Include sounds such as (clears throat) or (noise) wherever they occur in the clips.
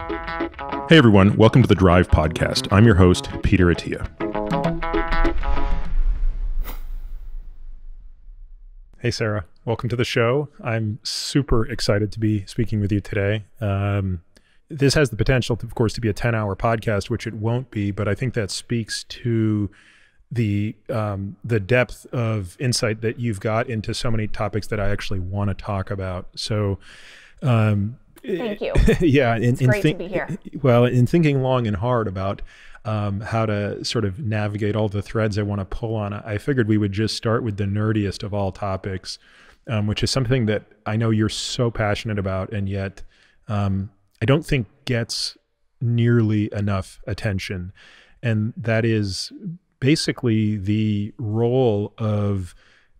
Hey everyone, welcome to the Drive Podcast. I'm your host, Peter Attia. Hey Sarah, welcome to the show. I'm super excited to be speaking with you today. Um, this has the potential, to, of course, to be a 10 hour podcast, which it won't be, but I think that speaks to the um, the depth of insight that you've got into so many topics that I actually want to talk about. So, um, Thank (laughs) you. yeah, in, it's in great to be here. Well, in thinking long and hard about um, how to sort of navigate all the threads I want to pull on, I figured we would just start with the nerdiest of all topics, um, which is something that I know you're so passionate about, and yet um, I don't think gets nearly enough attention, and that is basically the role of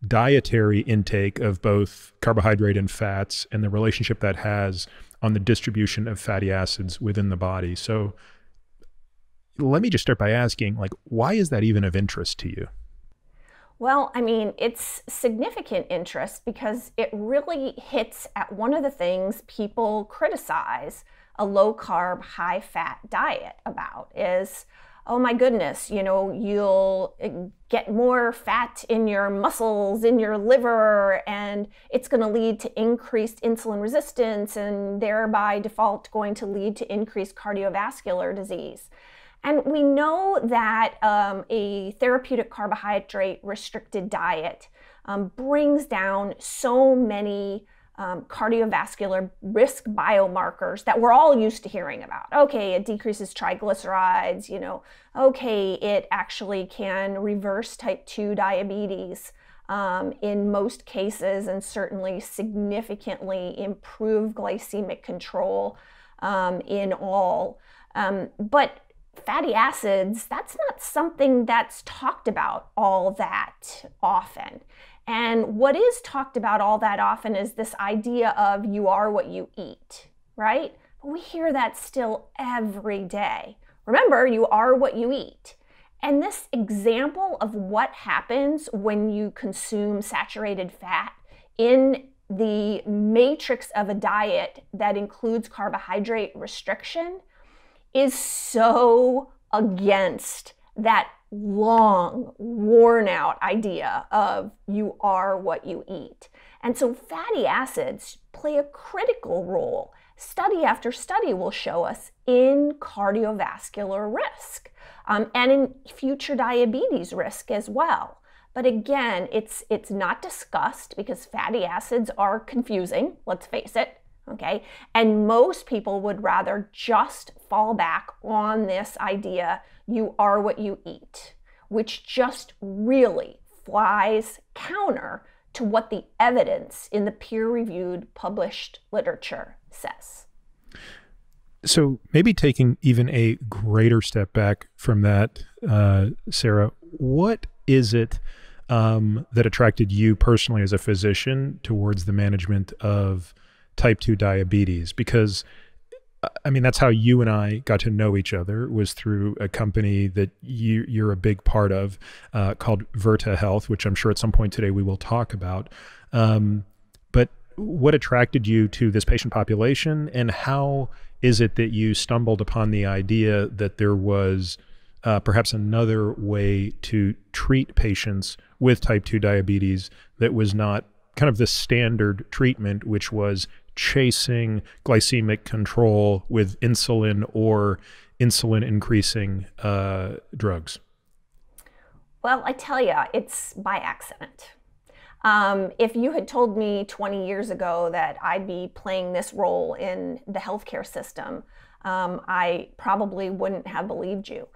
dietary intake of both carbohydrate and fats and the relationship that has on the distribution of fatty acids within the body. So let me just start by asking like why is that even of interest to you? Well, I mean, it's significant interest because it really hits at one of the things people criticize a low carb, high fat diet about is oh my goodness, you know, you'll eh, get more fat in your muscles, in your liver, and it's going to lead to increased insulin resistance and thereby default going to lead to increased cardiovascular disease. And we know that um, a therapeutic carbohydrate restricted diet um, brings down so many um, cardiovascular risk biomarkers that we're all used to hearing about. Okay, it decreases triglycerides, you know, okay, it actually can reverse type 2 diabetes um, in most cases and certainly significantly improve glycemic control um, in all. Um, but fatty acids, that's not something that's talked about all that often. And what is talked about all that often is this idea of you are what you eat, right? We hear that still every day. Remember, you are what you eat. And this example of what happens when you consume saturated fat in the matrix of a diet that includes carbohydrate restriction is so against that long, worn out idea of you are what you eat. And so fatty acids play a critical role. Study after study will show us in cardiovascular risk um, and in future diabetes risk as well. But again, it's, it's not discussed because fatty acids are confusing, let's face it okay? And most people would rather just fall back on this idea you are what you eat, which just really flies counter to what the evidence in the peer reviewed published literature says. So, maybe taking even a greater step back from that, uh, Sarah, what is it um, that attracted you personally as a physician towards the management of type 2 diabetes? Because I mean, that's how you and I got to know each other was through a company that you, you're a big part of uh, called Virta Health, which I'm sure at some point today we will talk about. Um, but what attracted you to this patient population, and how is it that you stumbled upon the idea that there was uh, perhaps another way to treat patients with type 2 diabetes that was not kind of the standard treatment, which was chasing glycemic control with insulin or insulin increasing uh, drugs? Well, I tell you, it's by accident. Um, if you had told me 20 years ago that I'd be playing this role in the healthcare system, um, I probably wouldn't have believed you.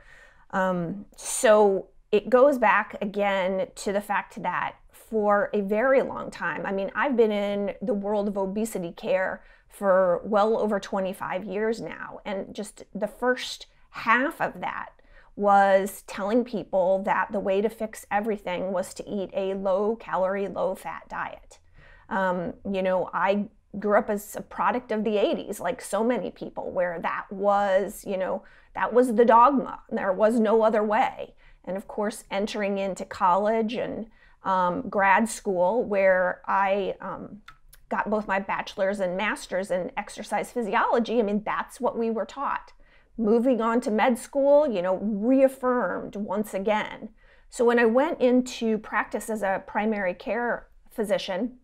Um, so it goes back again to the fact that for a very long time. I mean, I've been in the world of obesity care for well over 25 years now. And just the first half of that was telling people that the way to fix everything was to eat a low calorie, low fat diet. Um, you know, I grew up as a product of the 80s, like so many people, where that was, you know, that was the dogma. There was no other way. And of course, entering into college and um, grad school where I um, got both my bachelor's and master's in exercise physiology, I mean, that's what we were taught. Moving on to med school, you know, reaffirmed once again. So when I went into practice as a primary care physician,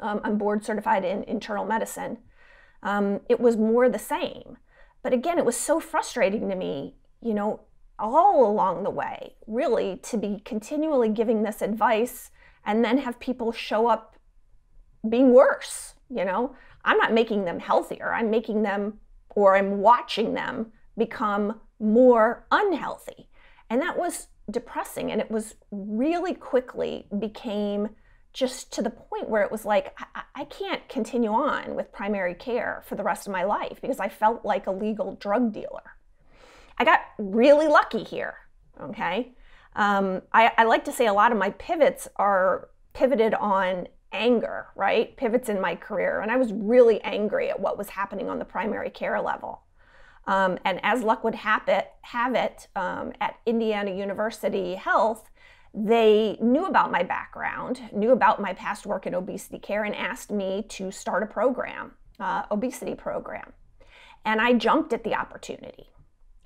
um, I'm board certified in internal medicine, um, it was more the same. But again, it was so frustrating to me, you know, all along the way, really, to be continually giving this advice and then have people show up being worse. You know, I'm not making them healthier, I'm making them or I'm watching them become more unhealthy. And that was depressing. And it was really quickly became just to the point where it was like, I, I, can't continue on with primary care for the rest of my life because I felt like a legal drug dealer. I got really lucky here, okay? Um, I, I like to say a lot of my pivots are pivoted on anger, right? Pivots in my career. And I was really angry at what was happening on the primary care level. Um, and as luck would have it, have it um, at Indiana University Health, they knew about my background, knew about my past work in obesity care, and asked me to start a program, uh, obesity program. And I jumped at the opportunity.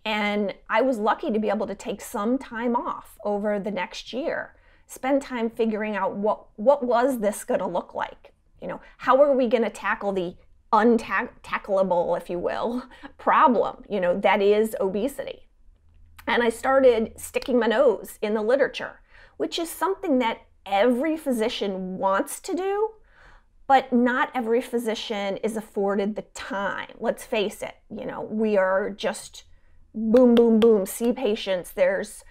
And I was lucky to be able to take some time off over the next year, spend time figuring out what, what was this going to look like? You know, how are we going to tackle the untackleable, if you will, (laughs) problem, you know, that is obesity? And I started sticking my nose in the literature which is something that every physician wants to do, but not every physician is afforded the time. Let's face it, you know, we are just boom, boom, boom, see patients. There's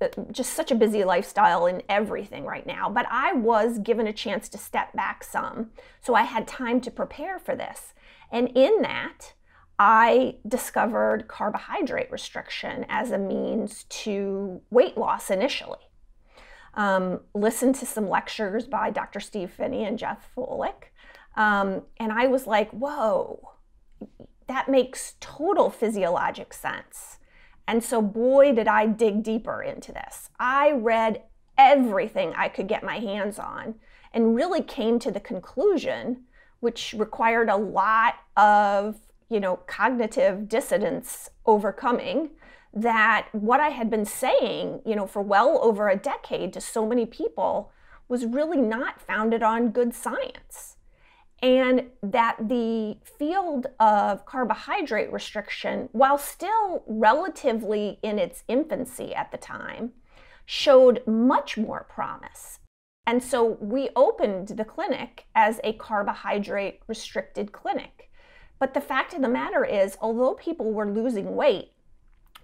uh, just such a busy lifestyle in everything right now. But I was given a chance to step back some. So I had time to prepare for this. And in that, I discovered carbohydrate restriction as a means to weight loss initially um, listened to some lectures by Dr. Steve Phinney and Jeff Volek. Um, and I was like, whoa, that makes total physiologic sense. And so, boy, did I dig deeper into this. I read everything I could get my hands on and really came to the conclusion, which required a lot of, you know, cognitive dissonance overcoming, that what I had been saying, you know, for well over a decade to so many people was really not founded on good science. And that the field of carbohydrate restriction, while still relatively in its infancy at the time, showed much more promise. And so we opened the clinic as a carbohydrate restricted clinic. But the fact of the matter is, although people were losing weight,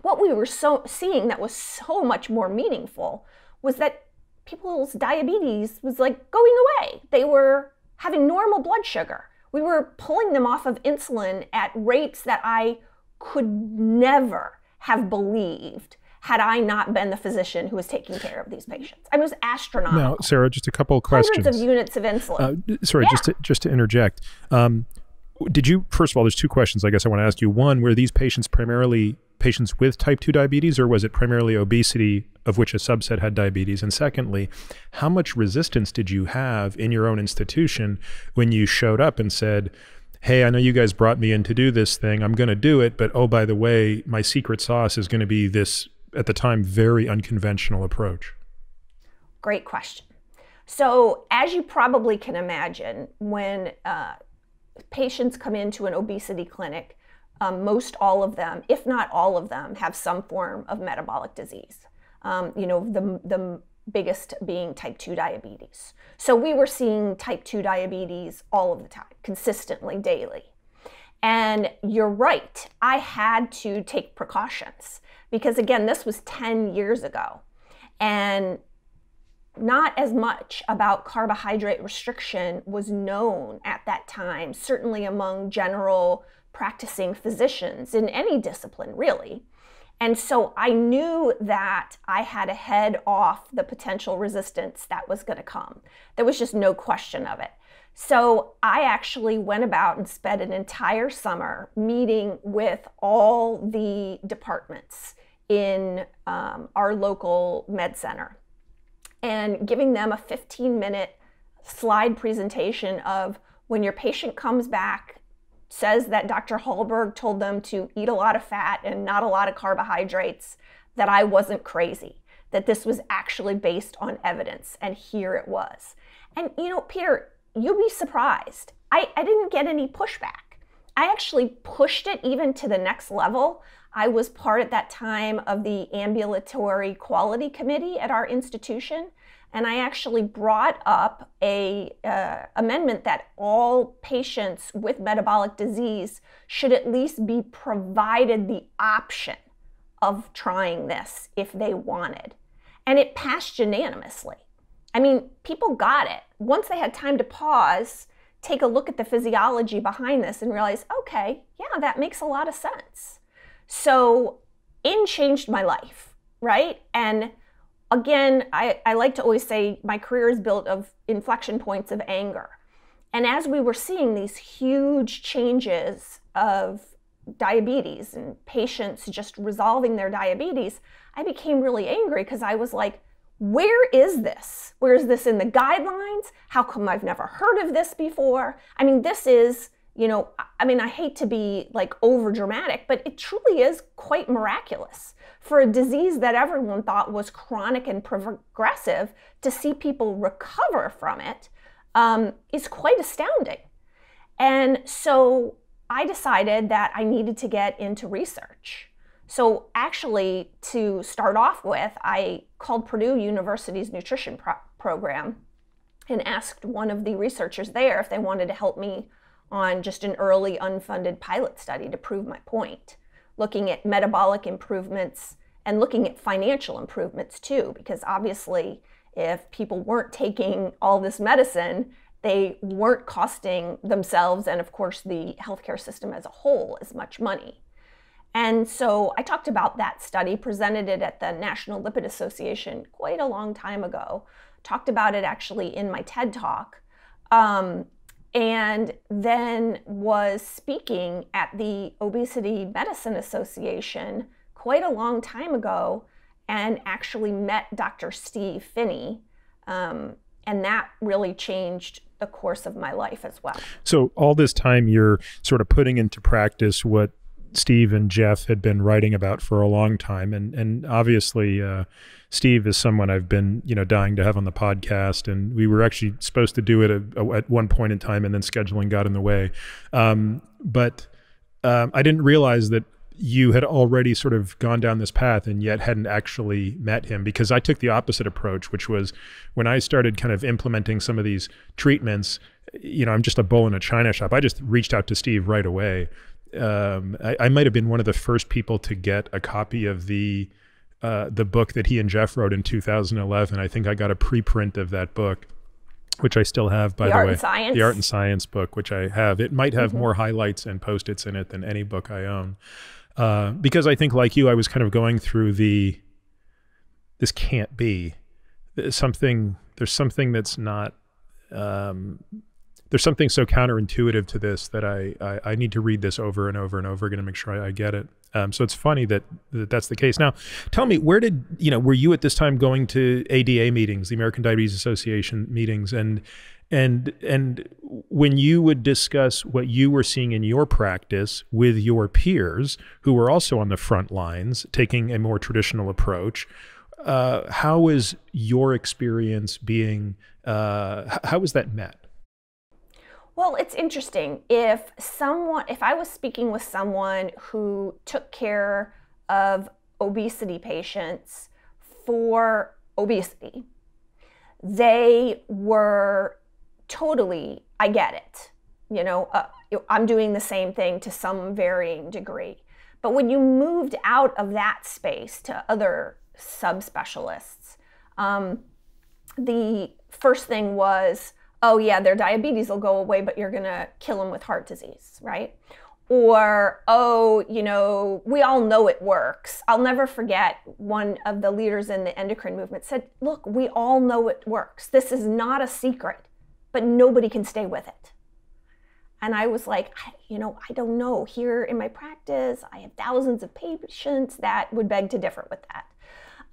what we were so seeing that was so much more meaningful was that people's diabetes was like going away. They were having normal blood sugar. We were pulling them off of insulin at rates that I could never have believed had I not been the physician who was taking care of these patients. I was astronomical. Now, Sarah, just a couple of questions. Hundreds of units of insulin. Uh, sorry, yeah. just to, just to interject. Um, did you first of all? There's two questions. I guess I want to ask you. One, were these patients primarily patients with type 2 diabetes, or was it primarily obesity, of which a subset had diabetes? And secondly, how much resistance did you have in your own institution when you showed up and said, Hey, I know you guys brought me in to do this thing. I'm going to do it. But oh, by the way, my secret sauce is going to be this, at the time, very unconventional approach? Great question. So, as you probably can imagine, when uh, patients come into an obesity clinic, um, most all of them, if not all of them, have some form of metabolic disease. Um, you know, the, the biggest being type 2 diabetes. So we were seeing type 2 diabetes all of the time, consistently, daily. And you're right, I had to take precautions because, again, this was 10 years ago. And not as much about carbohydrate restriction was known at that time, certainly among general practicing physicians in any discipline, really. And so I knew that I had to head off the potential resistance that was going to come. There was just no question of it. So I actually went about and spent an entire summer meeting with all the departments in um, our local med center and giving them a 15 minute slide presentation of when your patient comes back, says that Dr. Hallberg told them to eat a lot of fat and not a lot of carbohydrates, that I wasn't crazy, that this was actually based on evidence. And here it was. And you know, Peter, you'd be surprised. I, I didn't get any pushback. I actually pushed it even to the next level. I was part at that time of the ambulatory quality committee at our institution and I actually brought up a uh, amendment that all patients with metabolic disease should at least be provided the option of trying this if they wanted. And it passed unanimously. I mean, people got it. Once they had time to pause, take a look at the physiology behind this and realize, okay, yeah, that makes a lot of sense. So, in changed my life, right? And again, I, I like to always say my career is built of inflection points of anger. And as we were seeing these huge changes of diabetes and patients just resolving their diabetes, I became really angry because I was like, where is this? Where is this in the guidelines? How come I've never heard of this before? I mean, this is, you know, I mean, I hate to be like over dramatic, but it truly is quite miraculous for a disease that everyone thought was chronic and progressive to see people recover from it um, is quite astounding. And so I decided that I needed to get into research. So, actually, to start off with, I called Purdue University's nutrition pro- program and asked one of the researchers there if they wanted to help me on just an early unfunded pilot study to prove my point, looking at metabolic improvements and looking at financial improvements too, because obviously, if people weren't taking all this medicine, they weren't costing themselves and, of course, the healthcare system as a whole as much money. And so I talked about that study, presented it at the National Lipid Association quite a long time ago, talked about it actually in my TED talk, um, and then was speaking at the Obesity Medicine Association quite a long time ago and actually met Dr. Steve Phinney. Um, and that really changed the course of my life as well. So, all this time, you're sort of putting into practice what Steve and Jeff had been writing about for a long time, and and obviously, uh, Steve is someone I've been you know dying to have on the podcast, and we were actually supposed to do it at, at one point in time, and then scheduling got in the way. Um, but um, I didn't realize that you had already sort of gone down this path and yet hadn't actually met him because I took the opposite approach, which was when I started kind of implementing some of these treatments, you know, I'm just a bull in a china shop. I just reached out to Steve right away. Um, I, I might have been one of the first people to get a copy of the uh, the book that he and Jeff wrote in 2011. I think I got a preprint of that book which I still have, by the, the Art way. And Science. The Art and Science book, which I have. It might have mm-hmm. more highlights and post its in it than any book I own. Uh, because I think, like you, I was kind of going through the this can't be there's something. There's something that's not. Um, there's something so counterintuitive to this that I, I, I need to read this over and over and over again to make sure I, I get it. Um, so it's funny that, that that's the case. Now, tell me, where did you know? Were you at this time going to ADA meetings, the American Diabetes Association meetings, and and and when you would discuss what you were seeing in your practice with your peers who were also on the front lines taking a more traditional approach uh, how was your experience being uh, how was that met well it's interesting if someone if i was speaking with someone who took care of obesity patients for obesity they were totally, I get it. You know, uh, I'm doing the same thing to some varying degree. But when you moved out of that space to other subspecialists, um, the first thing was, oh, yeah, their diabetes will go away, but you're going to kill them with heart disease, right? Or, oh, you know, we all know it works. I'll never forget one of the leaders in the endocrine movement said, look, we all know it works. This is not a secret but nobody can stay with it. And I was like, you know, I don't know. Here in my practice, I have thousands of patients that would beg to differ with that.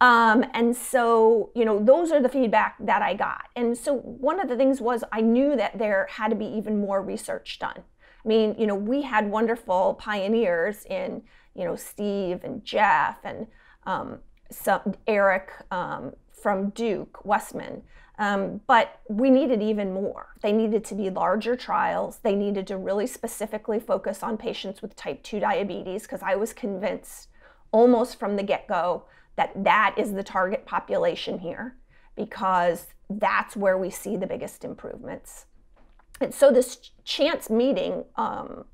Um, and so, you know, those are the feedback that I got. And so, one of the things was I knew that there had to be even more research done. I mean, you know, we had wonderful pioneers in, you know, Steve and Jeff and um, some, Eric um, from Duke, Westman. Um, but we needed even more. They needed to be larger trials. They needed to really specifically focus on patients with type 2 diabetes because I was convinced almost from the get go that that is the target population here because that's where we see the biggest improvements. And so this chance meeting um,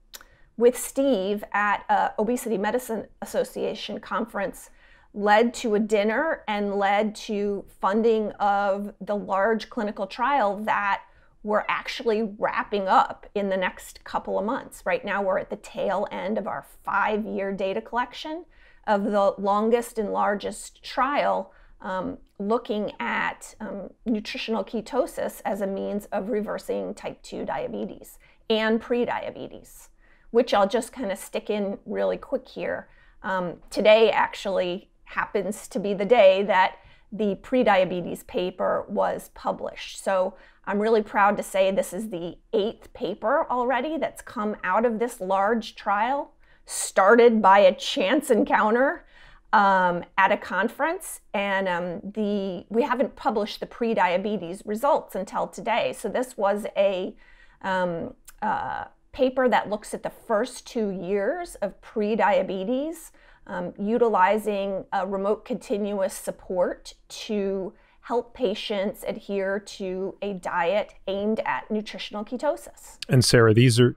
with Steve at a Obesity Medicine Association conference led to a dinner and led to funding of the large clinical trial that we're actually wrapping up in the next couple of months. Right now, we're at the tail end of our five year data collection of the longest and largest trial um, looking at um, nutritional ketosis as a means of reversing type 2 diabetes and prediabetes, which I'll just kind of stick in really quick here. Um, today actually happens to be the day that the prediabetes paper was published. So I'm really proud to say this is the eighth paper already that's come out of this large trial started by a chance encounter um, at a conference, and um, the we haven't published the pre-diabetes results until today. So this was a um, uh, paper that looks at the first two years of pre-diabetes, um, utilizing remote continuous support to help patients adhere to a diet aimed at nutritional ketosis. And Sarah, these are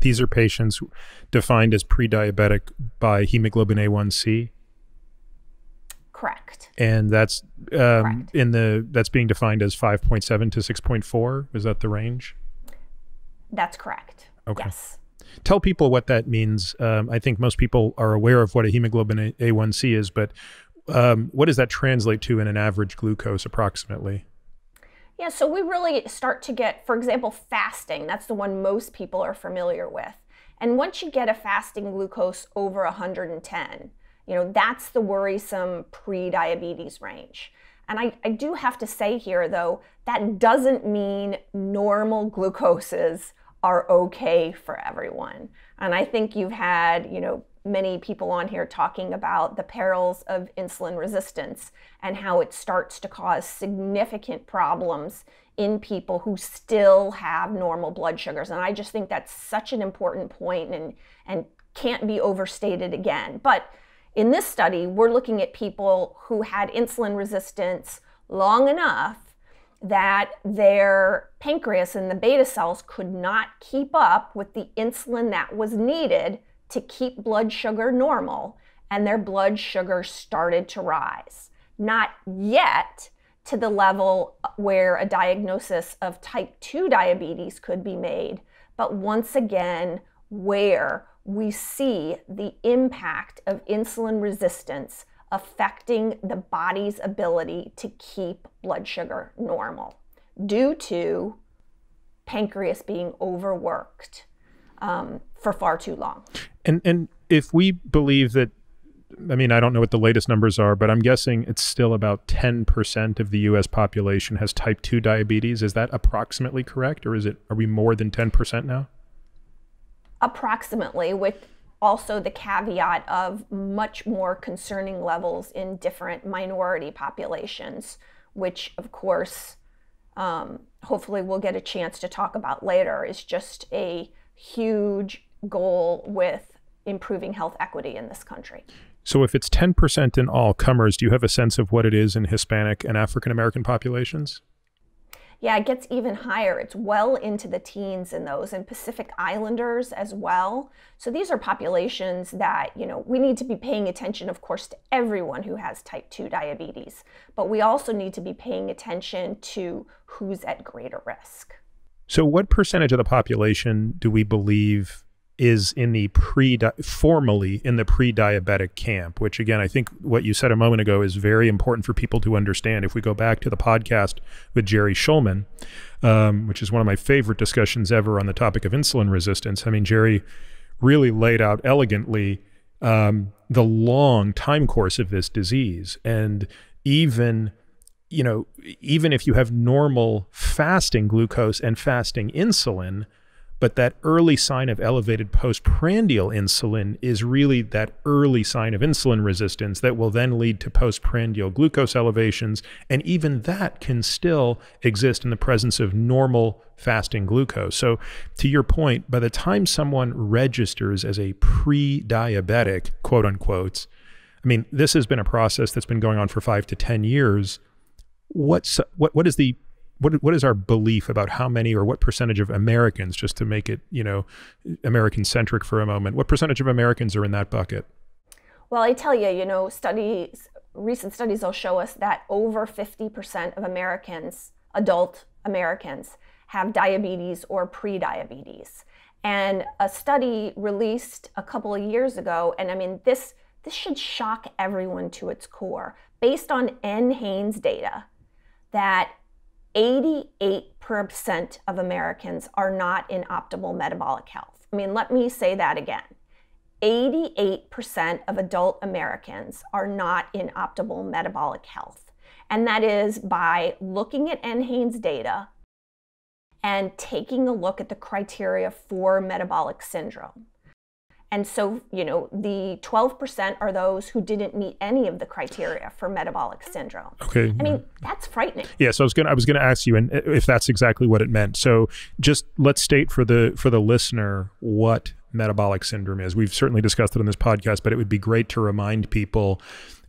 these are patients defined as pre-diabetic by hemoglobin A1C. Correct. And that's um, Correct. in the that's being defined as 5.7 to 6.4. Is that the range? That's correct. Okay. Yes. Tell people what that means. Um, I think most people are aware of what a hemoglobin A1C is, but um, what does that translate to in an average glucose approximately? Yeah, so we really start to get, for example, fasting. That's the one most people are familiar with. And once you get a fasting glucose over 110, you know, that's the worrisome pre-diabetes range. And I, I do have to say here, though, that doesn't mean normal glucoses are okay for everyone. And I think you've had, you know, many people on here talking about the perils of insulin resistance and how it starts to cause significant problems in people who still have normal blood sugars. And I just think that's such an important point and, and can't be overstated again. But in this study, we're looking at people who had insulin resistance long enough that their pancreas and the beta cells could not keep up with the insulin that was needed to keep blood sugar normal, and their blood sugar started to rise. Not yet to the level where a diagnosis of type 2 diabetes could be made, but once again, where we see the impact of insulin resistance affecting the body's ability to keep blood sugar normal due to pancreas being overworked um, for far too long. And and if we believe that, I mean, I don't know what the latest numbers are, but I'm guessing it's still about 10% of the U.S. population has type two diabetes. Is that approximately correct, or is it are we more than 10% now? Approximately, with also the caveat of much more concerning levels in different minority populations, which of course, um, hopefully we'll get a chance to talk about later, is just a huge goal with improving health equity in this country. So, if it's 10% in all comers, do you have a sense of what it is in Hispanic and African American populations? Yeah, it gets even higher. It's well into the teens in those, and Pacific Islanders as well. So these are populations that, you know, we need to be paying attention, of course, to everyone who has type 2 diabetes, but we also need to be paying attention to who's at greater risk. So, what percentage of the population do we believe is in the pre formally in the pre-diabetic camp? Which again, I think what you said a moment ago is very important for people to understand. If we go back to the podcast with Jerry Shulman, um, which is one of my favorite discussions ever on the topic of insulin resistance. I mean, Jerry really laid out elegantly um, the long time course of this disease. And even, you know, even if you have normal fasting glucose and fasting insulin, but that early sign of elevated postprandial insulin is really that early sign of insulin resistance that will then lead to postprandial glucose elevations. And even that can still exist in the presence of normal fasting glucose. So, to your point, by the time someone registers as a pre diabetic, quote unquote, I mean, this has been a process that's been going on for five to 10 years. What's, what, what is the what what is our belief about how many or what percentage of Americans, just to make it you know American centric for a moment, what percentage of Americans are in that bucket? Well, I tell you, you know, studies, recent studies will show us that over 50% of Americans, adult Americans, have diabetes or pre-diabetes. And a study released a couple of years ago, and I mean this this should shock everyone to its core, based on NHANES data, that 88% of Americans are not in optimal metabolic health. I mean, let me say that again. 88% of adult Americans are not in optimal metabolic health. And that is by looking at NHANES data and taking a look at the criteria for metabolic syndrome. And so, you know, the 12% are those who didn't meet any of the criteria for metabolic syndrome. Okay. I mean, that's frightening. Yeah, so I was going to I was going to ask you and if that's exactly what it meant. So, just let's state for the for the listener what metabolic syndrome is. We've certainly discussed it on this podcast, but it would be great to remind people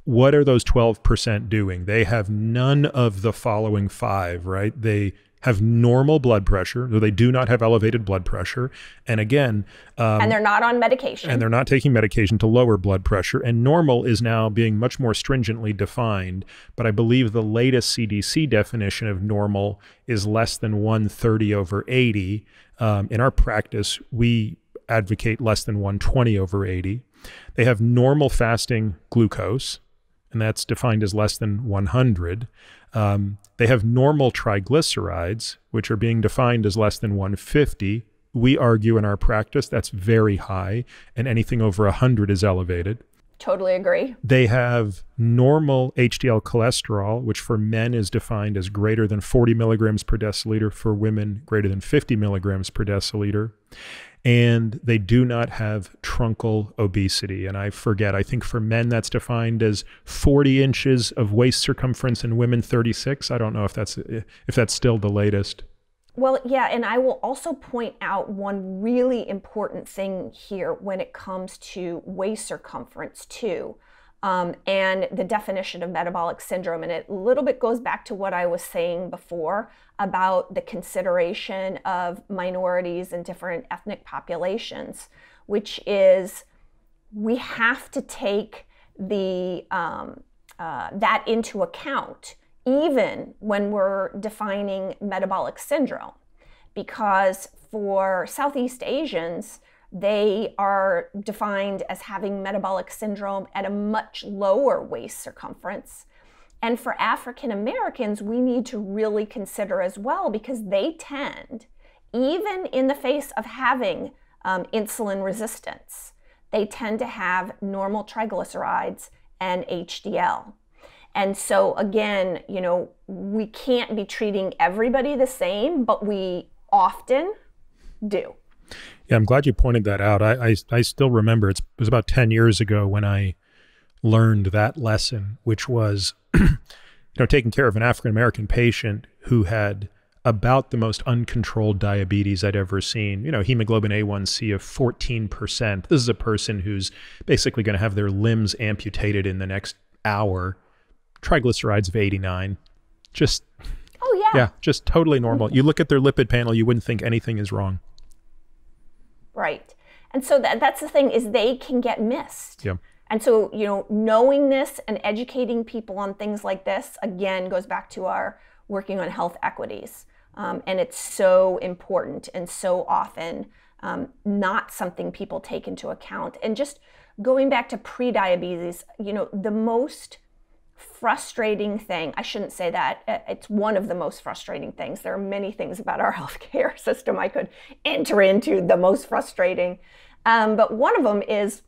what are those 12% doing? They have none of the following five, right? They have normal blood pressure, though they do not have elevated blood pressure. And again, um, and they're not on medication. And they're not taking medication to lower blood pressure. And normal is now being much more stringently defined. But I believe the latest CDC definition of normal is less than 130 over 80. Um, in our practice, we advocate less than 120 over 80. They have normal fasting glucose, and that's defined as less than 100. Um, they have normal triglycerides, which are being defined as less than 150. We argue in our practice that's very high, and anything over 100 is elevated. Totally agree. They have normal HDL cholesterol, which for men is defined as greater than 40 milligrams per deciliter, for women, greater than 50 milligrams per deciliter and they do not have truncal obesity. And I forget, I think for men that's defined as 40 inches of waist circumference and women 36. I don't know if that's if that's still the latest. Well, yeah, and I will also point out one really important thing here when it comes to waist circumference too um, and the definition of metabolic syndrome. And it a little bit goes back to what I was saying before about the consideration of minorities and different ethnic populations, which is we have to take the um, uh, that into account even when we're defining metabolic syndrome because for Southeast Asians, they are defined as having metabolic syndrome at a much lower waist circumference. And for African Americans, we need to really consider as well because they tend, even in the face of having um, insulin resistance, they tend to have normal triglycerides and HDL. And so, again, you know, we can't be treating everybody the same, but we often do. Yeah, I'm glad you pointed that out. I, I, I still remember it was about 10 years ago when I learned that lesson, which was, (clears throat) you know, taking care of an African American patient who had about the most uncontrolled diabetes I'd ever seen. You know, hemoglobin A1C of 14%. This is a person who's basically going to have their limbs amputated in the next hour. Triglycerides of 89. Just Oh yeah. Yeah, just totally normal. Mm-hmm. You look at their lipid panel, you wouldn't think anything is wrong. Right. And so that, that's the thing is they can get missed. Yeah. And so, you know, knowing this and educating people on things like this, again, goes back to our working on health equities. Um, and it's so important and so often um, not something people take into account. And just going back to pre-diabetes, you know, the most frustrating thing. I shouldn't say that. It's one of the most frustrating things. There are many things about our (laughs) healthcare system I could enter into the most frustrating. Um, but one of them is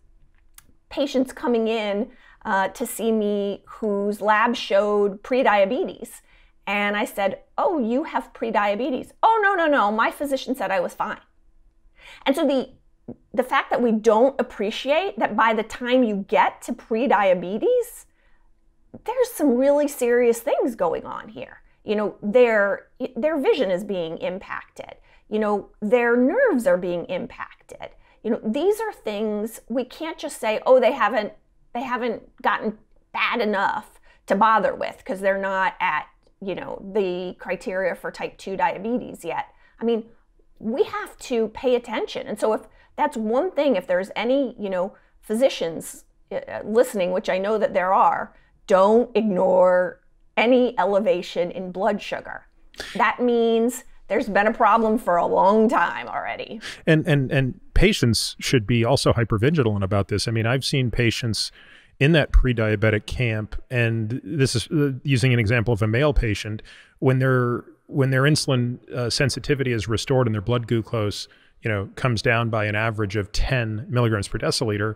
patients coming in uh, to see me whose lab showed prediabetes. And I said, Oh, you have prediabetes. Oh, no, no, no. My physician said I was fine. And so the the fact that we don't appreciate that by the time you get to prediabetes, there's some really serious things going on here. You know, their their vision is being impacted. You know, their nerves are being impacted. You know, these are things we can't just say, "Oh, they haven't they haven't gotten bad enough to bother with because they're not at, you know, the criteria for type 2 diabetes yet." I mean, we have to pay attention. And so if that's one thing if there's any, you know, physicians uh, listening, which I know that there are, don't ignore any elevation in blood sugar. That means there's been a problem for a long time already. And and and patients should be also hypervigilant about this. I mean, I've seen patients in that pre-diabetic camp and this is uh, using an example of a male patient when their when their insulin uh, sensitivity is restored and their blood glucose, you know, comes down by an average of 10 milligrams per deciliter,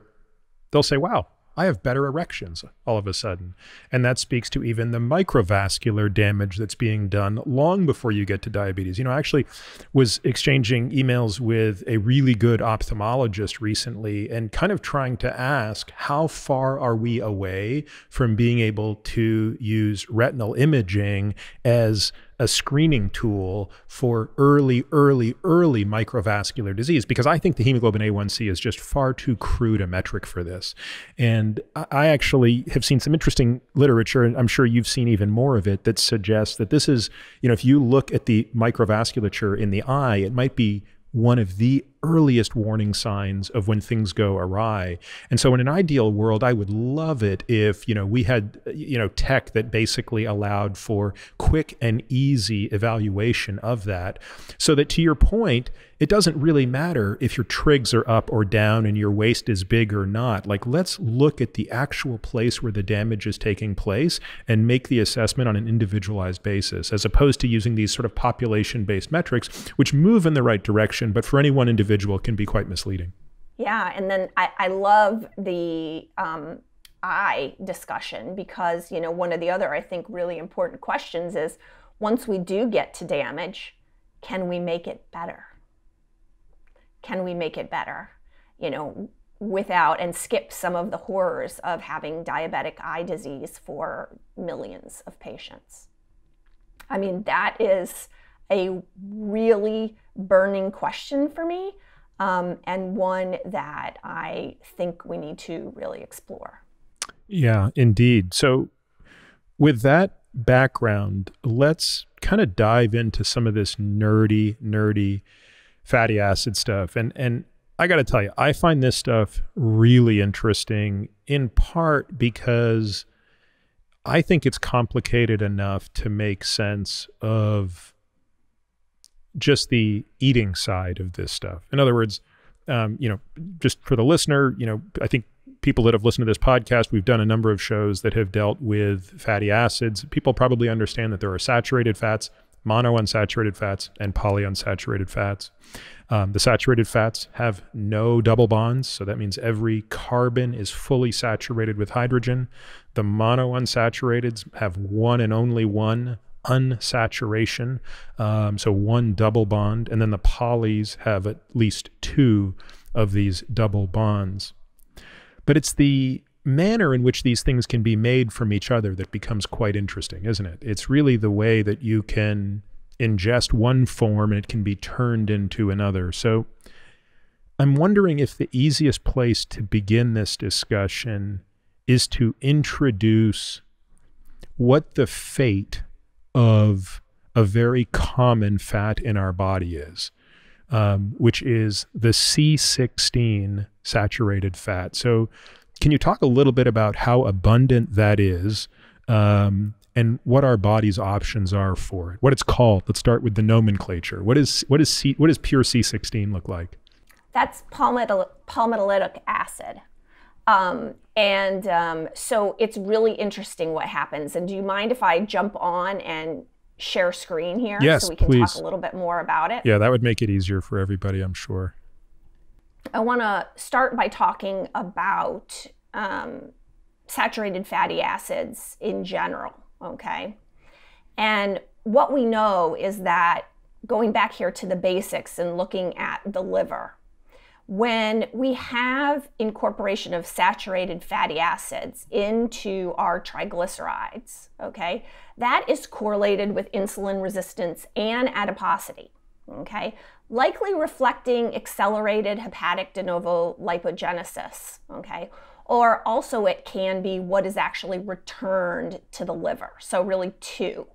they'll say, "Wow, I have better erections all of a sudden. And that speaks to even the microvascular damage that's being done long before you get to diabetes. You know, I actually was exchanging emails with a really good ophthalmologist recently and kind of trying to ask how far are we away from being able to use retinal imaging as a screening tool for early, early, early microvascular disease because I think the hemoglobin A1C is just far too crude a metric for this. And I actually have seen some interesting literature, and I'm sure you've seen even more of it, that suggests that this is, you know, if you look at the microvasculature in the eye, it might be one of the earliest warning signs of when things go awry. And so in an ideal world, I would love it if, you know, we had, you know, tech that basically allowed for quick and easy evaluation of that so that to your point, it doesn't really matter if your trigs are up or down and your waist is big or not. Like, let's look at the actual place where the damage is taking place and make the assessment on an individualized basis, as opposed to using these sort of population based metrics, which move in the right direction, but for any one individual can be quite misleading. Yeah. And then I, I love the, um, eye discussion because you know one of the other i think really important questions is once we do get to damage can we make it better can we make it better? You know, without and skip some of the horrors of having diabetic eye disease for millions of patients. I mean, that is a really burning question for me, um, and one that I think we need to really explore. Yeah, indeed. So, with that background, let's kind of dive into some of this nerdy, nerdy fatty acid stuff. And and I got to tell you, I find this stuff really interesting in part because I think it's complicated enough to make sense of just the eating side of this stuff. In other words, um, you know, just for the listener, you know, I think people that have listened to this podcast, we've done a number of shows that have dealt with fatty acids. People probably understand that there are saturated fats monounsaturated fats and polyunsaturated fats. Um, the saturated fats have no double bonds, so that means every carbon is fully saturated with hydrogen. The monounsaturated have one and only one unsaturation, um, so one double bond, and then the polys have at least two of these double bonds. But it's the manner in which these things can be made from each other that becomes quite interesting, isn't it? It's really the way that you can ingest one form and it can be turned into another. So I'm wondering if the easiest place to begin this discussion is to introduce what the fate of a very common fat in our body is, um, which is the C16 saturated fat. So can you talk a little bit about how abundant that is um, and what our body's options are for it? What it's called? Let's start with the nomenclature. What is what is C, what does pure C16 look like? That's palmitoleic acid. Um, and um, so it's really interesting what happens. And do you mind if I jump on and share screen here yes, so we can please. talk a little bit more about it? Yeah, that would make it easier for everybody, I'm sure. I want to start by talking about um, saturated fatty acids in general, okay? And what we know is that going back here to the basics and looking at the liver, when we have incorporation of saturated fatty acids into our triglycerides, okay, that is correlated with insulin resistance and adiposity, okay, likely reflecting accelerated hepatic de novo lipogenesis, okay, or also it can be what is actually returned to the liver. So, really, two.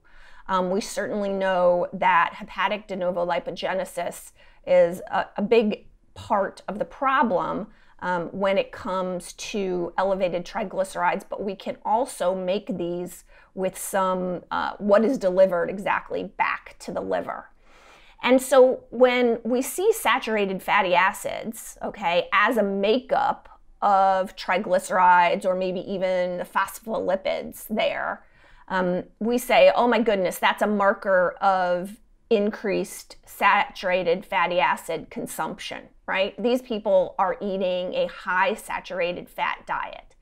Um, we certainly know that hepatic de novo lipogenesis is a, a big part of the problem um, when it comes to elevated triglycerides, but we can also make these with some uh, what is delivered exactly back to the liver. And so when we see saturated fatty acids, okay, as a makeup of triglycerides or maybe even the phospholipids there, um, we say, oh my goodness, that's a marker of increased saturated fatty acid consumption, right? These people are eating a high saturated fat diet.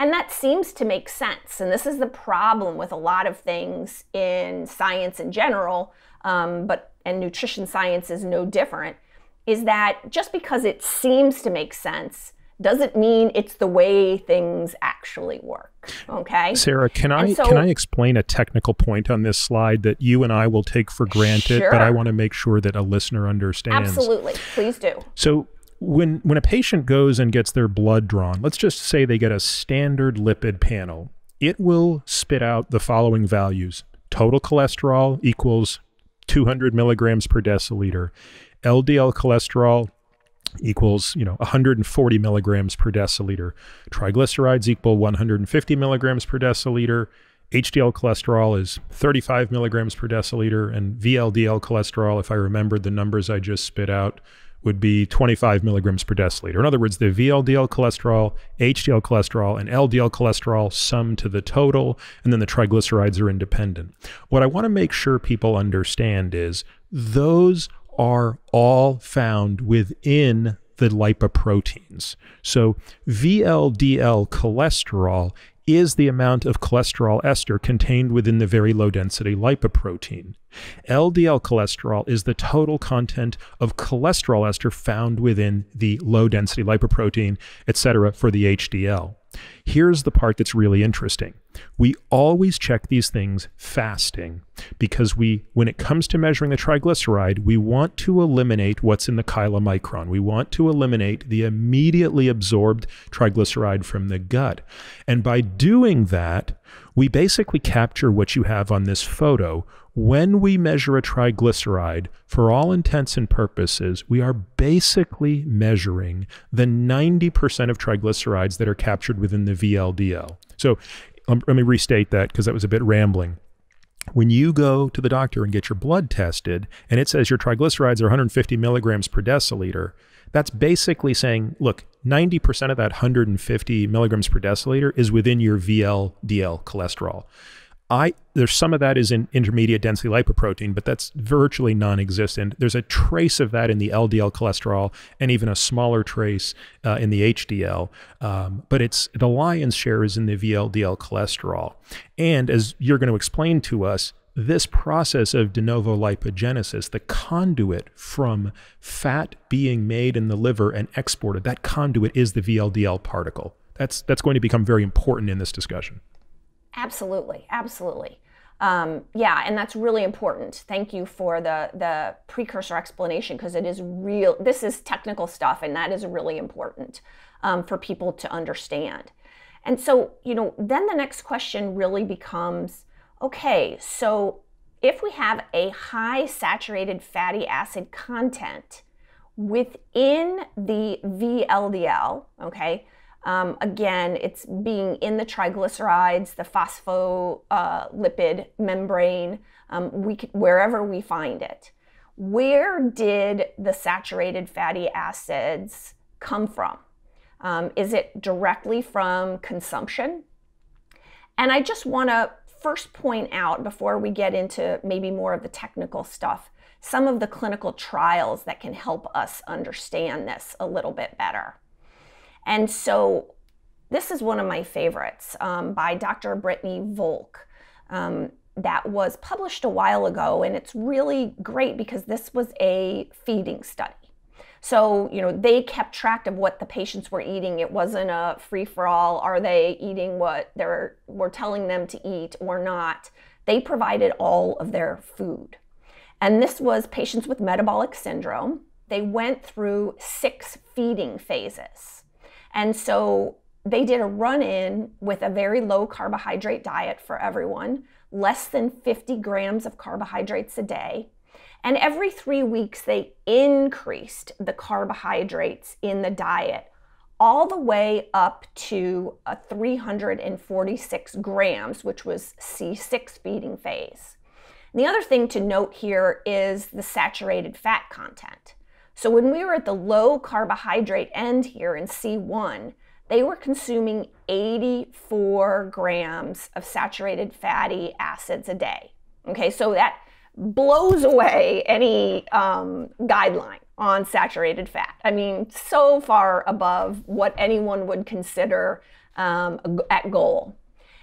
And that seems to make sense. And this is the problem with a lot of things in science in general, um, but and nutrition science is no different, is that just because it seems to make sense doesn't mean it's the way things actually work. Okay. Sarah, can I so, can I explain a technical point on this slide that you and I will take for granted, sure. but I want to make sure that a listener understands. Absolutely. Please do. So when when a patient goes and gets their blood drawn, let's just say they get a standard lipid panel, it will spit out the following values. Total cholesterol equals 200 milligrams per deciliter. LDL cholesterol equals you know 140 milligrams per deciliter. Triglycerides equal 150 milligrams per deciliter. HDL cholesterol is 35 milligrams per deciliter, and VLDL cholesterol, if I remembered the numbers I just spit out, would be 25 milligrams per deciliter. In other words, the VLDL cholesterol, HDL cholesterol, and LDL cholesterol sum to the total, and then the triglycerides are independent. What I want to make sure people understand is those are all found within the lipoproteins. So VLDL cholesterol is the amount of cholesterol ester contained within the very low density lipoprotein. LDL cholesterol is the total content of cholesterol ester found within the low density lipoprotein, etc., for the HDL. Here's the part that's really interesting. We always check these things fasting because we, when it comes to measuring the triglyceride, we want to eliminate what's in the chylomicron. We want to eliminate the immediately absorbed triglyceride from the gut. And by doing that, we basically capture what you have on this photo, when we measure a triglyceride, for all intents and purposes, we are basically measuring the 90% of triglycerides that are captured within the VLDL. So um, let me restate that because that was a bit rambling. When you go to the doctor and get your blood tested and it says your triglycerides are 150 milligrams per deciliter, that's basically saying, look, 90% of that 150 milligrams per deciliter is within your VLDL cholesterol. I there's some of that is in intermediate density lipoprotein, but that's virtually non-existent. There's a trace of that in the LDL cholesterol, and even a smaller trace uh, in the HDL. Um, but it's the lion's share is in the VLDL cholesterol. And as you're going to explain to us, this process of de novo lipogenesis, the conduit from fat being made in the liver and exported, that conduit is the VLDL particle. That's that's going to become very important in this discussion. Absolutely, absolutely. Um, yeah, and that's really important. Thank you for the the precursor explanation because it is real. This is technical stuff, and that is really important um, for people to understand. And so, you know, then the next question really becomes, okay, so if we have a high saturated fatty acid content within the VLDL, okay, um, again, it's being in the triglycerides, the phospholipid membrane, um, we wherever we find it. Where did the saturated fatty acids come from? Um, is it directly from consumption? And I just want to first point out before we get into maybe more of the technical stuff, some of the clinical trials that can help us understand this a little bit better. And so this is one of my favorites um, by Dr. Brittanie Volk. Um, that was published a while ago, and it's really great because this was a feeding study. So, you know, they kept track of what the patients were eating. It wasn't a free for all. Are they eating what they're we're telling them to eat or not? They provided all of their food. And this was patients with metabolic syndrome. They went through six feeding phases. And so they did a run in with a very low carbohydrate diet for everyone, less than 50 grams of carbohydrates a day. And every three weeks, they increased the carbohydrates in the diet all the way up to uh, a 346 grams, which was C6 feeding phase. And the other thing to note here is the saturated fat content. So when we were at the low carbohydrate end here in C1, they were consuming 84 grams of saturated fatty acids a day. Okay, so that blows away any um, guideline on saturated fat. I mean, so far above what anyone would consider um, at goal.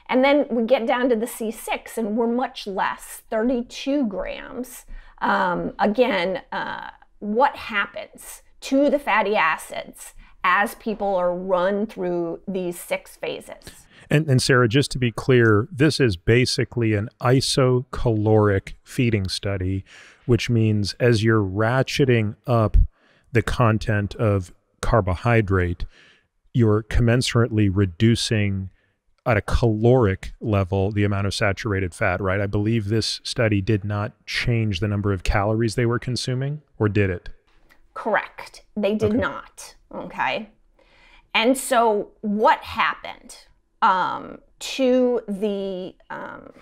And then we get down to the C6 and we're much less, 32 grams. Um, again, uh, what happens to the fatty acids as people are run through these six phases. And, and Sarah, just to be clear, this is basically an isocaloric feeding study, which means as you're ratcheting up the content of carbohydrate, you're commensurately reducing at a caloric level the amount of saturated fat, right? I believe this study did not change the number of calories they were consuming, or did it? Correct. They did okay. not. Okay. And so, what happened um, to the um,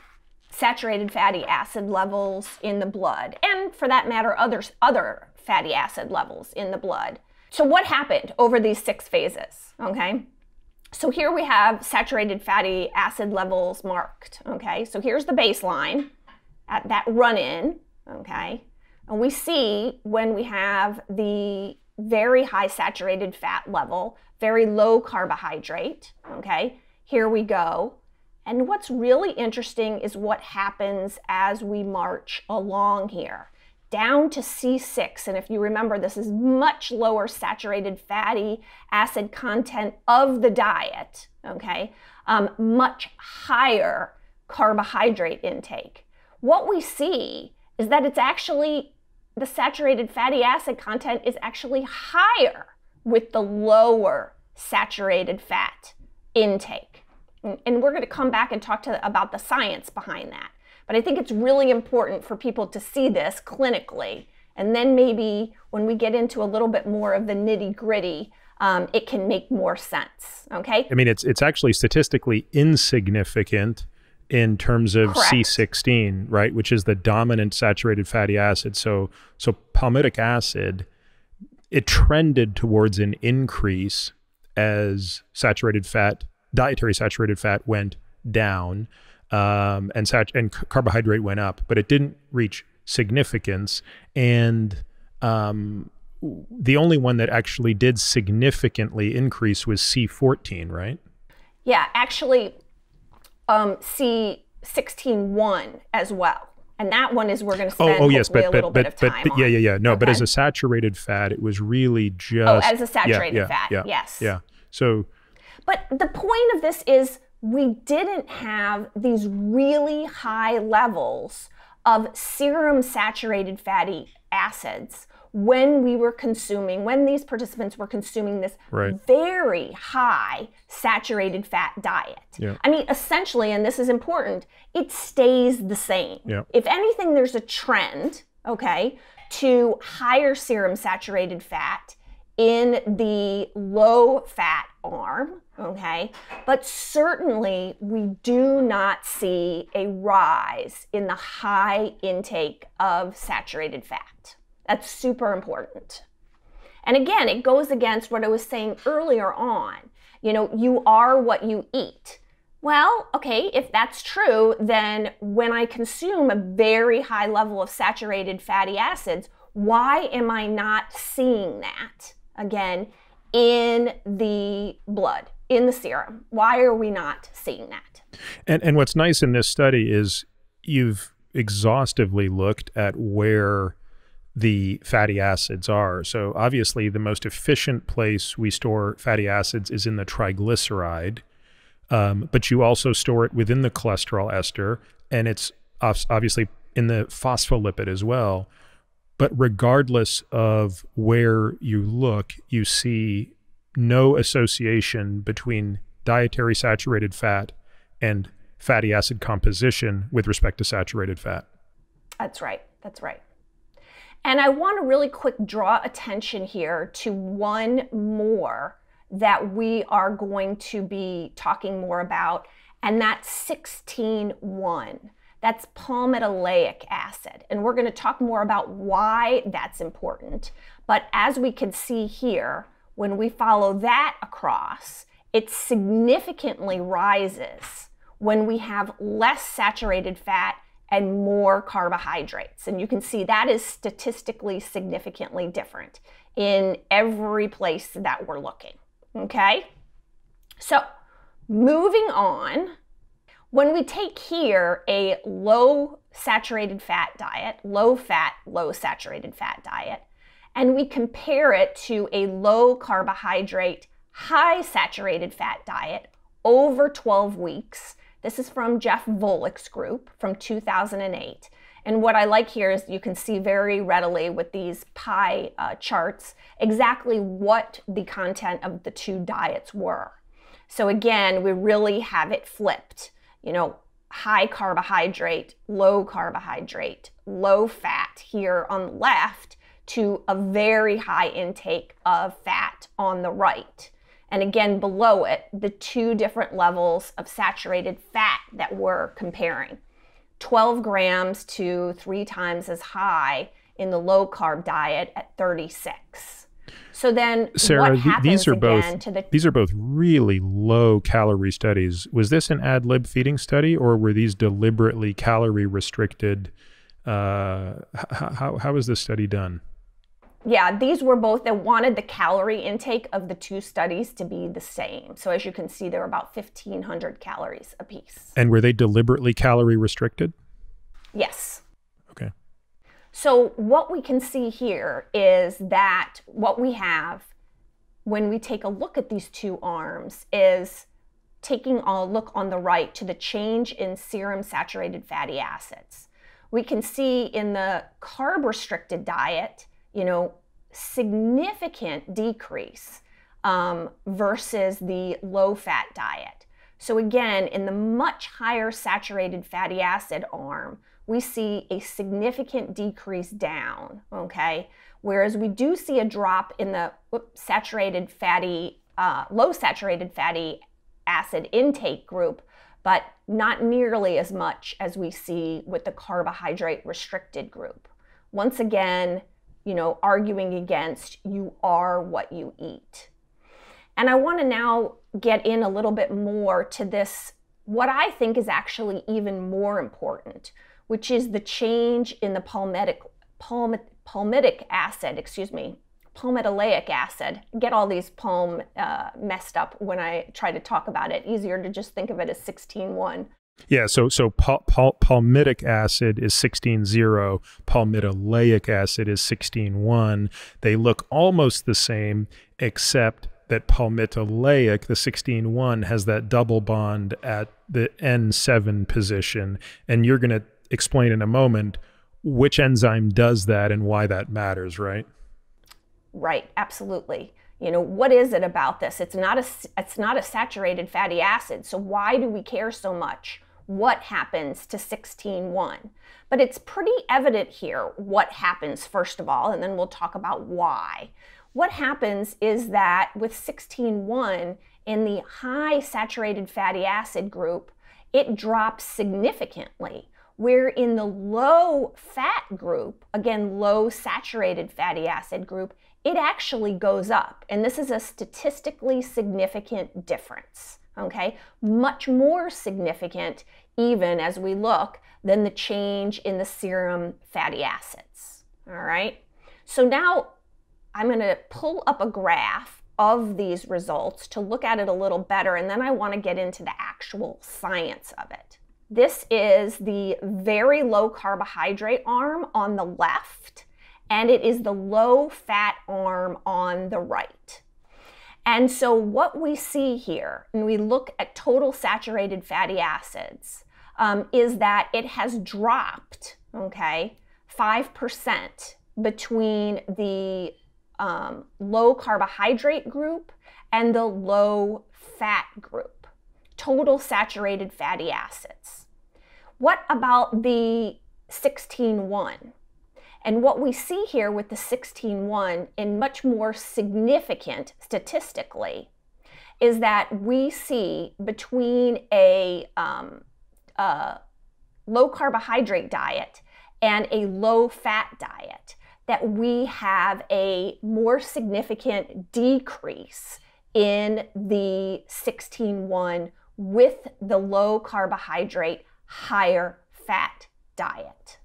saturated fatty acid levels in the blood, and for that matter, other, other fatty acid levels in the blood? So, what happened over these six phases? Okay. So, here we have saturated fatty acid levels marked. Okay. So, here's the baseline at that run in. Okay. And we see when we have the very high saturated fat level, very low carbohydrate. Okay, here we go. And what's really interesting is what happens as we march along here down to C6. And if you remember, this is much lower saturated fatty acid content of the diet, okay? Um, much higher carbohydrate intake. What we see is that it's actually the saturated fatty acid content is actually higher with the lower saturated fat intake. And we're going to come back and talk to about the science behind that. But I think it's really important for people to see this clinically. And then maybe when we get into a little bit more of the nitty gritty, um, it can make more sense. Okay. I mean, it's it's actually statistically insignificant in terms of Correct. C16, right, which is the dominant saturated fatty acid. So so palmitic acid it trended towards an increase as saturated fat, dietary saturated fat went down, um, and sat- and carbohydrate went up, but it didn't reach significance. And um, the only one that actually did significantly increase was C14, right? Yeah, actually, um, C sixteen one as well. And that one is we're going to spend oh, oh yes, but, but, but, but, but yeah, yeah, yeah. No, okay. but as a saturated fat, it was really just. Oh, as a saturated yeah, yeah, fat, yeah, yes. Yeah. So. But the point of this is we didn't have these really high levels of serum saturated fatty acids when we were consuming, when these participants were consuming this right. very high saturated fat diet. Yeah. I mean, essentially, and this is important, it stays the same. Yeah. If anything, there's a trend, okay, to higher serum saturated fat in the low fat arm, okay? But certainly we do not see a rise in the high intake of saturated fat. That's super important. And again, it goes against what I was saying earlier on. You know, you are what you eat. Well, okay, if that's true, then when I consume a very high level of saturated fatty acids, why am I not seeing that again in the blood, in the serum. Why are we not seeing that? And and what's nice in this study is you've exhaustively looked at where the fatty acids are. So obviously the most efficient place we store fatty acids is in the triglyceride. Um, but you also store it within the cholesterol ester, and it's obviously in the phospholipid as well. But regardless of where you look, you see no association between dietary saturated fat and fatty acid composition with respect to saturated fat. That's right. That's right. And I want to really quick draw attention here to one more that we are going to be talking more about, and that's 16-1. That's palmitoleic acid. And we're going to talk more about why that's important. But as we can see here, when we follow that across, it significantly rises when we have less saturated fat and more carbohydrates. And you can see that is statistically significantly different in every place that we're looking. Okay? So, moving on, when we take here a low saturated fat diet, low fat, low saturated fat diet, and we compare it to a low carbohydrate, high saturated fat diet over 12 weeks, this is from Jeff Volek's group from 2008. And what I like here is you can see very readily with these pie uh, charts exactly what the content of the two diets were. So again, we really have it flipped. You know, high carbohydrate, low carbohydrate, low fat here on the left to a very high intake of fat on the right and again below it, the two different levels of saturated fat that we're comparing 12 grams to three times as high in the low carb diet at 36. So then, Sarah, these are both the- these are both really low calorie studies. Was this an ad lib feeding study, or were these deliberately calorie restricted? Uh, how how was this study done? Yeah, these were both, that wanted the calorie intake of the two studies to be the same. So as you can see, they're about 1,500 calories apiece. And were they deliberately calorie restricted? Yes. Okay. So what we can see here is that what we have when we take a look at these two arms is taking a look on the right to the change in serum saturated fatty acids. We can see in the carb restricted diet, you know, significant decrease um, versus the low fat diet. So, again, in the much higher saturated fatty acid arm, we see a significant decrease down, okay? Whereas we do see a drop in the whoop, saturated fatty, uh, low saturated fatty acid intake group, but not nearly as much as we see with the carbohydrate restricted group. Once again, you know, arguing against you are what you eat. And I want to now get in a little bit more to this, what I think is actually even more important, which is the change in the palmitic, palm, palmitic acid, excuse me, palmitoleic acid. Get all these palm uh, messed up when I try to talk about it. Easier to just think of it as 16.1. Yeah, so so pal- pal- palmitic acid is 16.0, palmitoleic acid is 16.1. They look almost the same, except that palmitoleic, the 16.1, has that double bond at the N7 position. And you're going to explain in a moment which enzyme does that and why that matters, right? Right, absolutely. You know, what is it about this? It's not a it's not a saturated fatty acid. So why do we care so much? What happens to 16.1. But it's pretty evident here what happens, first of all, and then we'll talk about why. What happens is that with 16.1 in the high saturated fatty acid group, it drops significantly. Where in the low fat group, again, low saturated fatty acid group, it actually goes up. And this is a statistically significant difference okay? Much more significant, even as we look, than the change in the serum fatty acids, all right? So now I'm gonna pull up a graph of these results to look at it a little better, and then I want to get into the actual science of it. This is the very low carbohydrate arm on the left, and it is the low fat arm on the right. And so, what we see here, when we look at total saturated fatty acids, um, is that it has dropped, okay, 5% between the um, low carbohydrate group and the low fat group, total saturated fatty acids. What about the 16-1? And what we see here with the 16-1 in much more significant statistically is that we see between a, um, a low carbohydrate diet and a low fat diet that we have a more significant decrease in the 16-1 with the low carbohydrate, higher fat diet.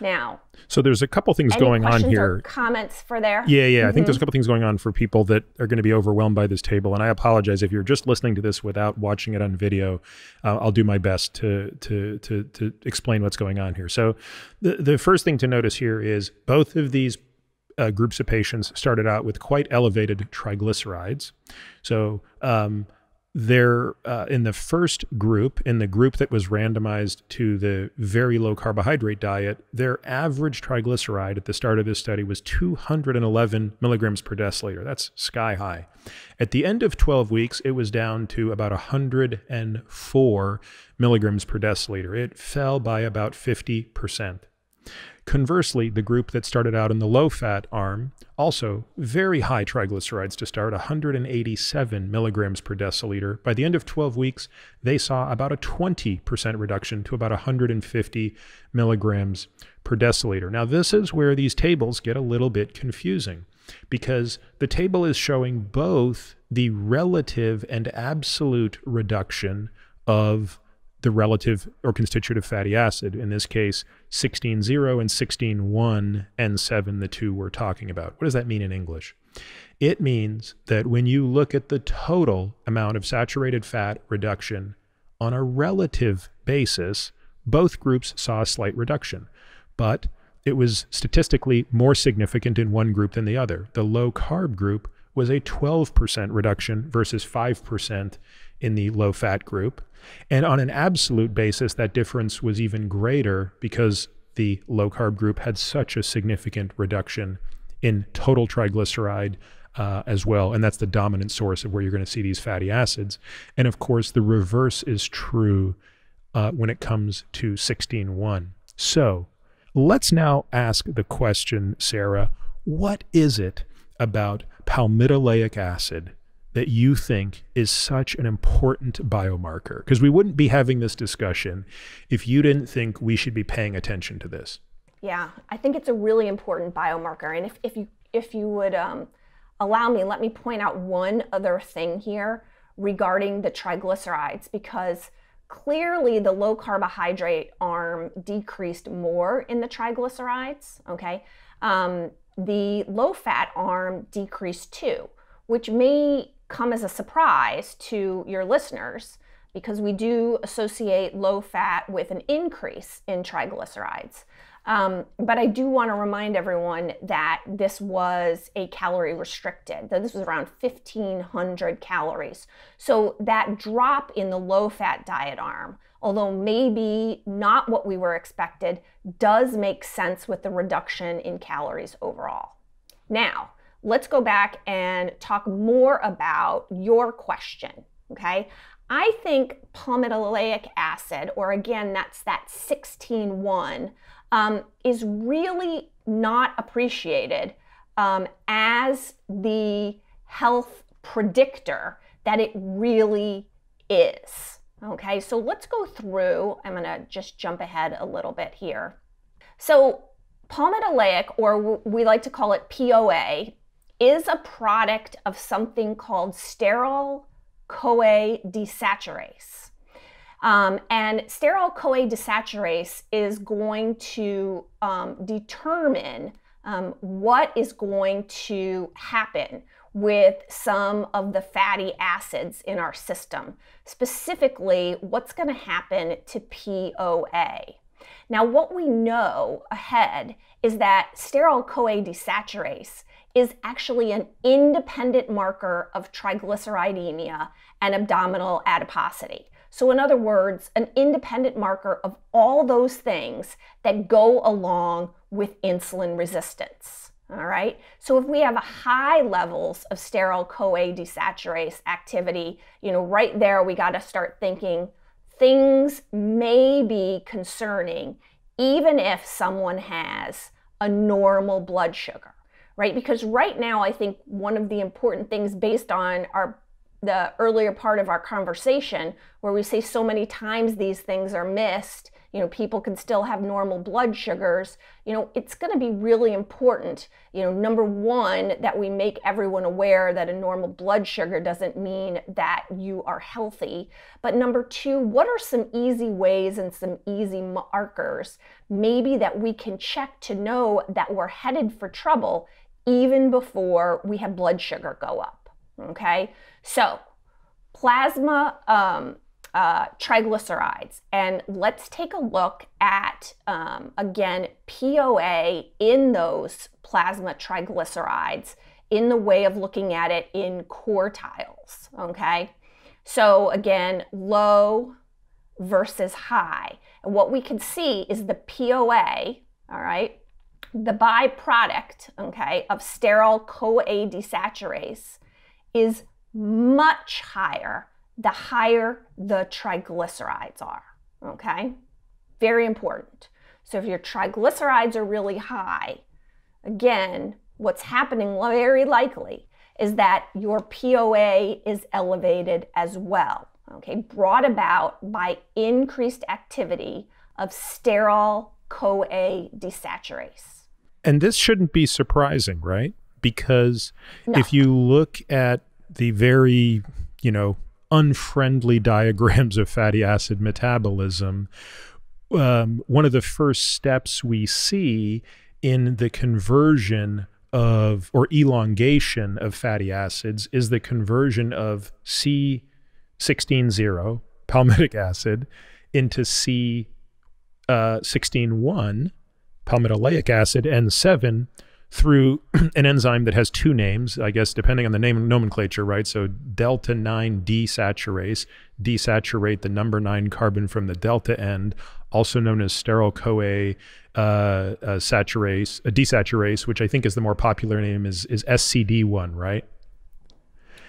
Now, so there's a couple things going on here. comments for there? Yeah, yeah. Mm-hmm. I think there's a mm-hmm. couple things going on for people that are going to be overwhelmed by this table. And I apologize if you're just listening to this without watching it on video. Uh, I'll do my best to, to to to explain what's going on here. So, the the first thing to notice here is both of these uh, groups of patients started out with quite elevated triglycerides. So. Um, there uh, in the first group, in the group that was randomized to the very low carbohydrate diet, their average triglyceride at the start of this study was 211 milligrams per deciliter. That's sky high. At the end of 12 weeks, it was down to about 104 milligrams per deciliter. It fell by about 50 percent. Conversely, the group that started out in the low fat arm, also very high triglycerides to start, 187 milligrams per deciliter. By the end of 12 weeks, they saw about a 20% reduction to about 150 milligrams per deciliter. Now, this is where these tables get a little bit confusing because the table is showing both the relative and absolute reduction of the relative or constitutive fatty acid, in this case, 16.0 and 16.1 N7, the two we're talking about. What does that mean in English? It means that when you look at the total amount of saturated fat reduction on a relative basis, both groups saw a slight reduction, but it was statistically more significant in one group than the other. The low carb group was a 12% reduction versus 5% in the low fat group. And on an absolute basis, that difference was even greater because the low carb group had such a significant reduction in total triglyceride uh, as well. And that's the dominant source of where you're going to see these fatty acids. And of course, the reverse is true uh, when it comes to 16.1. So let's now ask the question, Sarah what is it about palmitoleic acid that you think is such an important biomarker? Because we wouldn't be having this discussion if you didn't think we should be paying attention to this. Yeah, I think it's a really important biomarker. And if, if you if you would um, allow me, let me point out one other thing here regarding the triglycerides, because clearly the low carbohydrate arm decreased more in the triglycerides. Okay, um, the low fat arm decreased too, which may come as a surprise to your listeners because we do associate low fat with an increase in triglycerides. Um, but I do want to remind everyone that this was a calorie restricted, this was around 1500 calories. So that drop in the low fat diet arm, although maybe not what we were expected, does make sense with the reduction in calories overall. Now, let's go back and talk more about your question. Okay. I think palmitoleic acid, or again, that's that 16-1, um, is really not appreciated um, as the health predictor that it really is. Okay, so let's go through. I'm going to just jump ahead a little bit here. So, palmitoleic, or we like to call it POA, is a product of something called stearoyl CoA desaturase. Um, and stearoyl CoA desaturase is going to um, determine um, what is going to happen with some of the fatty acids in our system, specifically what's going to happen to POA. Now, what we know ahead is that stearoyl CoA desaturase is actually an independent marker of triglyceridemia and abdominal adiposity. So, in other words, an independent marker of all those things that go along with insulin resistance. All right. So if we have high levels of stearoyl CoA desaturase activity, you know, right there we got to start thinking things may be concerning even if someone has a normal blood sugar, right? Because right now I think one of the important things based on our the earlier part of our conversation where we say so many times these things are missed you know people can still have normal blood sugars you know it's going to be really important you know number one that we make everyone aware that a normal blood sugar doesn't mean that you are healthy. But number two what are some easy ways and some easy markers maybe that we can check to know that we're headed for trouble even before we have blood sugar go up okay? So plasma um, uh, triglycerides. And let's take a look at, um, again, POA in those plasma triglycerides in the way of looking at it in quartiles, okay? So again, low versus high. And what we can see is the POA, all right, the byproduct, okay, of stearoyl CoA desaturase is much higher the higher the triglycerides are. Okay? Very important. So if your triglycerides are really high, again, what's happening very likely is that your POA is elevated as well. Okay, brought about by increased activity of stearoyl CoA desaturase. And this shouldn't be surprising, right? Because no. if you look at the very, you know, unfriendly diagrams of fatty acid metabolism, um, one of the first steps we see in the conversion of or elongation of fatty acids is the conversion of C16-0 palmitic acid into C uh, 16-1 palmitoleic acid N7 through (clears throat) an enzyme that has two names, I guess, depending on the name nomenclature, right? So delta 9 desaturase, desaturate the number 9 carbon from the delta end, also known as stearoyl CoA uh, uh, saturase, uh, desaturase, which I think is the more popular name is, is SCD1, right?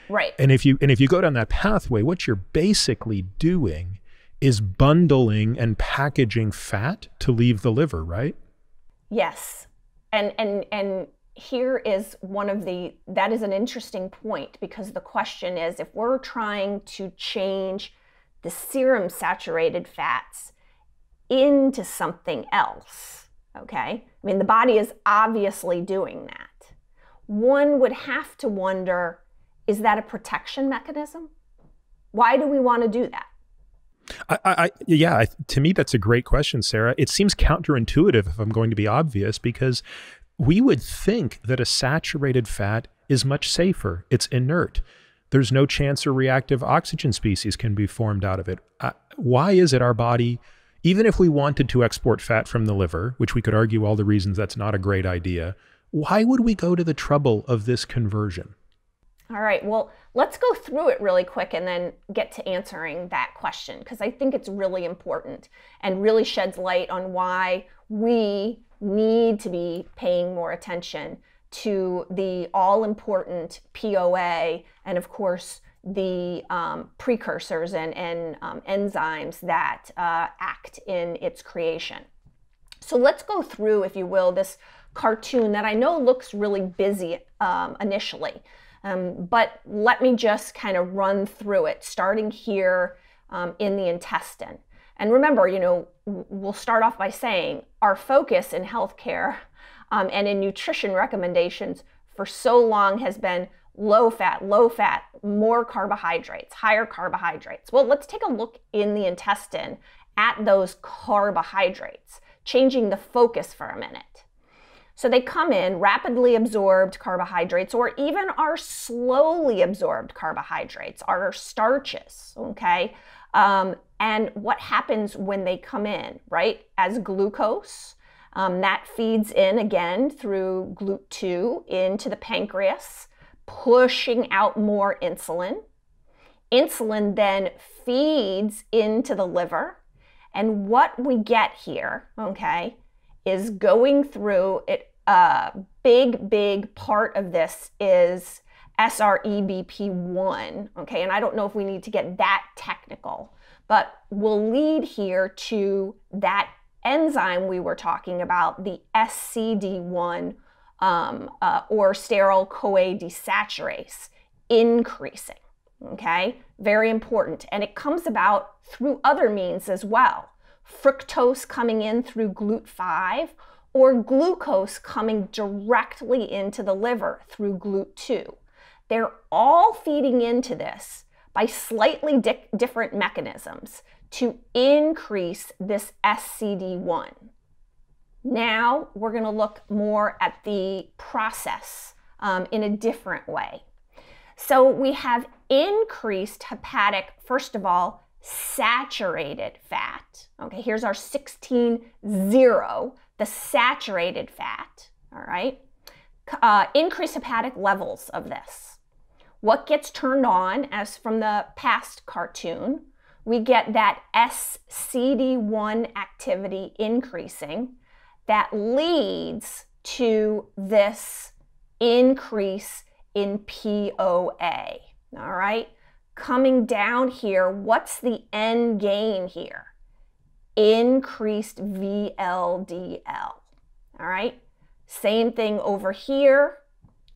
Right. And if you and if you go down that pathway, what you're basically doing is bundling and packaging fat to leave the liver, right? Yes and and and here is one of the that is an interesting point because the question is if we're trying to change the serum saturated fats into something else okay? I mean the body is obviously doing that. One would have to wonder is that a protection mechanism? Why do we want to do that I, I, yeah, to me, that's a great question, Sarah. It seems counterintuitive if I'm going to be obvious because we would think that a saturated fat is much safer. It's inert. There's no chance a reactive oxygen species can be formed out of it. Uh, why is it our body, even if we wanted to export fat from the liver, which we could argue all the reasons that's not a great idea, why would we go to the trouble of this conversion? All right, well, let's go through it really quick and then get to answering that question because I think it's really important and really sheds light on why we need to be paying more attention to the all important POA and, of course, the um, precursors and, and um, enzymes that uh, act in its creation. So let's go through, if you will, this cartoon that I know looks really busy um, initially. Um, but let me just kind of run through it, starting here um, in the intestine. And remember, you know, we'll start off by saying our focus in healthcare um, and in nutrition recommendations for so long has been low fat, low fat, more carbohydrates, higher carbohydrates. Well, let's take a look in the intestine at those carbohydrates, changing the focus for a minute. So they come in rapidly absorbed carbohydrates or even our slowly absorbed carbohydrates, our starches, okay? Um, and what happens when they come in, right? As glucose, um, that feeds in again through GLUT2 into the pancreas, pushing out more insulin. Insulin then feeds into the liver. And what we get here, okay, is going through it. A uh, big, big part of this is SREBP1. Okay, and I don't know if we need to get that technical, but will lead here to that enzyme we were talking about, the SCD1 um, uh, or stearoyl CoA desaturase, increasing. Okay, very important. And it comes about through other means as well fructose coming in through GLUT5 or glucose coming directly into the liver through GLUT2. They're all feeding into this by slightly di- different mechanisms to increase this SCD1. Now we're going to look more at the process um, in a different way. So we have increased hepatic, first of all, saturated fat. Okay, here's our 16 0, the saturated fat. All right, uh, increase hepatic levels of this. What gets turned on, as from the past cartoon, we get that SCD1 activity increasing that leads to this increase in POA. All right, coming down here, what's the end game here? Increased VLDL. All right, same thing over here,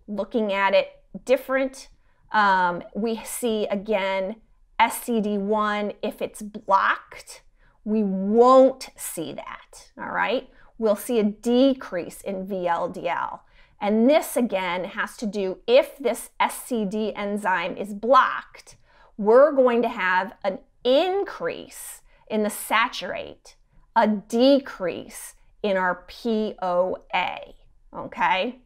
looking at it different. Um, we see again SCD1, if it's blocked, we won't see that. All right, we'll see a decrease in VLDL. And this again has to do if this SCD enzyme is blocked, we're going to have an increase in the saturate, a decrease in our POA. Okay?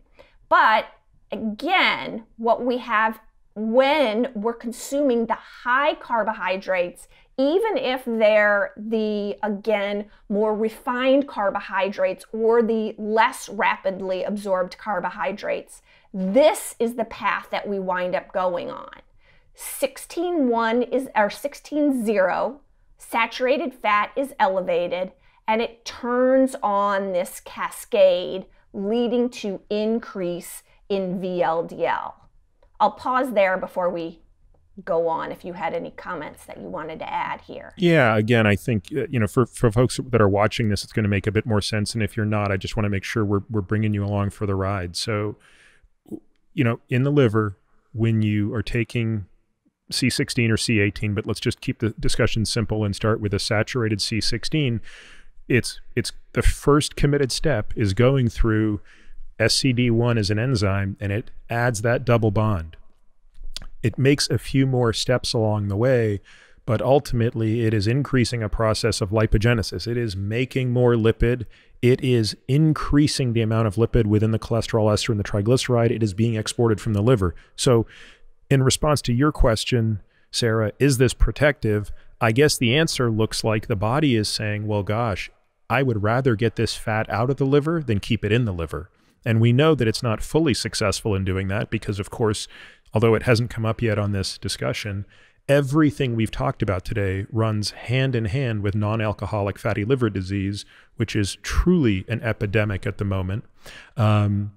But again, what we have when we're consuming the high carbohydrates, even if they're the, again, more refined carbohydrates or the less rapidly absorbed carbohydrates, this is the path that we wind up going on. 16.1 is or 16.0 saturated fat is elevated and it turns on this cascade leading to increase in VLDL. I'll pause there before we go on if you had any comments that you wanted to add here. Yeah, again, I think uh, you know for for folks that are watching this it's going to make a bit more sense and if you're not, I just want to make sure we're we're bringing you along for the ride. So you know, in the liver when you are taking C16 or C18, but let's just keep the discussion simple and start with a saturated C16. It's it's the first committed step is going through SCD1 as an enzyme and it adds that double bond. It makes a few more steps along the way, but ultimately it is increasing a process of lipogenesis. It is making more lipid. It is increasing the amount of lipid within the cholesterol ester and the triglyceride. It is being exported from the liver. So in response to your question, Sarah, is this protective? I guess the answer looks like the body is saying, well, gosh, I would rather get this fat out of the liver than keep it in the liver. And we know that it's not fully successful in doing that because, of course, although it hasn't come up yet on this discussion, everything we've talked about today runs hand in hand with non alcoholic fatty liver disease, which is truly an epidemic at the moment. Um,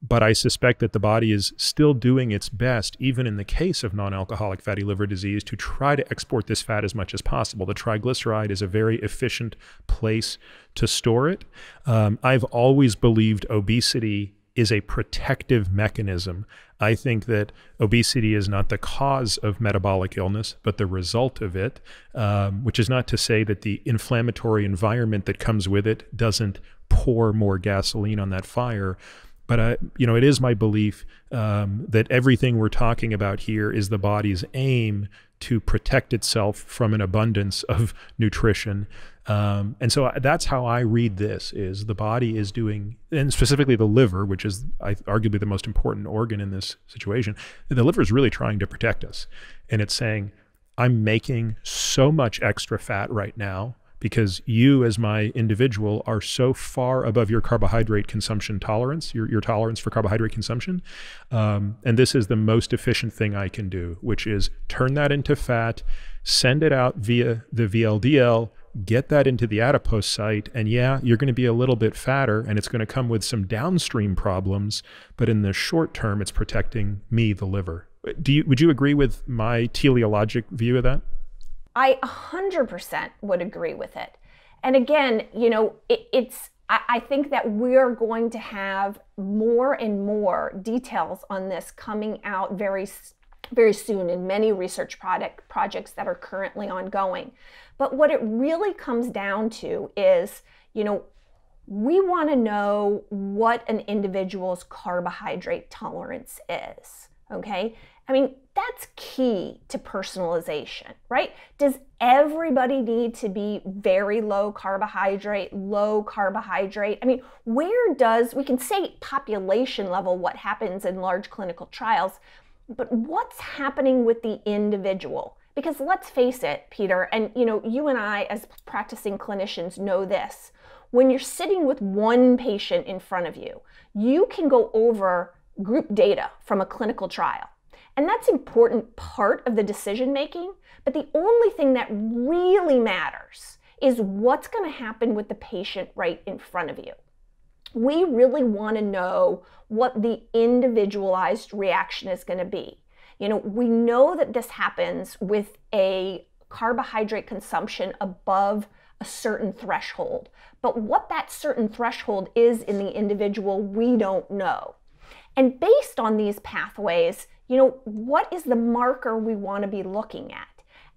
but I suspect that the body is still doing its best, even in the case of non alcoholic fatty liver disease, to try to export this fat as much as possible. The triglyceride is a very efficient place to store it. Um, I've always believed obesity is a protective mechanism. I think that obesity is not the cause of metabolic illness, but the result of it, um, which is not to say that the inflammatory environment that comes with it doesn't pour more gasoline on that fire But I, you know, it is my belief um, that everything we're talking about here is the body's aim to protect itself from an abundance of (laughs) nutrition. Um, and so that's how I read this: is the body is doing, and specifically the liver, which is I, arguably the most important organ in this situation. The liver is really trying to protect us, and it's saying, "I'm making so much extra fat right now." Because you as my individual are so far above your carbohydrate consumption tolerance your, your tolerance for carbohydrate consumption. Um, and this is the most efficient thing i can do which is turn that into fat send it out via the vldl get that into the adipose site and yeah you're going to be a little bit fatter and it's going to come with some downstream problems but in the short term it's protecting me the liver. Do you would you agree with my teleologic view of that I 100% would agree with it. And again, you know, it, it's, I, I think that we're going to have more and more details on this coming out very very soon in many research product projects that are currently ongoing. But what it really comes down to is, you know, we want to know what an individual's carbohydrate tolerance is. Okay. I mean, that's key to personalization, right? Does everybody need to be very low carbohydrate, low carbohydrate? I mean, where does, we can say population level what happens in large clinical trials, but what's happening with the individual? Because let's face it, Peter, and you know, you and I as practicing clinicians know this. When you're sitting with one patient in front of you, you can go over group data from a clinical trial and that's important part of the decision making, but the only thing that really matters is what's going to happen with the patient right in front of you. We really want to know what the individualized reaction is going to be. You know, we know that this happens with a carbohydrate consumption above a certain threshold. But what that certain threshold is in the individual, we don't know. And based on these pathways, you know, what is the marker we want to be looking at?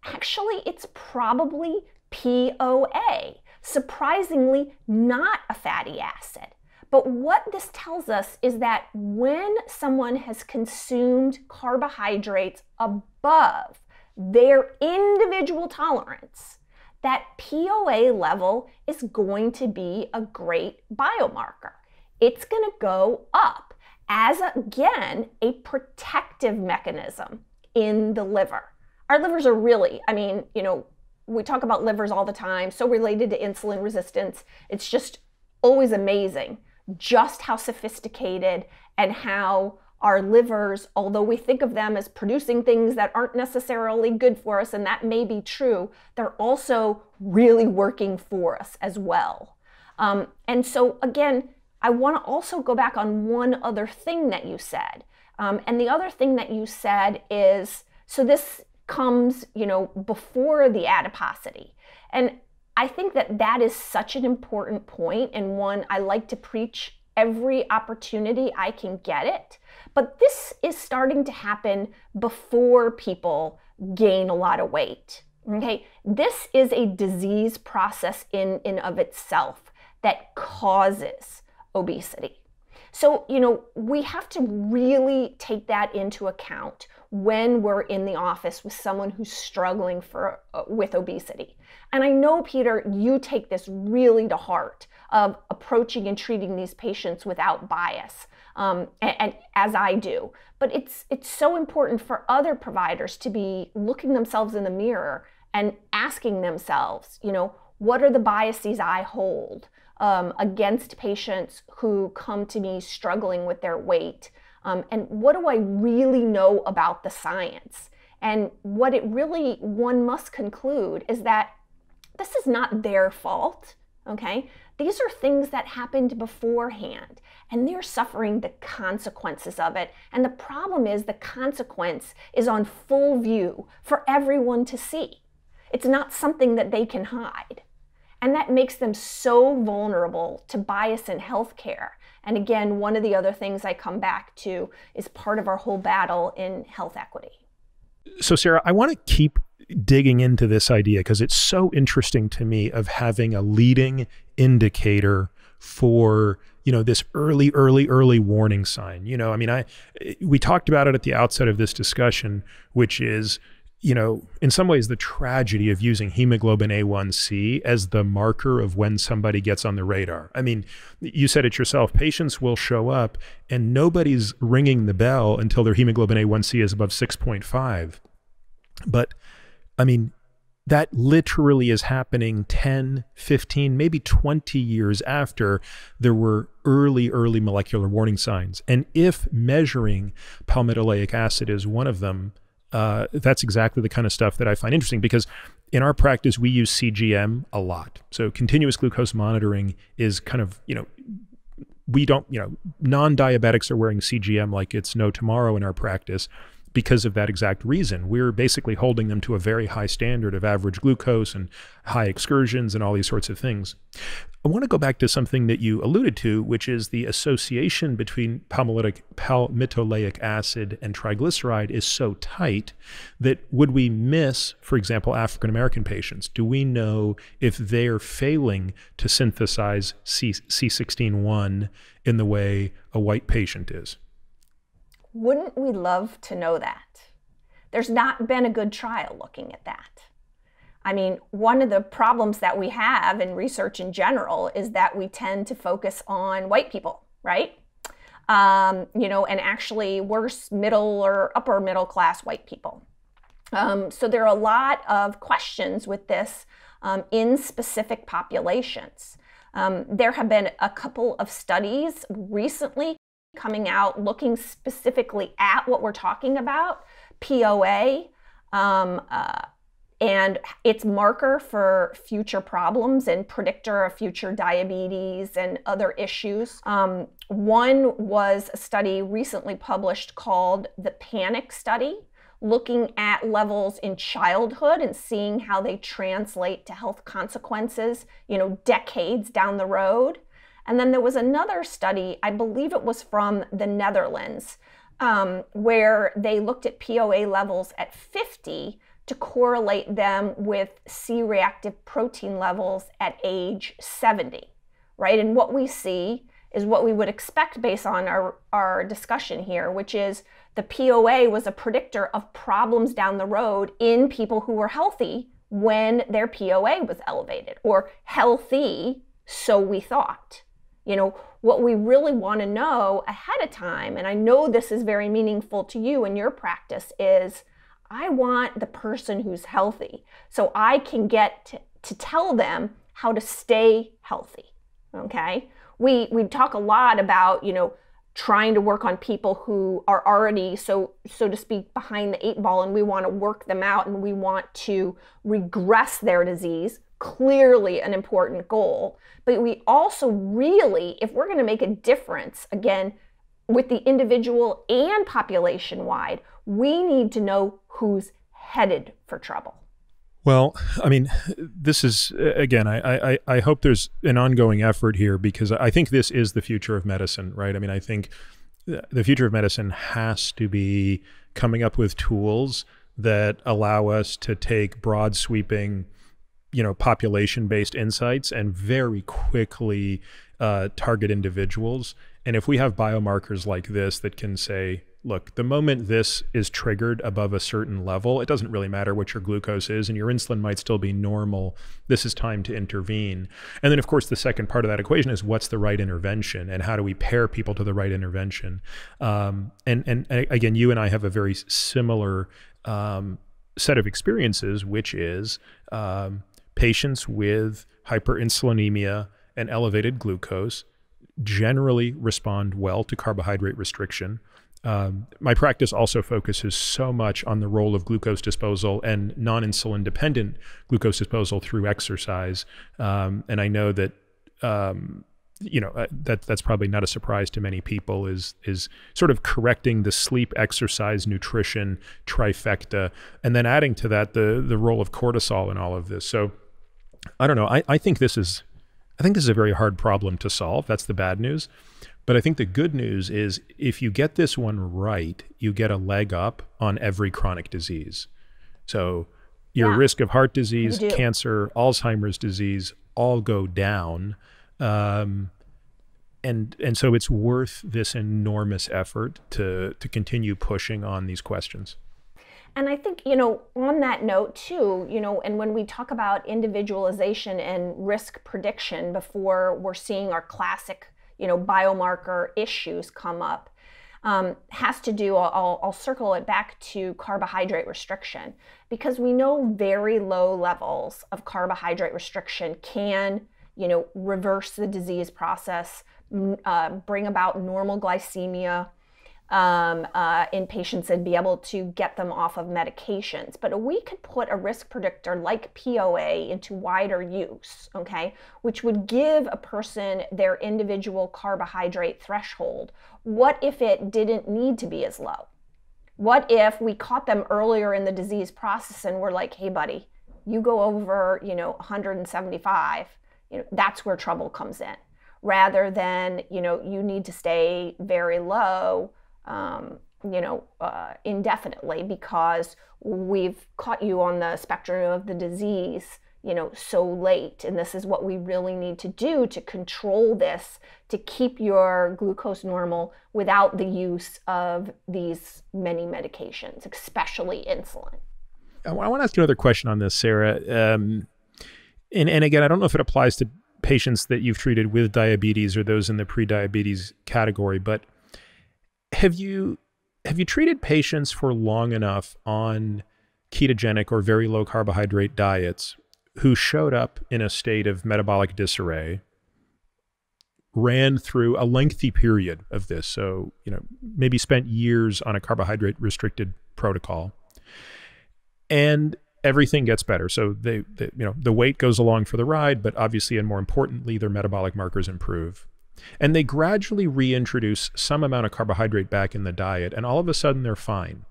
Actually, it's probably POA, surprisingly, not a fatty acid. But what this tells us is that when someone has consumed carbohydrates above their individual tolerance, that POA level is going to be a great biomarker. It's going to go up as again a protective mechanism in the liver. Our livers are really, I mean, you know, we talk about livers all the time, so related to insulin resistance. It's just always amazing just how sophisticated and how our livers, although we think of them as producing things that aren't necessarily good for us, and that may be true, they're also really working for us as well. Um, and so, again, I want to also go back on one other thing that you said. Um, and the other thing that you said is so this comes, you know, before the adiposity. And I think that that is such an important point and one I like to preach every opportunity I can get it. But this is starting to happen before people gain a lot of weight. Okay, this is a disease process in and of itself that causes obesity. So, you know, we have to really take that into account when we're in the office with someone who's struggling for uh, with obesity. And I know Peter, you take this really to heart of approaching and treating these patients without bias. Um, and, and, as I do, but it's it's so important for other providers to be looking themselves in the mirror and asking themselves, you know, what are the biases I hold? Um, against patients who come to me struggling with their weight? Um, and what do I really know about the science? And what it really, one must conclude is that this is not their fault, okay? These are things that happened beforehand, and they're suffering the consequences of it. And the problem is the consequence is on full view for everyone to see. It's not something that they can hide. And that makes them so vulnerable to bias in healthcare. And again, one of the other things I come back to is part of our whole battle in health equity. So, Sarah, I want to keep digging into this idea because it's so interesting to me of having a leading indicator for you know this early early early warning sign you know i mean i we talked about it at the outset of this discussion which is you know, in some ways, the tragedy of using hemoglobin A1C as the marker of when somebody gets on the radar. I mean, you said it yourself patients will show up and nobody's ringing the bell until their hemoglobin A1C is above 6.5. But I mean, that literally is happening 10, 15, maybe 20 years after there were early, early molecular warning signs. And if measuring palmitoleic acid is one of them, uh, that's exactly the kind of stuff that I find interesting because in our practice, we use CGM a lot. So continuous glucose monitoring is kind of, you know, we don't, you know, non diabetics are wearing CGM like it's no tomorrow in our practice because of that exact reason. We're basically holding them to a very high standard of average glucose and high excursions and all these sorts of things. I want to go back to something that you alluded to, which is the association between palmitoleic, palmitoleic acid and triglyceride is so tight that would we miss, for example, African American patients? Do we know if they're failing to synthesize C, C16-1 in the way a white patient is? Wouldn't we love to know that? There's not been a good trial looking at that. I mean, one of the problems that we have in research in general is that we tend to focus on white people, right? Um, you know, and actually worse middle or upper middle class white people. Um, so there are a lot of questions with this um, in specific populations. Um, there have been a couple of studies recently coming out looking specifically at what we're talking about, POA, um, uh, and its marker for future problems and predictor of future diabetes and other issues. Um, one was a study recently published called the PANIC study, looking at levels in childhood and seeing how they translate to health consequences, you know, decades down the road. And then there was another study, I believe it was from the Netherlands, um, where they looked at POA levels at 50 to correlate them with C reactive protein levels at age 70, right? And what we see is what we would expect based on our, our discussion here, which is the POA was a predictor of problems down the road in people who were healthy when their POA was elevated or healthy, so we thought. You know, what we really want to know ahead of time, and I know this is very meaningful to you in your practice, is I want the person who's healthy so I can get to, to tell them how to stay healthy. Okay? We we talk a lot about, you know, trying to work on people who are already so so to speak behind the eight ball and we want to work them out and we want to regress their disease clearly an important goal. But we also really, if we're going to make a difference, again, with the individual and population wide, we need to know who's headed for trouble. Well, I mean, this is again. I, I I hope there's an ongoing effort here because I think this is the future of medicine, right? I mean, I think the future of medicine has to be coming up with tools that allow us to take broad sweeping you know population based insights and very quickly uh, target individuals. And if we have biomarkers like this that can say look the moment this is triggered above a certain level it doesn't really matter what your glucose is and your insulin might still be normal this is time to intervene. And then of course the second part of that equation is what's the right intervention and how do we pair people to the right intervention? Um, and, and, again you and i have a very similar um, set of experiences which is um, patients with hyperinsulinemia and elevated glucose generally respond well to carbohydrate restriction. Um, my practice also focuses so much on the role of glucose disposal and non insulin dependent glucose disposal through exercise. Um, and I know that. Um, you know uh, that that's probably not a surprise to many people is is sort of correcting the sleep exercise nutrition trifecta and then adding to that the the role of cortisol in all of this so I don't know. I, I think this is I think this is a very hard problem to solve. That's the bad news. But I think the good news is if you get this one right, you get a leg up on every chronic disease. So your Yeah. risk of heart disease, cancer, Alzheimer's disease all go down. Um, and and so it's worth this enormous effort to to continue pushing on these questions. And I think, you know, on that note too, you know, and when we talk about individualization and risk prediction before we're seeing our classic, you know, biomarker issues come up, um, has to do, I'll, I'll circle it back to carbohydrate restriction because we know very low levels of carbohydrate restriction can, you know, reverse the disease process, uh, bring about normal glycemia, um, uh, in patients and be able to get them off of medications. But we could put a risk predictor like POA into wider use, okay, which would give a person their individual carbohydrate threshold. What if it didn't need to be as low? What if we caught them earlier in the disease process and we're like, hey, buddy, you go over, you know, 175, you know, that's where trouble comes in rather than, you know, you need to stay very low um, you know, uh, indefinitely because we've caught you on the spectrum of the disease, you know, so late. And this is what we really need to do to control this, to keep your glucose normal without the use of these many medications, especially insulin. I want to ask you another question on this, Sarah. Um, and, and again, I don't know if it applies to patients that you've treated with diabetes or those in the pre-diabetes category, but have you have you treated patients for long enough on ketogenic or very low carbohydrate diets who showed up in a state of metabolic disarray ran through a lengthy period of this so you know maybe spent years on a carbohydrate restricted protocol and everything gets better so they, they you know the weight goes along for the ride but obviously and more importantly their metabolic markers improve and they gradually reintroduce some amount of carbohydrate back in the diet, and all of a sudden they're fine.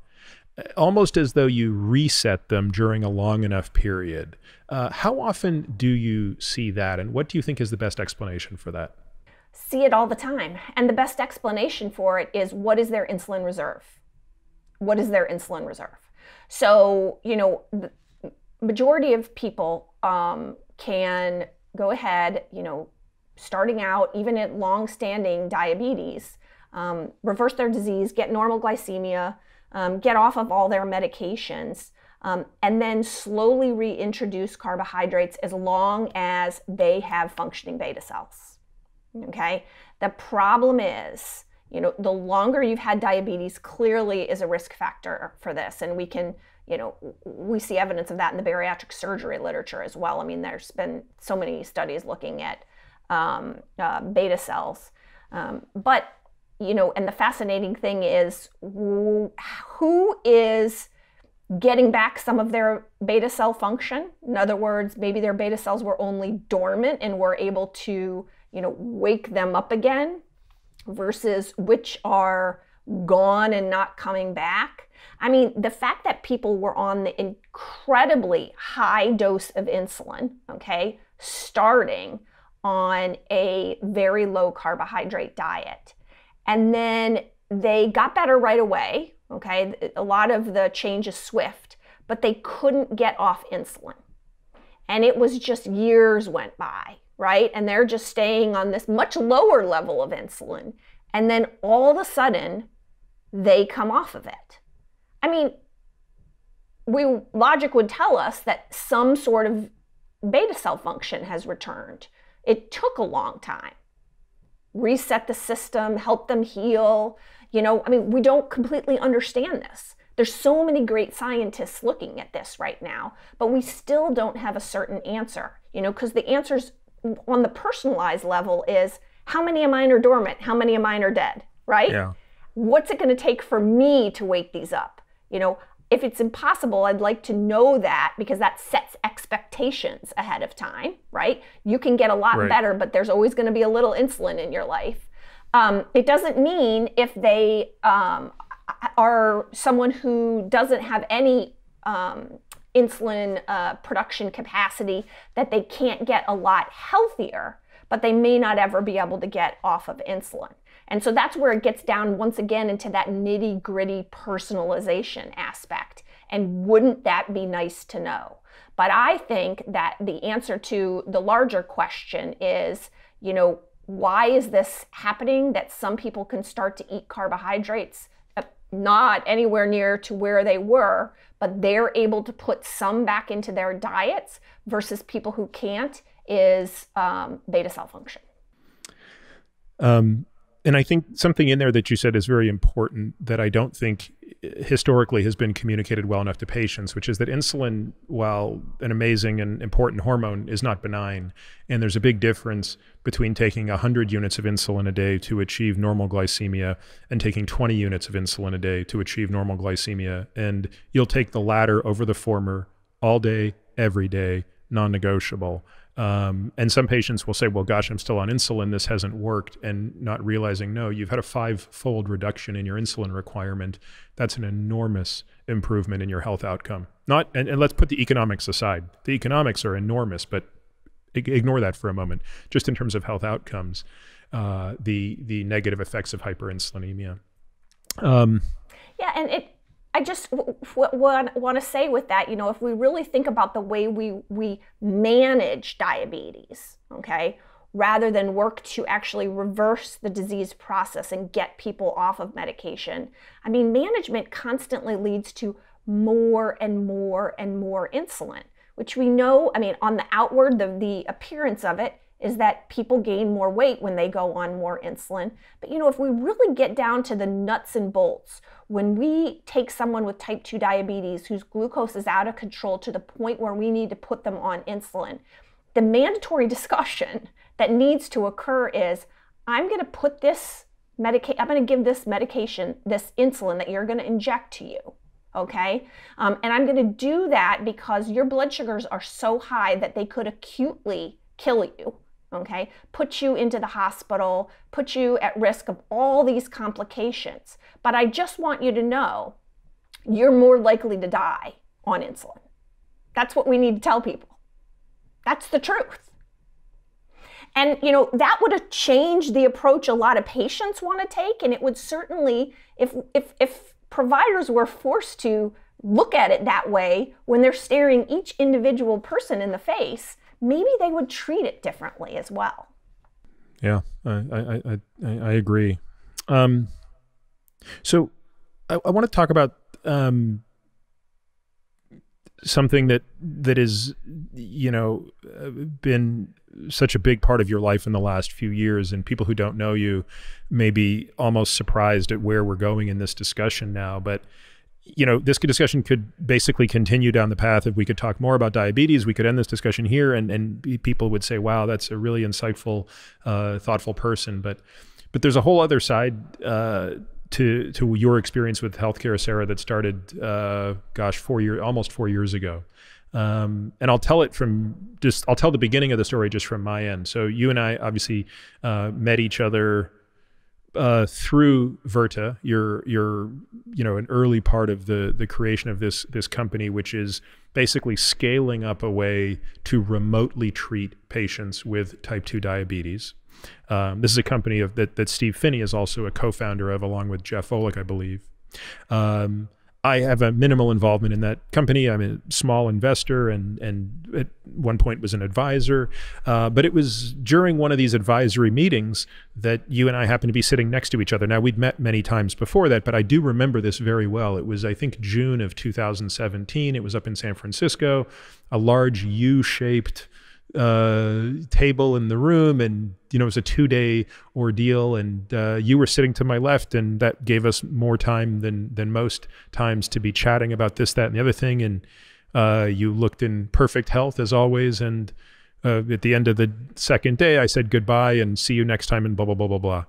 Almost as though you reset them during a long enough period. Uh, how often do you see that, and what do you think is the best explanation for that? See it all the time. And the best explanation for it is what is their insulin reserve? What is their insulin reserve? So, you know, majority of people um, can go ahead, you know, starting out, even at long standing diabetes, um, reverse their disease, get normal glycemia, um, get off of all their medications, um, and then slowly reintroduce carbohydrates as long as they have functioning beta cells. Okay? The problem is, you know, the longer you've had diabetes clearly is a risk factor for this. And we can, you know, we see evidence of that in the bariatric surgery literature as well. I mean, there's been so many studies looking at um, uh, beta cells. Um, but, you know, and the fascinating thing is who is getting back some of their beta cell function? In other words, maybe their beta cells were only dormant and we're able to, you know, wake them up again versus which are gone and not coming back. I mean, the fact that people were on the incredibly high dose of insulin, okay, starting on a very low carbohydrate diet. And then they got better right away. Okay, a lot of the change is swift, but they couldn't get off insulin. And it was just years went by, right? And they're just staying on this much lower level of insulin. And then all of a sudden, they come off of it. I mean, we logic would tell us that some sort of beta cell function has returned. It took a long time. Reset the system, help them heal. You know, I mean, we don't completely understand this. There's so many great scientists looking at this right now, but we still don't have a certain answer, you know, because the answers on the personalized level is how many of mine are dormant? How many of mine are dead? Right? Yeah. What's it going to take for me to wake these up? You know, if it's impossible, I'd like to know that because that sets expectations ahead of time, right? You can get a lot right. better, but there's always going to be a little insulin in your life. Um, it doesn't mean if they um, are someone who doesn't have any um, insulin uh, production capacity that they can't get a lot healthier, but they may not ever be able to get off of insulin. And so that's where it gets down once again into that nitty gritty personalization aspect. And wouldn't that be nice to know? But I think that the answer to the larger question is, you know, why is this happening that some people can start to eat carbohydrates uh, not anywhere near to where they were, but they're able to put some back into their diets versus people who can't is um, beta cell function. Um, and I think something in there that you said is very important that I don't think historically has been communicated well enough to patients, which is that insulin, while an amazing and important hormone, is not benign. And there's a big difference between taking 100 units of insulin a day to achieve normal glycemia and taking 20 units of insulin a day to achieve normal glycemia. And you'll take the latter over the former all day, every day, non negotiable. Um, and some patients will say, well, gosh, I'm still on insulin. This hasn't worked. And not realizing, no, you've had a five fold reduction in your insulin requirement. That's an enormous improvement in your health outcome. Not, and, and let's put the economics aside. The economics are enormous, but ignore that for a moment. Just in terms of health outcomes, uh, the, the negative effects of hyperinsulinemia. Um, yeah, and it, I just w- w- want to say with that, you know, if we really think about the way we we manage diabetes, okay, rather than work to actually reverse the disease process and get people off of medication. I mean, management constantly leads to more and more and more insulin, which we know, I mean, on the outward, the, the appearance of it is that people gain more weight when they go on more insulin. But you know, if we really get down to the nuts and bolts, when we take someone with type 2 diabetes whose glucose is out of control to the point where we need to put them on insulin, the mandatory (laughs) discussion that needs to occur is I'm going to put this medication, I'm going to give this medication, this insulin that you're going to inject to you. Okay. Um, and I'm going to do that because your blood sugars are so high that they could acutely kill you okay? Put you into the hospital, put you at risk of all these complications. But I just want you to know you're more likely to die on insulin. That's what we need to tell people. That's the truth. And you know, that would have changed the approach a lot of patients want to take and it would certainly if if if providers were forced to look at it that way when they're staring each individual person in the face, maybe they would treat it differently as well. Yeah, I I I, I agree. Um, so I, I want to talk about um, something that that is you know been such a big part of your life in the last few years and people who don't know you may be almost surprised at where we're going in this discussion now but you know, this discussion could basically continue down the path. If we could talk more about diabetes, we could end this discussion here, and and people would say, "Wow, that's a really insightful, uh, thoughtful person." But but there's a whole other side uh, to to your experience with healthcare, Sarah, that started, uh, gosh, four years, almost four years ago. Um, and I'll tell it from just I'll tell the beginning of the story just from my end. So you and I obviously uh, met each other uh, through Virta, you're you're you know an early part of the the creation of this this company, which is basically scaling up a way to remotely treat patients with type two diabetes. Um, this is a company of, that that Steve Phinney is also a co-founder of, along with Jeff Volek, I believe. Um, I have a minimal involvement in that company. I'm a small investor and, and at one point was an advisor. Uh, but it was during one of these advisory meetings that you and I happened to be sitting next to each other. Now, we'd met many times before that, but I do remember this very well. It was, I think, June of 2017. It was up in San Francisco, a large U shaped uh, table in the room, and you know it was a two day ordeal. And uh, you were sitting to my left, and that gave us more time than than most times to be chatting about this, that, and the other thing. And uh, you looked in perfect health as always. And uh, at the end of the second day, I said goodbye and see you next time, and blah blah blah blah blah.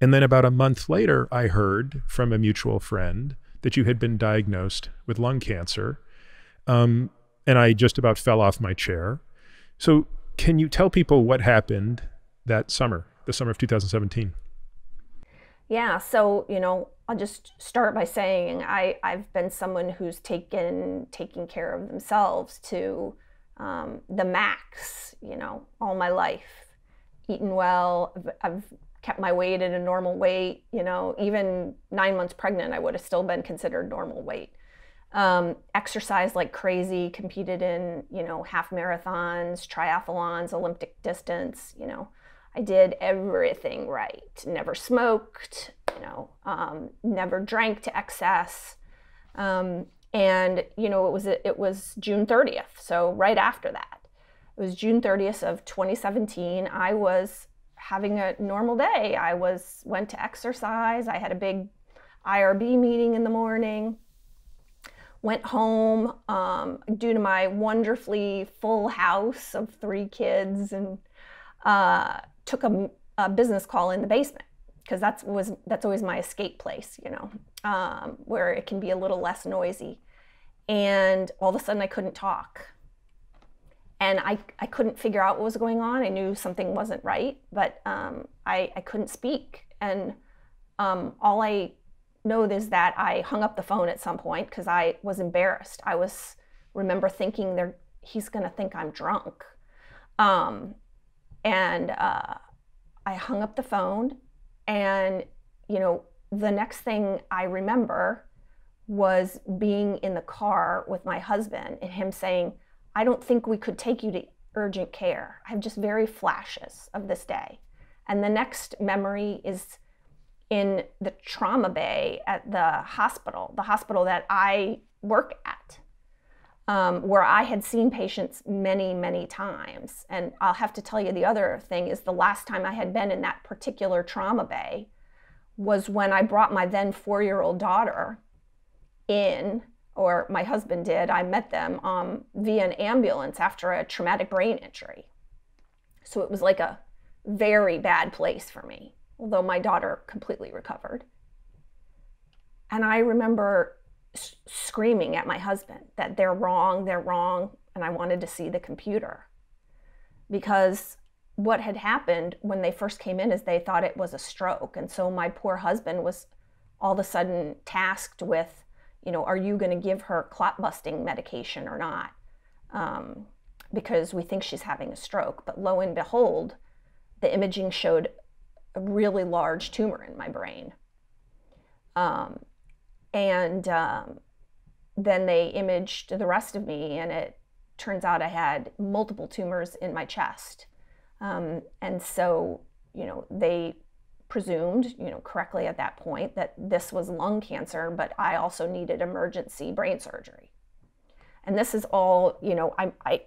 And then about a month later, I heard from a mutual friend that you had been diagnosed with lung cancer. Um, and I just about fell off my chair. So, can you tell people what happened that summer, the summer of 2017? Yeah, so you know, I'll just start by saying I I've been someone who's taken taking care of themselves to um, the max, you know, all my life, eaten well. I've, I've kept my weight at a normal weight. You know, even nine months pregnant, I would have still been considered normal weight um, exercised like crazy, competed in, you know, half marathons, triathlons, Olympic distance, you know. I did everything right. Never smoked, you know, um, never drank to excess. Um, and you know, it was it was June 30th, so right after that, it was June 30th of 2017. I was having a normal day. I was went to exercise. I had a big IRB meeting in the morning. Went home um, due to my wonderfully full house of three kids and uh, took a, a, business call in the basement because that's was that's always my escape place, you know, um, where it can be a little less noisy. And all of a sudden, I couldn't talk, and I I couldn't figure out what was going on. I knew something wasn't right, but um, I I couldn't speak, and um, all I know is that I hung up the phone at some point because I was embarrassed. I was remember thinking there he's gonna think I'm drunk. Um, and uh, I hung up the phone, and you know, the next thing I remember was being in the car with my husband and him saying, I don't think we could take you to urgent care. I have just very flashes of this day. And the next memory is in the trauma bay at the hospital, the hospital that I work at um, where I had seen patients many, many times. And I'll have to tell you the other thing is the last time I had been in that particular trauma bay was when I brought my then four year old daughter in, or my husband did. I met them um, via an ambulance after a traumatic brain injury. So it was like a very bad place for me, although my daughter completely recovered. And I remember screaming at my husband that they're wrong, they're wrong, and I wanted to see the computer. Because what had happened when they first came in is they thought it was a stroke. And so my poor husband was all of a sudden tasked with, you know, are you going to give her clot busting medication or not? Um, because we think she's having a stroke. But lo and behold, the imaging showed a really large tumor in my brain. Um, and um, then they imaged the rest of me, and it turns out I had multiple tumors in my chest. Um, and so, you know, they presumed, you know, correctly at that point that this was lung cancer, but I also needed emergency brain surgery. And this is all, you know, I, I,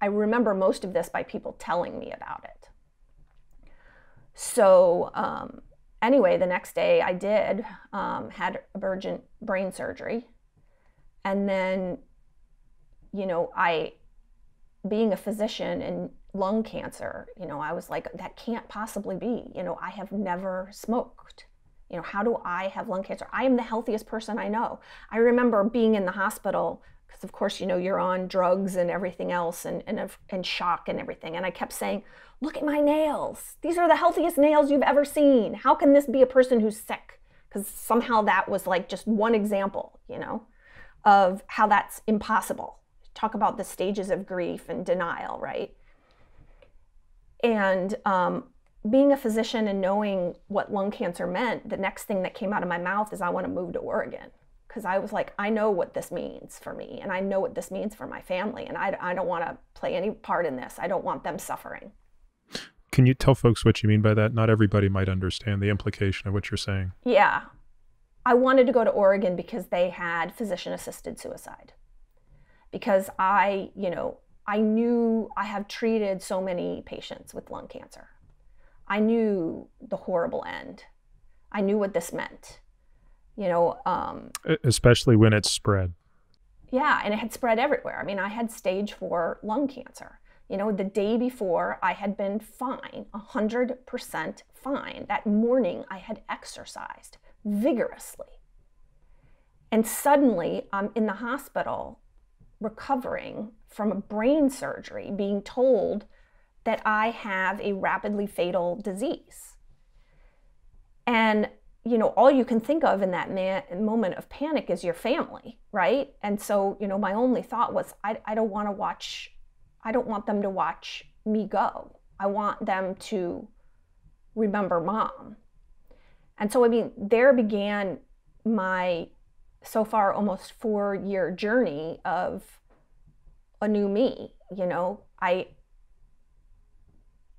I remember most of this by people telling me about it. So, um, anyway, the next day I did, um, had emergent brain surgery. And then, you know, I, being a physician and lung cancer, you know, I was like, that can't possibly be. You know, I have never smoked. You know, how do I have lung cancer? I am the healthiest person I know. I remember being in the hospital because, of course, you know, you're on drugs and everything else and, and, and shock and everything. And I kept saying, Look at my nails. These are the healthiest nails you've ever seen. How can this be a person who's sick? Because somehow that was like just one example, you know, of how that's impossible. Talk about the stages of grief and denial, right? And um, being a physician and knowing what lung cancer meant, the next thing that came out of my mouth is I want to move to Oregon because I was like, I know what this means for me, and I know what this means for my family, and I, I don't want to play any part in this. I don't want them suffering. Can you tell folks what you mean by that? Not everybody might understand the implication of what you're saying. Yeah. I wanted to go to Oregon because they had physician assisted suicide. Because I, you know, I knew I have treated so many patients with lung cancer. I knew the horrible end. I knew what this meant. You know, um, especially when it's spread. Yeah, and it had spread everywhere. I mean, I had stage four lung cancer. You know, the day before I had been fine, 100% fine. That morning I had exercised vigorously. And suddenly I'm in the hospital recovering from a brain surgery, being told that I have a rapidly fatal disease. And you know, all you can think of in that moment of panic is your family, right? And so, you know, my only thought was, I, I don't want to watch I don't want them to watch me go. I want them to remember mom. And so, I mean, there began my so far almost four year journey of a new me. You know, I,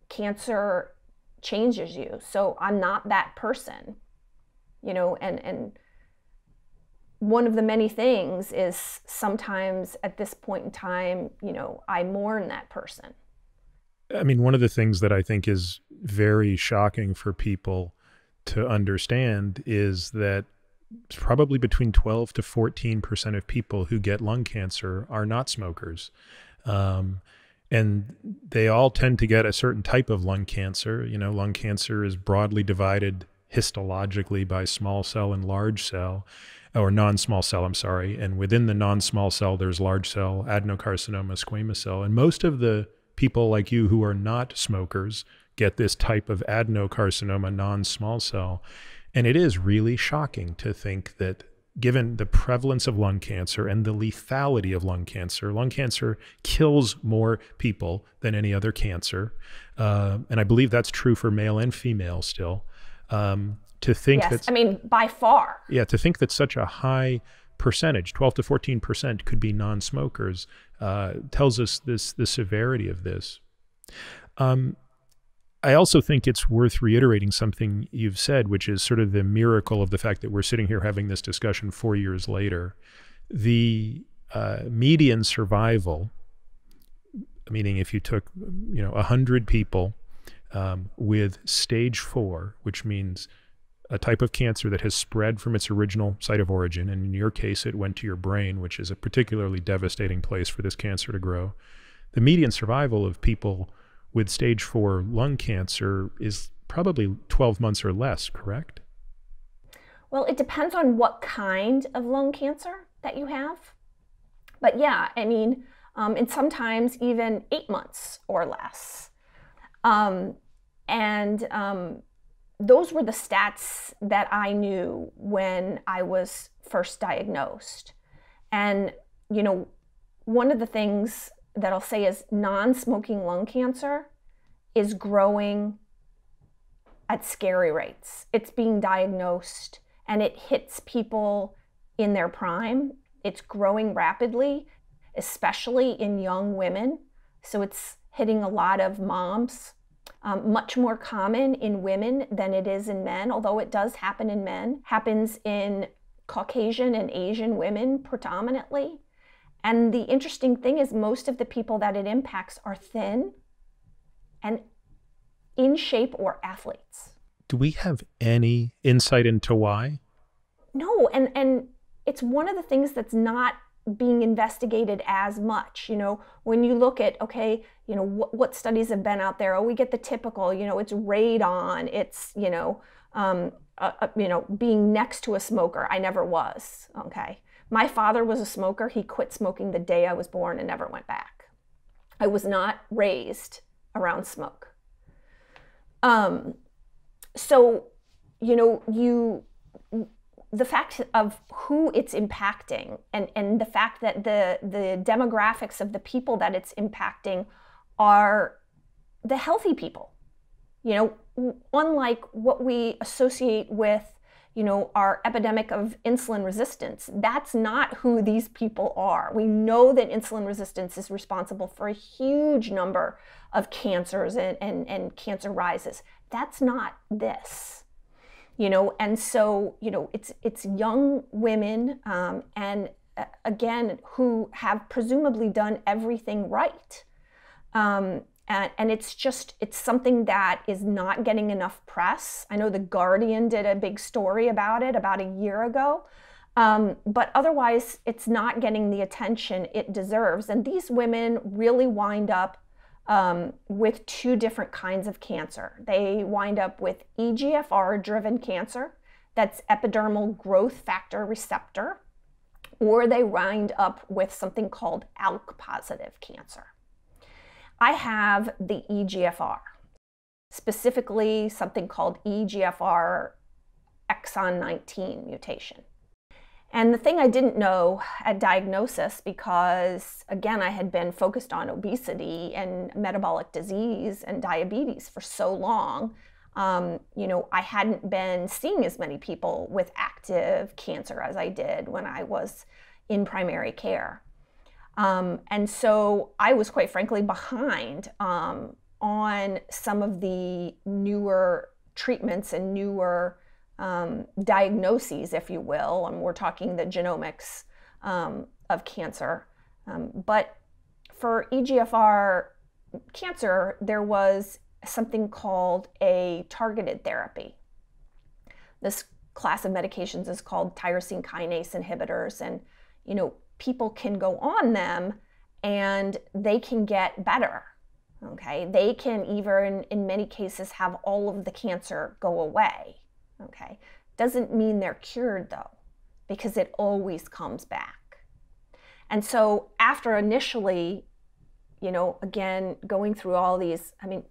cancer changes you. So I'm not that person, you know, and, and one of the many things is sometimes at this point in time, you know, I mourn that person. I mean, one of the things that I think is very shocking for people to understand is that probably between 12 to 14 percent of people who get lung cancer are not smokers. Um, and they all tend to get a certain type of lung cancer. You know, lung cancer is broadly divided histologically by small cell and large cell, or non small cell, I'm sorry. And within the non small cell, there's large cell adenocarcinoma, squamous cell. And most of the people like you who are not smokers get this type of adenocarcinoma, non small cell. And it is really shocking to think that given the prevalence of lung cancer and the lethality of lung cancer, lung cancer kills more people than any other cancer. Uh, and I believe that's true for male and female still. Um, to think yes, that, I mean, by far. Yeah, to think that such a high percentage, 12 to 14 percent, could be non smokers uh, tells us this the severity of this. Um, I also think it's worth reiterating something you've said, which is sort of the miracle of the fact that we're sitting here having this discussion four years later. The uh, median survival, meaning if you took, you know, 100 people um, with stage four, which means a type of cancer that has spread from its original site of origin, and in your case, it went to your brain, which is a particularly devastating place for this cancer to grow. The median survival of people with stage four lung cancer is probably 12 months or less, correct? Well, it depends on what kind of lung cancer that you have. But yeah, I mean, um, and sometimes even eight months or less. Um, and um, those were the stats that I knew when I was first diagnosed. And, you know, one of the things that I'll say is non smoking lung cancer is growing at scary rates. It's being diagnosed and it hits people in their prime. It's growing rapidly, especially in young women. So it's hitting a lot of moms. Um, much more common in women than it is in men, although it does happen in men. Happens in Caucasian and Asian women predominantly. And the interesting thing is, most of the people that it impacts are thin and in shape or athletes. Do we have any insight into why? No, and and it's one of the things that's not being investigated as much. You know, when you look at okay, you know what, studies have been out there. Oh, we get the typical. You know, it's radon. It's you know, um, uh, uh, you know, being next to a smoker. I never was. Okay, my father was a smoker. He quit smoking the day I was born and never went back. I was not raised around smoke. Um, so, you know, you the fact of who it's impacting and, and the fact that the the demographics of the people that it's impacting are the healthy people. You know, unlike what we associate with you know, our epidemic of insulin resistance. That's not who these people are. We know that insulin resistance is responsible for a huge number of cancers and, and, and cancer rises. That's not this. You know, and so, you know, it's it's young women um, and uh, again who have presumably done everything right. Um, and, and it's just it's something that is not getting enough press. I know the guardian did a big story about it about a year ago. Um, but otherwise it's not getting the attention it deserves. And these women really wind up um, with two different kinds of cancer. They wind up with egfr driven cancer that's epidermal growth factor receptor or they wind up with something called alk positive cancer I have the EGFR, specifically something called EGFR exon 19 mutation. And the thing I didn't know at diagnosis, because again, I had been focused on obesity and metabolic disease and diabetes for so long, um, you know, I hadn't been seeing as many people with active cancer as I did when I was in primary care. Um, and so I was quite frankly behind um, on some of the newer treatments and newer um, diagnoses, if you will, and we're talking the genomics um, of cancer. Um, but for EGFR cancer, there was something called a targeted therapy. This class of medications is called tyrosine kinase inhibitors, and you know people can go on them and they can get better. Okay, they can even in many cases have all of the cancer go away. Okay, doesn't mean they're cured though, because it always comes back. And so after initially, you know, again going through all these, I mean,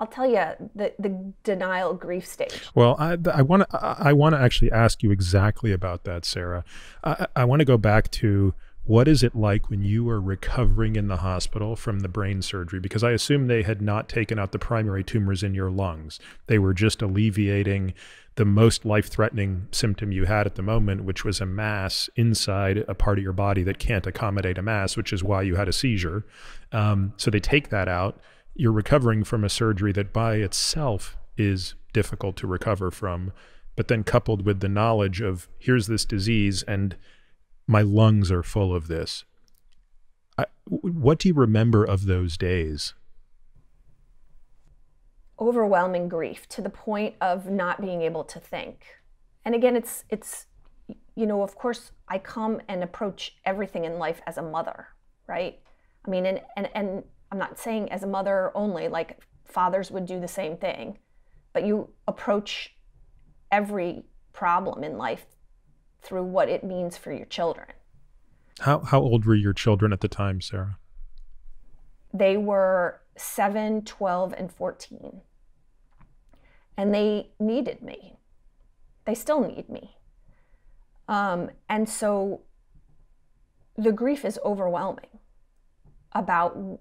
I'll tell you the the denial grief stage. Well, I want to I want to actually ask you exactly about that, Sarah. I, I want to go back to what is it like when you were recovering in the hospital from the brain surgery? Because I assume they had not taken out the primary tumors in your lungs. They were just alleviating the most life threatening symptom you had at the moment, which was a mass inside a part of your body that can't accommodate a mass, which is why you had a seizure. Um, so they take that out you're recovering from a surgery that by itself is difficult to recover from, but then coupled with the knowledge of here's this disease and my lungs are full of this. I, what do you remember of those days? Overwhelming grief to the point of not being able to think. And again, it's it's you know, of course, I come and approach everything in life as a mother, right? I mean, and and and I'm not saying as a mother only, like fathers would do the same thing, but you approach every problem in life through what it means for your children. How, how old were your children at the time, Sarah? They were 7, 12, and 14. And they needed me. They still need me. Um, and so the grief is overwhelming about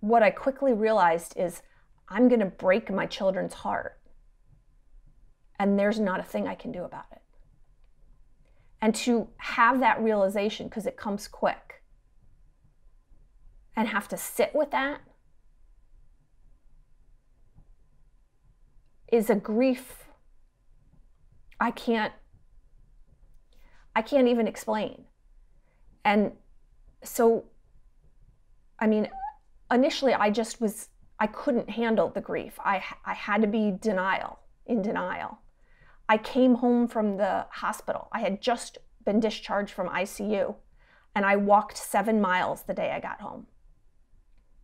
what I quickly realized is I'm going to break my children's heart. And there's not a thing I can do about it. And to have that realization, because it comes quick, and have to sit with that is a grief I can't I can't even explain. And so I mean initially I just was I couldn't handle the grief. I I had to be denial in denial. I came home from the hospital. I had just been discharged from ICU and I walked 7 miles the day I got home.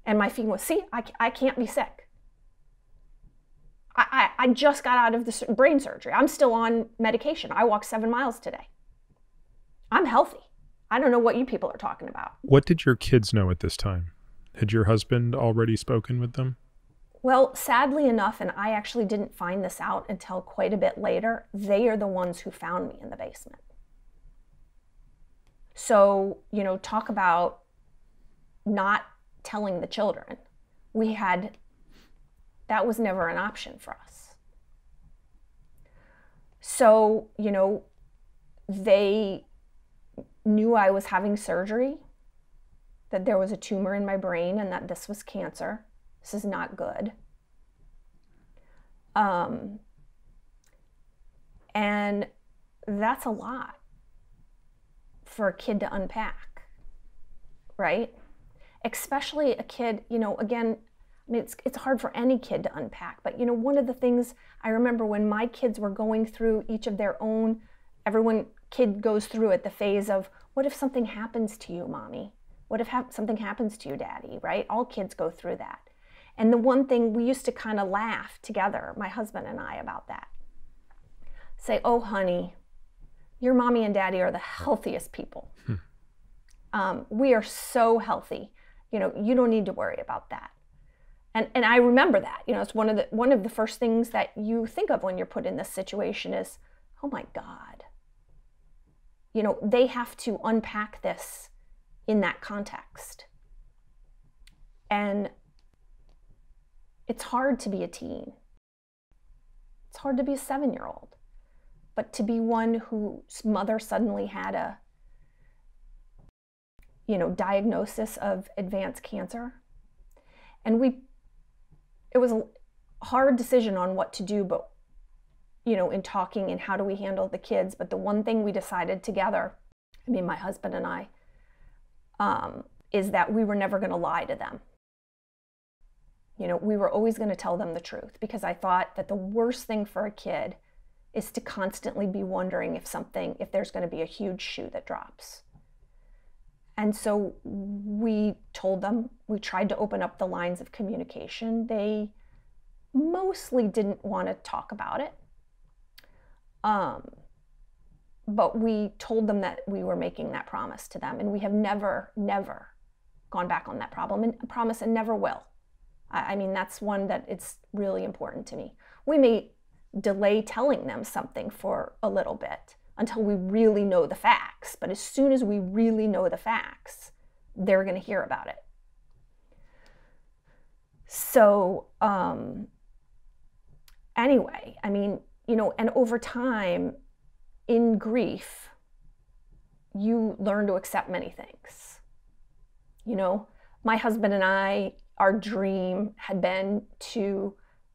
And my feeling was, "See, I I can't be sick." I, I, I just got out of the brain surgery. I'm still on medication. I walked seven miles today. I'm healthy. I don't know what you people are talking about. What did your kids know at this time? Had your husband already spoken with them? Well, sadly enough, and I actually didn't find this out until quite a bit later, they are the ones who found me in the basement. So, you know, talk about not telling the children. We had, that was never an option for us. So, you know, they knew I was having surgery that there was a tumor in my brain and that this was cancer. This is not good. Um, and that's a lot for a kid to unpack, right? Especially a kid, you know, again, I mean, it's, it's hard for any kid to unpack, but you know, one of the things I remember when my kids were going through each of their own, everyone kid goes through it, the phase of, what if something happens to you, mommy? What if ha- something happens to you, daddy, right? All kids go through that. And the one thing we used to kind of laugh together, my husband and I, about that. Say, oh, honey, your mommy and daddy are the healthiest people. Hmm. Um, we are so healthy. You know, you don't need to worry about that. And, and I remember that. You know, it's one of the one of the first things that you think of when you're put in this situation is, oh my God. You know, they have to unpack this in that context. And it's hard to be a teen. It's hard to be a seven year old. But to be one whose mother suddenly had a you know diagnosis of advanced cancer and we it was a hard decision on what to do, but you know, in talking and how do we handle the kids. But the one thing we decided together, I mean, my husband and I, um, is that we were never going to lie to them. You know, we were always going to tell them the truth because I thought that the worst thing for a kid is to constantly be wondering if something, if there's going to be a huge shoe that drops. And so we told them, we tried to open up the lines of communication. They mostly didn't want to talk about it. Um, but we told them that we were making that promise to them, and we have never, never gone back on that problem and promise and never will. I, I mean, that's one that it's really important to me. We may delay telling them something for a little bit until we really know the facts, but as soon as we really know the facts, they're going to hear about it. So, um, anyway, I mean, you know, and over time in grief, you learn to accept many things. You know, my husband and I, our dream had been to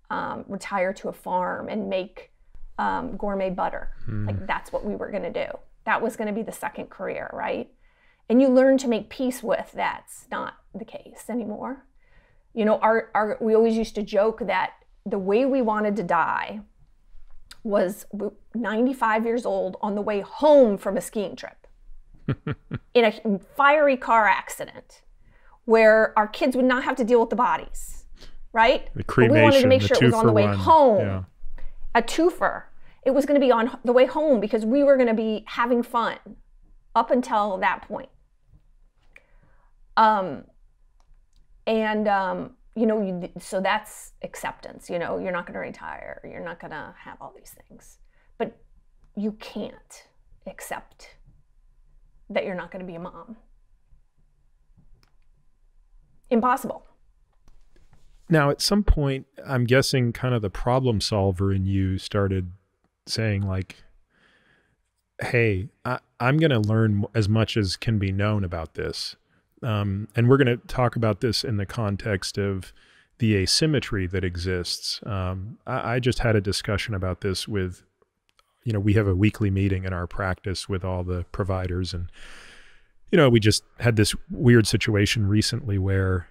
um, retire to a farm and make um, gourmet butter. Mm. Like that's what we were going to do. That was going to be the second career, right? And you learn to make peace with that's not the case anymore. You know, our, our we always used to joke that the way we wanted to die was 95 years old on the way home from a skiing trip (laughs) in a fiery car accident where our kids would not have to deal with the bodies, right? The cremation, but we wanted to make sure it was on the way one. home. Yeah. A twofer. It was going to be on the way home because we were going to be having fun up until that point. Um, and um, you know, you, so that's acceptance. You know, you're not going to retire. You're not going to have all these things, but you can't accept that you're not going to be a mom. Impossible. Now, at some point, I'm guessing kind of the problem solver in you started saying, like, hey, I, am going to learn as much as can be known about this. Um, and we're going to talk about this in the context of the asymmetry that exists. Um, I, I just had a discussion about this with, you know, we have a weekly meeting in our practice with all the providers and you know, we just had this weird situation recently where,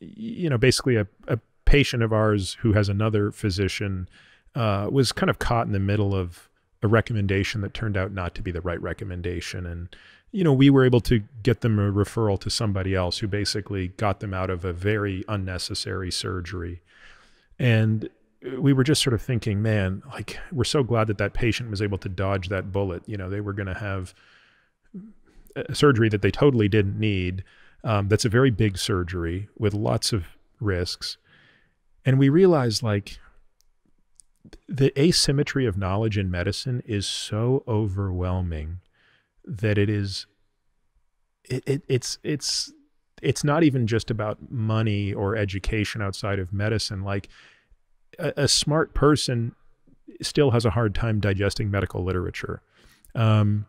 you know, basically a, a patient of ours who has another physician uh, was kind of caught in the middle of a recommendation that turned out not to be the right recommendation. And, you know, we were able to get them a referral to somebody else who basically got them out of a very unnecessary surgery. And we were just sort of thinking, man, like, we're so glad that that patient was able to dodge that bullet. You know, they were going to have a surgery that they totally didn't need. Um, that's a very big surgery with lots of risks. And we realized like the asymmetry of knowledge in medicine is so overwhelming that it is it, it, it's it's it's not even just about money or education outside of medicine. Like a, a smart person still has a hard time digesting medical literature. Um,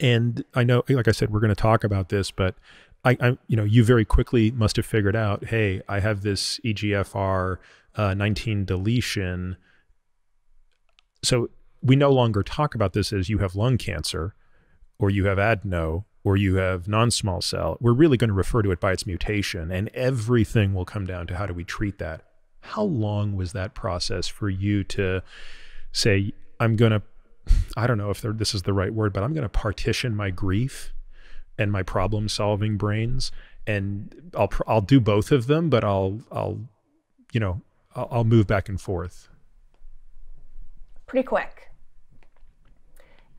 and I know, like I said, we're going to talk about this, but I, I, you know, you very quickly must have figured out, hey, I have this EGFR uh, 19 deletion. So we no longer talk about this as you have lung cancer, or you have adeno, or you have non-small cell. We're really going to refer to it by its mutation, and everything will come down to how do we treat that. How long was that process for you to say, I'm going (laughs) to I don't know if this is the right word, but I'm going to partition my grief and my problem solving brains and I'll I'll do both of them, but I'll I'll you know I'll, I'll move back and forth. Pretty quick.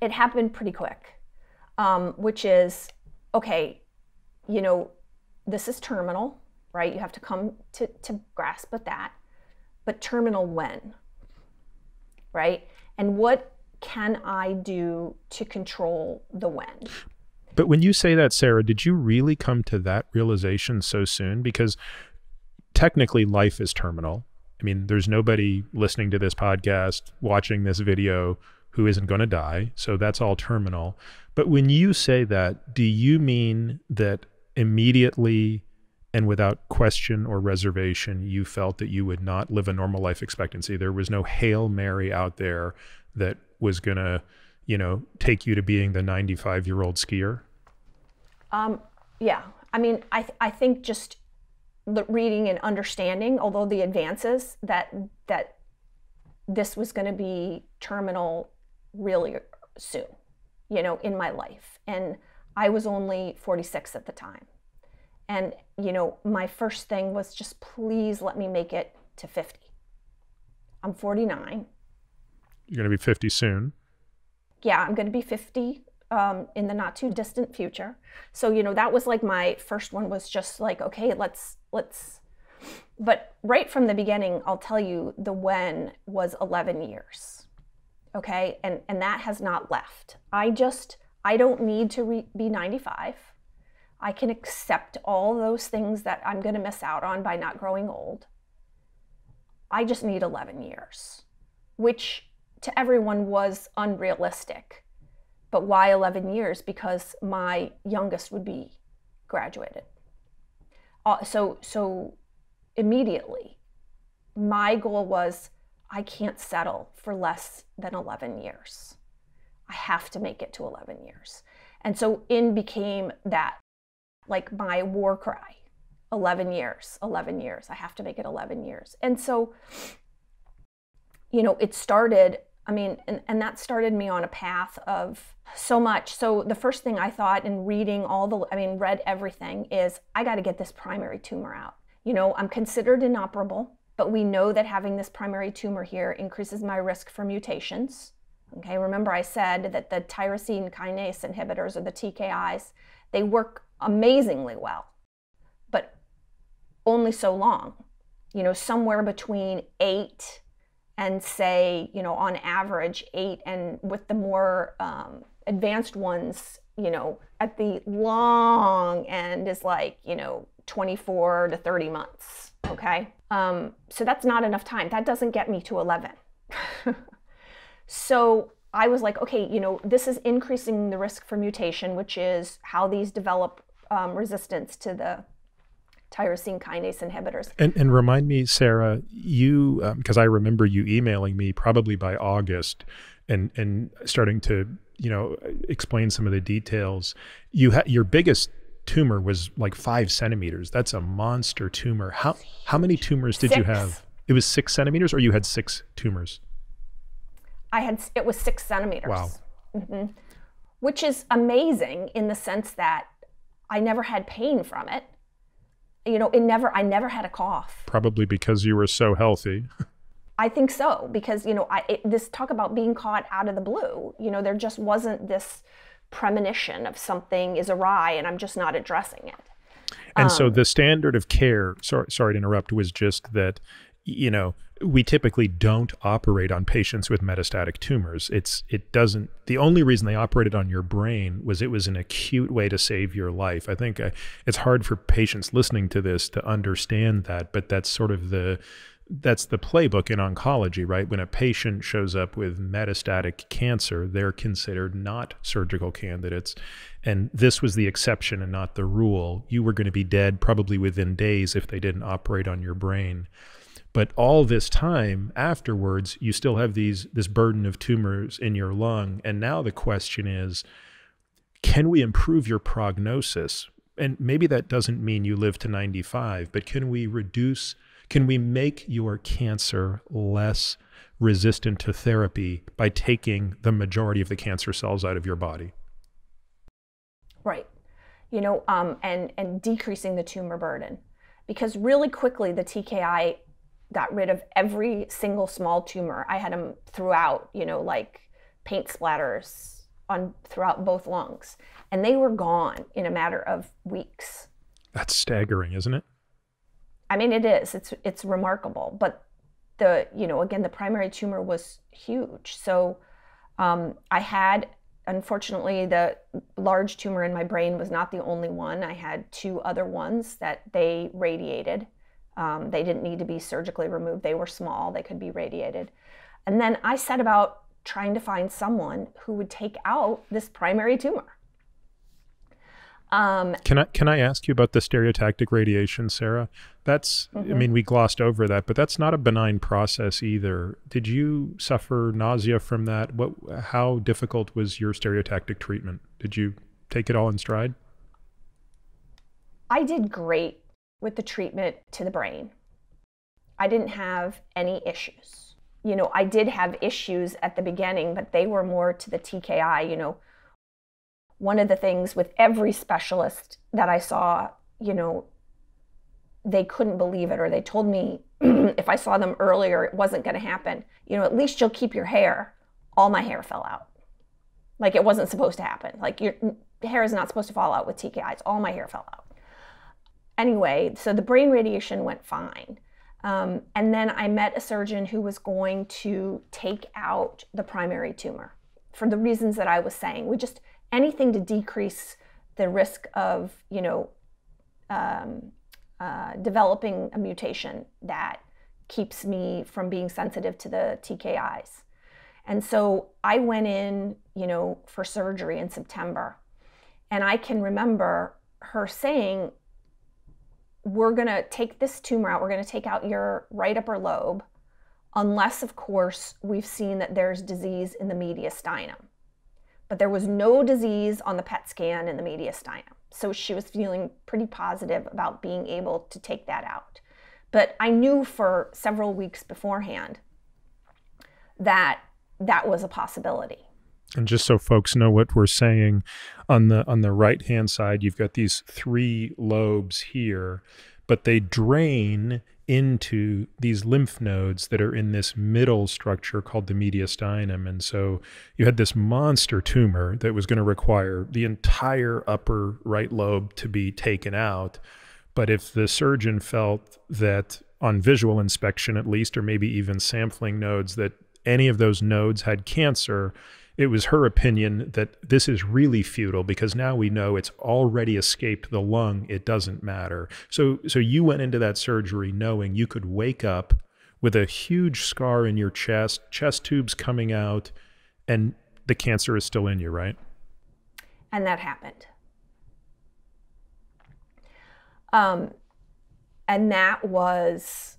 It happened pretty quick, um, which is okay. You know, this is terminal, right? You have to come to to grasp at that. But terminal when, right? And what can I do to control the when? But when you say that, Sarah, did you really come to that realization so soon? Because technically, life is terminal. I mean, there's nobody listening to this podcast, watching this video who isn't going to die. So that's all terminal. But when you say that, do you mean that immediately and without question or reservation, you felt that you would not live a normal life expectancy. There was no Hail Mary out there that was going to, you know, take you to being the 95 year old skier? Um, yeah. I mean, I, th- I think just the reading and understanding, although the advances that, that this was going to be terminal really soon, you know, in my life. And I was only 46 at the time. And, you know, my first thing was just please let me make it to 50. I'm 49. You're going to be 50 soon. Yeah, I'm going to be 50 um, in the not too distant future. So, you know, that was like my first one was just like, okay, let's, let's, but right from the beginning, I'll tell you the when was 11 years. Okay. And, and that has not left. I just, I don't need to re- be 95. I can accept all those things that I'm going to miss out on by not growing old. I just need 11 years, which to everyone was unrealistic. But why 11 years? Because my youngest would be graduated. Uh, so, so immediately, my goal was I can't settle for less than 11 years. I have to make it to 11 years. And so in became that like my war cry 11 years, 11 years. I have to make it 11 years. And so, you know, it started, I mean, and, and that started me on a path of so much. So the first thing I thought in reading all the, I mean, read everything is I got to get this primary tumor out. You know, I'm considered inoperable, but we know that having this primary tumor here increases my risk for mutations. Okay, remember I said that the tyrosine kinase inhibitors or the TKIs, they work amazingly well, but only so long. You know, somewhere between eight and say, you know, on average, eight, and with the more um, advanced ones, you know, at the long end is like, you know, 24 to 30 months. Okay. Um, so that's not enough time. That doesn't get me to 11. (laughs) so I was like, okay, you know, this is increasing the risk for mutation, which is how these develop um, resistance to the tyrosine kinase inhibitors. And, and remind me, Sarah, you because um, I remember you emailing me probably by August, and and starting to you know explain some of the details. You had your biggest tumor was like five centimeters. That's a monster tumor. How how many tumors did six. you have? It was six centimeters, or you had six tumors. I had it was six centimeters. Wow. Mm-hmm. Which is amazing in the sense that I never had pain from it. You know, it never I never had a cough. Probably because you were so healthy. (laughs) I think so because you know, I it, this talk about being caught out of the blue. You know, there just wasn't this premonition of something is awry and I'm just not addressing it. And um, so the standard of care, sorry, sorry to interrupt, was just that, you know, we typically don't operate on patients with metastatic tumors. It's it doesn't. The only reason they operated on your brain was it was an acute way to save your life. I think uh, it's hard for patients listening to this to understand that, but that's sort of the that's the playbook in oncology, right? When a patient shows up with metastatic cancer, they're considered not surgical candidates. And this was the exception and not the rule. You were going to be dead probably within days if they didn't operate on your brain. But all this time afterwards, you still have these this burden of tumors in your lung. And now the question is, can we improve your prognosis? And maybe that doesn't mean you live to 95, but can we reduce, can we make your cancer less resistant to therapy by taking the majority of the cancer cells out of your body? Right. You know, um, and, and decreasing the tumor burden. Because really quickly, the TKI got rid of every single small tumor. I had them throughout, you know, like paint splatters on throughout both lungs, and they were gone in a matter of weeks. That's staggering, isn't it? I mean, it is. It's it's remarkable, but the you know again the primary tumor was huge. So um, I had unfortunately the large tumor in my brain was not the only one. I had two other ones that they radiated um, they didn't need to be surgically removed. They were small, they could be radiated. And then I set about trying to find someone who would take out this primary tumor. Um, can I can I ask you about the stereotactic radiation, Sarah? That's mm-hmm. I mean we glossed over that, but that's not a benign process either. Did you suffer nausea from that? What how difficult was your stereotactic treatment? Did you take it all in stride? I did great with the treatment to the brain. I didn't have any issues. You know, I did have issues at the beginning, but they were more to the TKI, you know, one of the things with every specialist that I saw, you know, they couldn't believe it or they told me (clears throat) if I saw them earlier, it wasn't going to happen. You know, at least you'll keep your hair. All my hair fell out. Like it wasn't supposed to happen. Like your hair is not supposed to fall out with TKIs. All my hair fell out. Anyway, so the brain radiation went fine. Um, and then I met a surgeon who was going to take out the primary tumor for the reasons that I was saying. We just, anything to decrease the risk of, you know, um, uh, developing a mutation that keeps me from being sensitive to the TKIs. And so I went in, you know, for surgery in September. And I can remember her saying, We're going to take this tumor out, we're going to take out your right upper lobe, unless, of course, we've seen that there's disease in the mediastinum but there was no disease on the PET scan in the mediastinum. So she was feeling pretty positive about being able to take that out. But I knew for several weeks beforehand that that was a possibility. And just so folks know what we're saying, on the on the right hand side, you've got these three lobes here, but they drain into these lymph nodes that are in this middle structure called the mediastinum. And so you had this monster tumor that was going to require the entire upper right lobe to be taken out. But if the surgeon felt that on visual inspection, at least, or maybe even sampling nodes, that any of those nodes had cancer, it was her opinion that this is really futile because now we know it's already escaped the lung. It doesn't matter. So, so you went into that surgery knowing you could wake up with a huge scar in your chest, chest tubes coming out, and the cancer is still in you, right? And that happened. Um, and that was,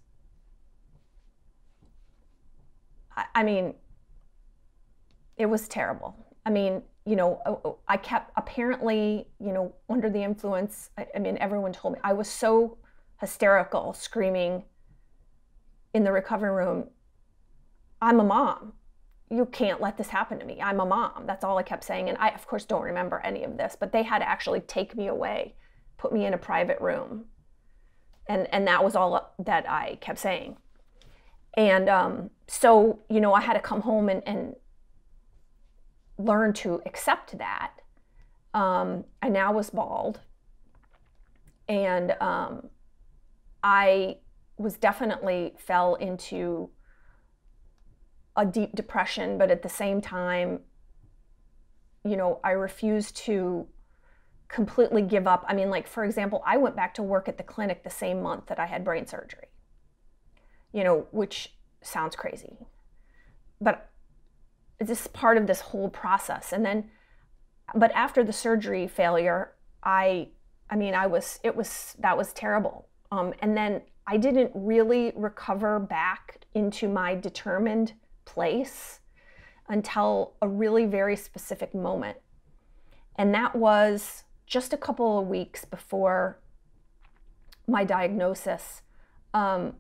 I, I mean, it was terrible. I mean, you know, uh, uh, I kept apparently, you know, under the influence. I, I mean, everyone told me I was so hysterical, screaming in the recovery room, I'm a mom. You can't let this happen to me. I'm a mom. That's all I kept saying. And I, of course, don't remember any of this, but they had to actually take me away, put me in a private room. And, and that was all uh, that I kept saying. And um, so, you know, I had to come home and, and learned to accept that. Um, I now was bald, and um, I was definitely fell into a deep depression, but at the same time, you know, I refused to completely give up. I mean, like, for example, I went back to work at the clinic the same month that I had brain surgery, you know, which sounds crazy. But this part of this whole process. And then, but after the surgery failure, I, I mean, I was, it was, that was terrible. Um, and then I didn't really recover back into my determined place until a really very specific moment. And that was just a couple of weeks before my diagnosis. Um,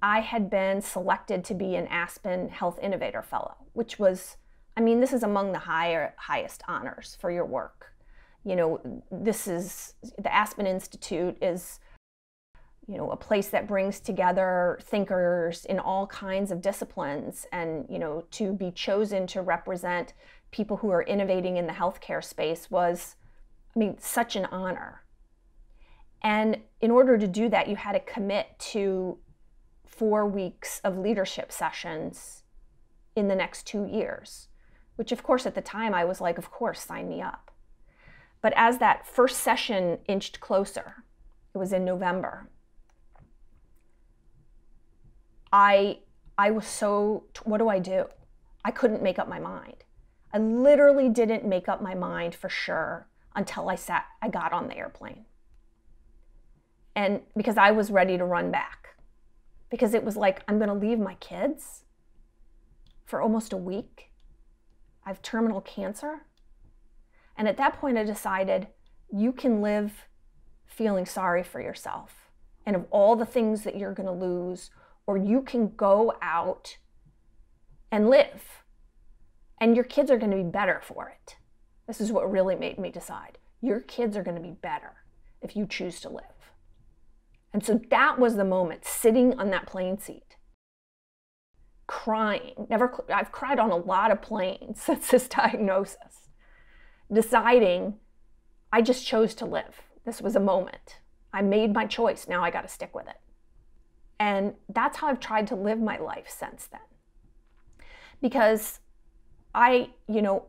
I had been selected to be an Aspen Health Innovator Fellow, which was I mean, this is among the higher highest honors for your work. You know, this is the Aspen Institute is you know a place that brings together thinkers in all kinds of disciplines and you know to be chosen to represent people who are innovating in the healthcare space was i mean such an honor and in order to do that you had to commit to 4 weeks of leadership sessions in the next 2 years which of course at the time I was like, of course, sign me up. But as that first session inched closer, it was in November, I I was so what do I do? I couldn't make up my mind. I literally didn't make up my mind for sure. until I sat I got on the airplane. And because I was ready to run back. Because it was like I'm going to leave my kids for almost a week. I have terminal cancer. And at that point I decided you can live feeling sorry for yourself and of all the things that you're going to lose or you can go out and live and your kids are going to be better for it. This is what really made me decide. Your kids are going to be better if you choose to live. And so that was the moment, sitting on that plane seat, crying. Never, I've cried on a lot of planes (laughs) since this diagnosis, deciding I just chose to live. This was a moment. I made my choice. Now I got to stick with it. And that's how I've tried to live my life since then. Because I, you know,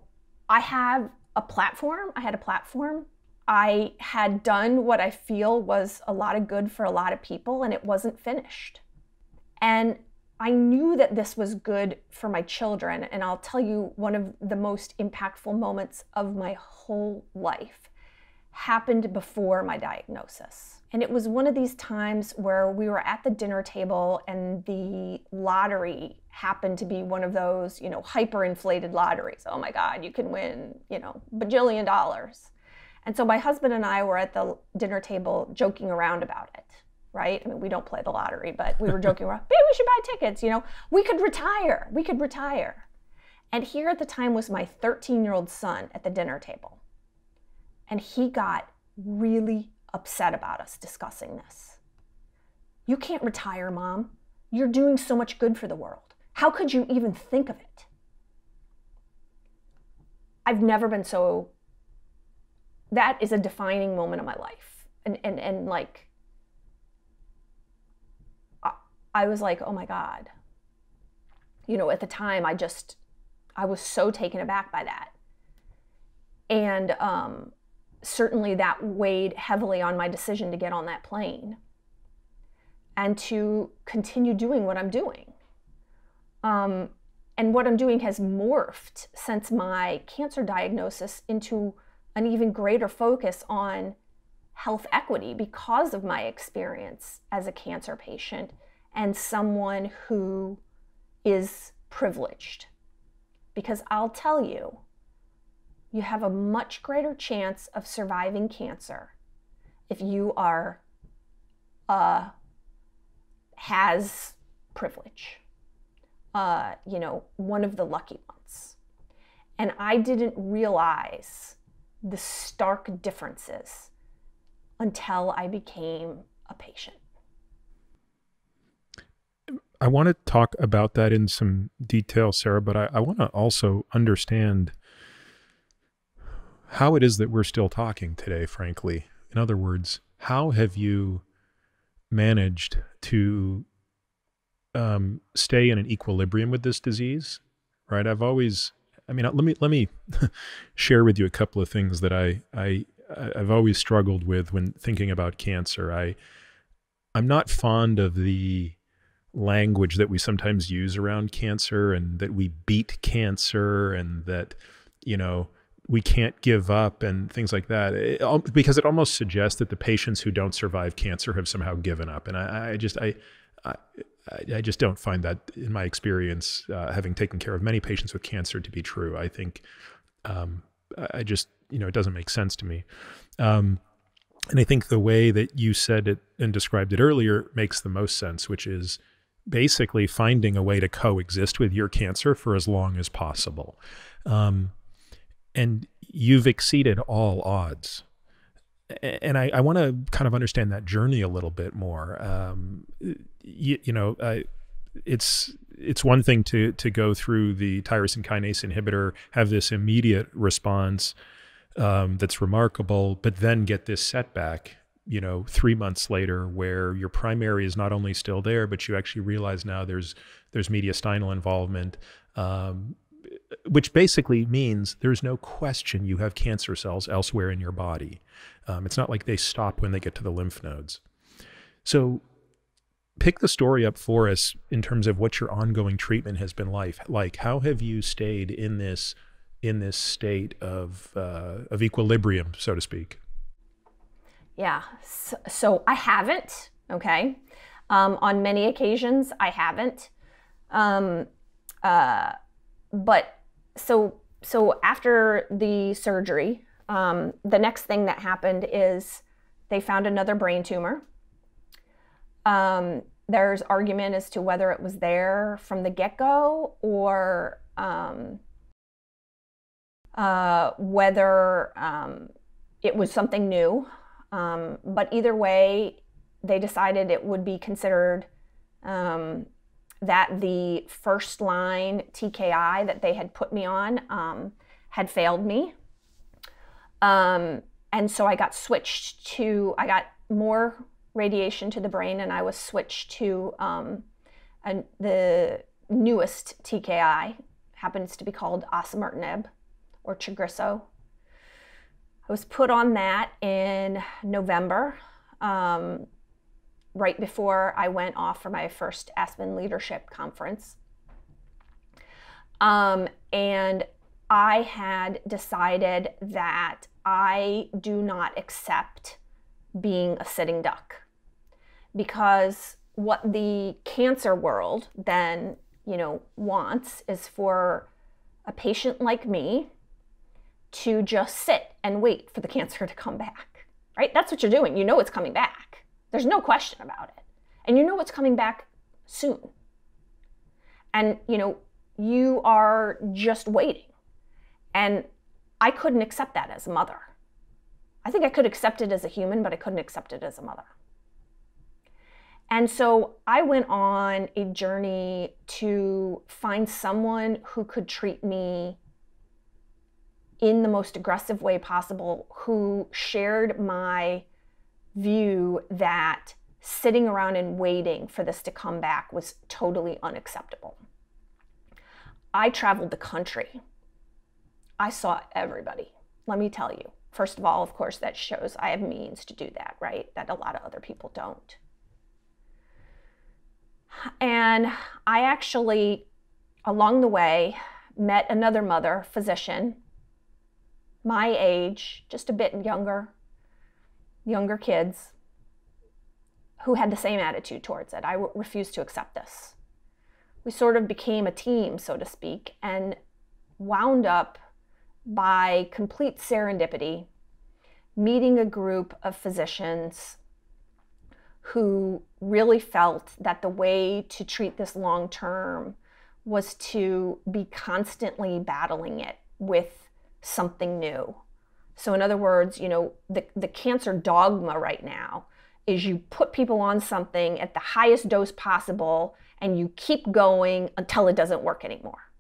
I have a platform. I had a platform. I had done what I feel was a lot of good for a lot of people, and it wasn't finished. And I knew that this was good for my children. And I'll tell you, one of the most impactful moments of my whole life happened before my diagnosis. And it was one of these times where we were at the dinner table and the lottery happened to be one of those, you know, hyperinflated lotteries. Oh my God, you can win, you know, bajillion dollars. And so my husband and I were at the dinner table joking around about it, right? I mean, we don't play the lottery, but we were joking around, maybe we should buy tickets, you know, we could retire, we could retire. And here at the time was my 13 year old son at the dinner table. And he got really upset about us discussing this. You can't retire, mom. You're doing so much good for the world. How could you even think of it? I've never been so that is a defining moment of my life. And and and like I, was like, "Oh my god." You know, at the time I just I was so taken aback by that. And um certainly that weighed heavily on my decision to get on that plane and to continue doing what I'm doing. Um, and what I'm doing has morphed since my cancer diagnosis into an even greater focus on health equity because of my experience as a cancer patient and someone who is privileged. Because I'll tell you, you have a much greater chance of surviving cancer if you are uh, has privilege. Uh, you know one of the lucky ones. And i didn't realize the stark differences until i became a patient i want to talk about that in some detail sarah but i, I want to also understand how it is that we're still talking today, frankly. In other words, how have you managed to um, stay in an equilibrium with this disease? Right. I've always, I mean, let me let me (laughs) share with you a couple of things that I I I've always struggled with when thinking about cancer. I I'm not fond of the language that we sometimes use around cancer and that we beat cancer and that you know we can't give up and things like that. It, because it almost suggests that the patients who don't survive cancer have somehow given up. And i, I just I, I, I just don't find that in my experience uh, having taken care of many patients with cancer to be true. I think um, i just you know it doesn't make sense to me. Um, and i think the way that you said it and described it earlier makes the most sense which is basically finding a way to coexist with your cancer for as long as possible um, and you've exceeded all odds. And I, I want to kind of understand that journey a little bit more. Um, you, you, know, uh, it's it's one thing to to go through the tyrosine kinase inhibitor, have this immediate response um, that's remarkable, but then get this setback. You know, three months later, where your primary is not only still there, but you actually realize now there's there's mediastinal involvement. Um, which basically means there's no question you have cancer cells elsewhere in your body. Um, it's not like they stop when they get to the lymph nodes. So, pick the story up for us in terms of what your ongoing treatment has been like. Like, how have you stayed in this in this state of uh, of equilibrium, so to speak? Yeah. So, so I haven't. Okay. Um, on many occasions, I haven't. Um, uh, but so so after the surgery, um, the next thing that happened is they found another brain tumor. Um, there's argument as to whether it was there from the get go or um, uh, whether um, it was something new. Um, but either way, they decided it would be considered um, that the first line TKI that they had put me on um, had failed me. Um, and so I got switched to, I got more radiation to the brain and I was switched to um, a, the newest TKI, happens to be called osimertinib or Tagrisso. I was put on that in November, um, right before I went off for my first Aspen Leadership Conference. Um, and I had decided that I do not accept being a sitting duck because what the cancer world then, you know, wants is for a patient like me to just sit and wait for the cancer to come back. Right? That's what you're doing. You know it's coming back. There's no question about it. And you know it's coming back soon. And, you know, you are just waiting. And I couldn't accept that as a mother. I think I could accept it as a human, but I couldn't accept it as a mother. And so I went on a journey to find someone who could treat me in the most aggressive way possible, who shared my view that sitting around and waiting for this to come back was totally unacceptable. I traveled the country. I saw everybody. Let me tell you. First of all, of course, that shows I have means to do that, right? That a lot of other people don't. And I actually, along the way, met another mother, physician, my age, just a bit younger, younger kids, who had the same attitude towards it. I refused to accept this. We sort of became a team, so to speak, and wound up by complete serendipity meeting a group of physicians who really felt that the way to treat this long term was to be constantly battling it with something new. So, in other words, you know, the, the cancer dogma right now is you put people on something at the highest dose possible and you keep going until it doesn't work anymore.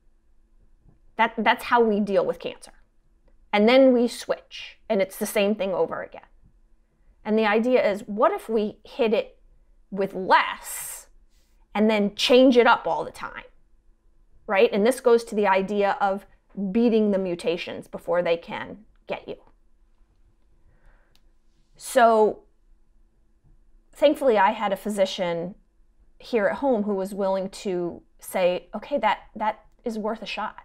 That, that's how we deal with cancer. And then we switch, and it's the same thing over again. And the idea is what if we hit it with less and then change it up all the time? Right? And this goes to the idea of beating the mutations before they can get you. So, thankfully, I had a physician here at home who was willing to say, okay, that, that is worth a shot.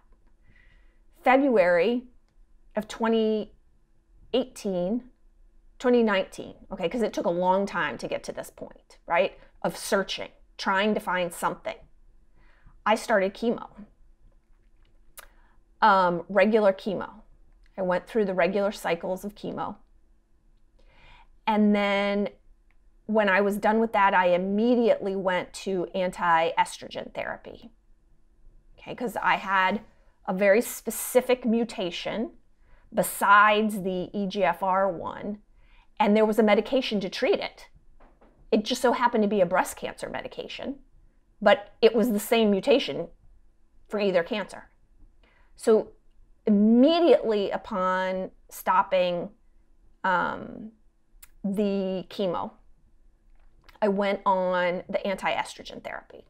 February of 2018, 2019, okay, because it took a long time to get to this point, right? Of searching, trying to find something. I started chemo, um, regular chemo. I went through the regular cycles of chemo. And then when I was done with that, I immediately went to anti estrogen therapy. Okay, because I had a very specific mutation besides the EGFR one and there was a medication to treat it. It just so happened to be a breast cancer medication, but it was the same mutation for either cancer. So immediately upon stopping um, the chemo, I went on the anti estrogen therapy.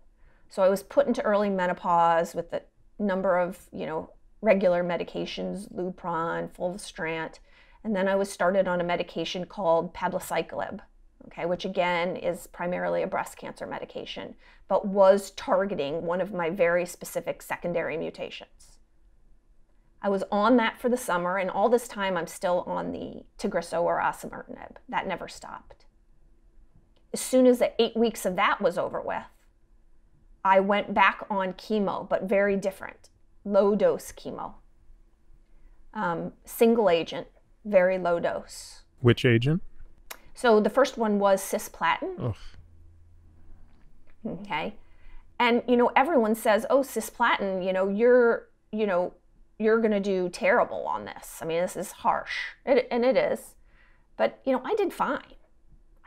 So I was put into early menopause with a number of, you know, regular medications, Lupron, fulvestrant, and then I was started on a medication called palbociclib, okay, which again is primarily a breast cancer medication, but was targeting one of my very specific secondary mutations. I was on that for the summer, and all this time I'm still on the Tagrisso or osimertinib. That never stopped. As soon as the eight weeks of that was over with, I went back on chemo, but very different, low dose chemo. Um, single agent, very low dose. Which agent? So the first one was cisplatin. Ugh. Okay. And you know, everyone says, "Oh, cisplatin, you know, you're, you know, you're going to do terrible on this." I mean, this is harsh. It, and it is. But, you know, I did fine.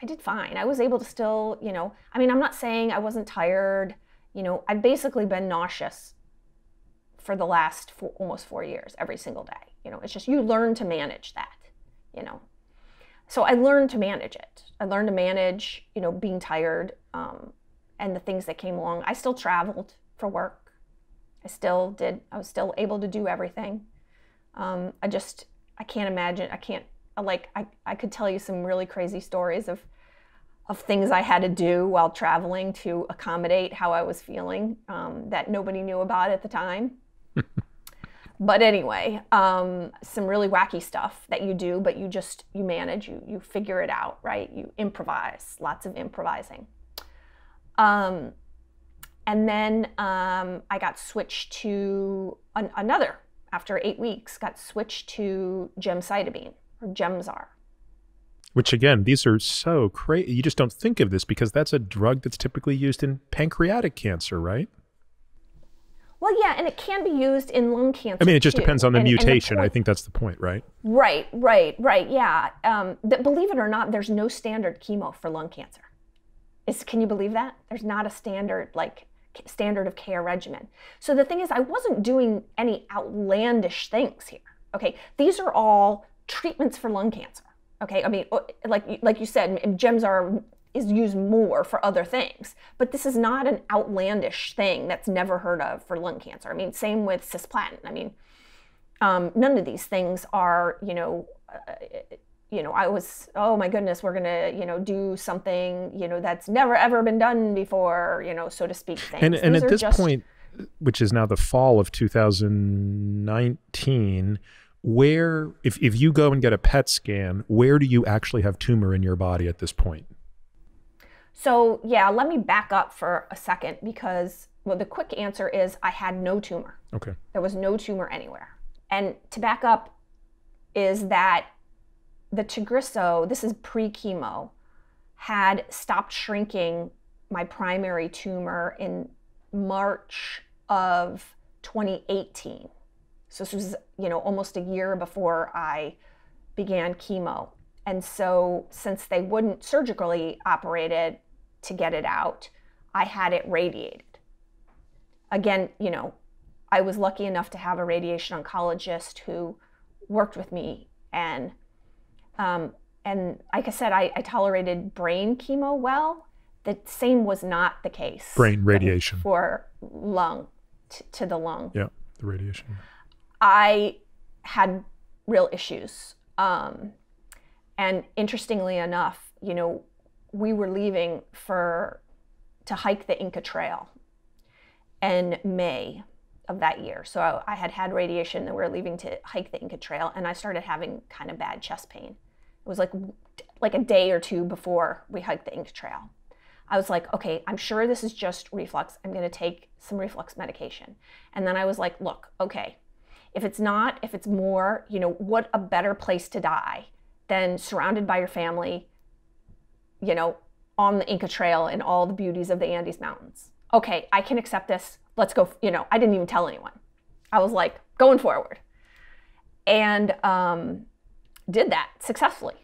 I did fine. I was able to still, you know, I mean, I'm not saying I wasn't tired. You know, I've basically been nauseous for the last four, almost 4 years every single day. You know, it's just you learn to manage that, you know. So I learned to manage it. I learned to manage, you know, being tired. Um, and the things that came along. I still traveled for work. I still did. I was still able to do everything. Um, I just I can't imagine. I can't like I, I could tell you some really crazy stories of of things I had to do while traveling to accommodate how I was feeling um, that nobody knew about at the time. (laughs) but anyway, um, some really wacky stuff that you do, but you just you manage, you you figure it out, right? You improvise, lots of improvising. Um, and then um, I got switched to an, another, after eight weeks, got switched to gemcitabine or Gemzar. Which again, these are so crazy. You just don't think of this because that's a drug that's typically used in pancreatic cancer, right? Well, yeah, and it can be used in lung cancer. I mean, it just too. depends on the And- and mutation. I think that's the point, right? Right, right, right. Yeah. Um, th- believe it or not, there's no standard chemo for lung cancer. Is can you believe that? There's not a standard like standard of care regimen. So the thing is, I wasn't doing any outlandish things here. Okay, these are all treatments for lung cancer. Okay, I mean, like like you said, Gemzar is used more for other things, but this is not an outlandish thing that's never heard of for lung cancer. I mean, same with cisplatin. I mean, um, none of these things are, you know, uh, you know, I was, oh my goodness, we're gonna, you know, do something, you know, that's never ever been done before, you know, so to speak. Things. And and at this just- point, which is now the fall of 2019, where if if you go and get a PET scan, where do you actually have tumor in your body at this point? So yeah, let me back up for a second because well, the quick answer is I had no tumor. Okay. There was no tumor anywhere. And to back up is that the Tagrisso, this is pre-chemo, had stopped shrinking my primary tumor in March of 2018. So this was, you know, almost a year before I began chemo. And so since they wouldn't surgically operate it to get it out, I had it radiated. Again, you know, I was lucky enough to have a radiation oncologist who worked with me and um, and like I said, I, I tolerated brain chemo well. The same was not the case. Brain radiation. for lung t- to the lung. Yeah, the radiation. I had real issues. Um, and interestingly enough, you know, we were leaving for to hike the Inca Trail in May of that year. So I, I had had radiation, and we were leaving to hike the Inca Trail, and I started having kind of bad chest pain. It was like like a day or two before we hiked the Inca Trail. I was like, okay, I'm sure this is just reflux. I'm going to take some reflux medication. And then I was like, look, okay, if it's not, if it's more, you know, what a better place to die than surrounded by your family, you know, on the Inca Trail and all the beauties of the Andes Mountains. Okay, I can accept this. Let's go. You know, I didn't even tell anyone. I was like going forward, and um, did that successfully.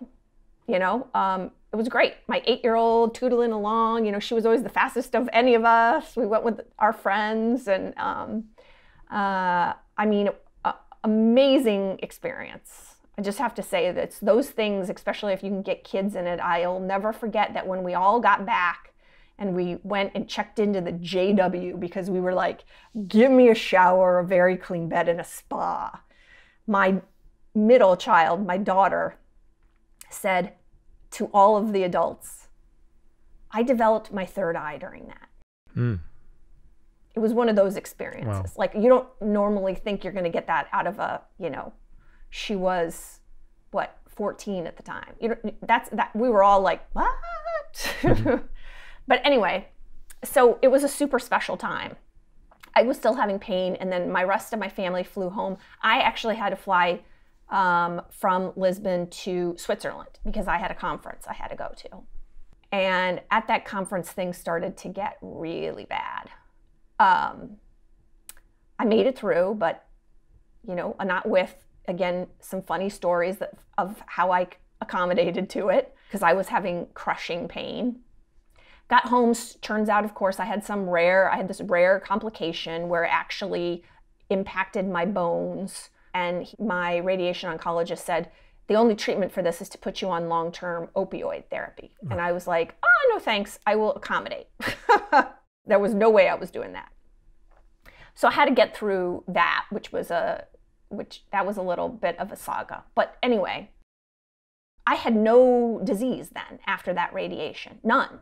You know, um, it was great. My eight-year-old tootling along. You know, she was always the fastest of any of us. We went with our friends, and um, uh, I mean, amazing experience. I just have to say that it's those things, especially if you can get kids in it. I'll never forget that when we all got back and we went and checked into the JW because we were like, give me a shower, a very clean bed, and a spa. My middle child, my daughter, said to all of the adults, I developed my third eye during that. Mm. It was one of those experiences. Wow. Like you don't normally think you're going to get that out of a, you know, she was what 14 at the time. You know, that's that we were all like, "What?" (laughs) but anyway, so it was a super special time. I was still having pain, and then my rest of my family flew home. I actually had to fly um, from Lisbon to Switzerland because I had a conference I had to go to. And at that conference, things started to get really bad. Um, I made it through, but you know, not with again some funny stories that, of how I accommodated to it because I was having crushing pain. Got home, turns out, of course, I had some rare, I had this rare complication where it actually impacted my bones. And my radiation oncologist said, the only treatment for this is to put you on long term opioid therapy. Mm. And I was like, oh, no thanks, I will accommodate. (laughs) there was no way I was doing that. So I had to get through that, which was a which that was a little bit of a saga. But anyway, I had no disease then after that radiation, none.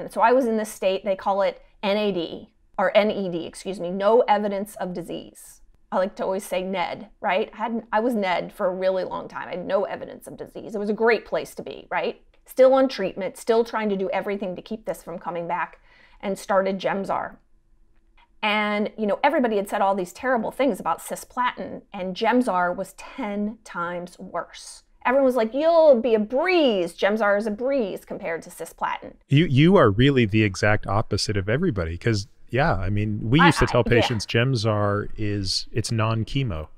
And so I was in this state, they call it NAD or NED, excuse me, no evidence of disease. I like to always say NED, right? I, had, I was NED for a really long time. I had no evidence of disease. It was a great place to be, right? Still on treatment, still trying to do everything to keep this from coming back, and started Gemzar. And, you know, everybody had said all these terrible things about cisplatin, and Gemzar was 10 times worse. Everyone was like, you'll be a breeze. Gemzar is a breeze compared to cisplatin. You, you are really the exact opposite of everybody because, yeah, I mean, we used I- to tell I- yeah. patients Gemzar is, it's non chemo.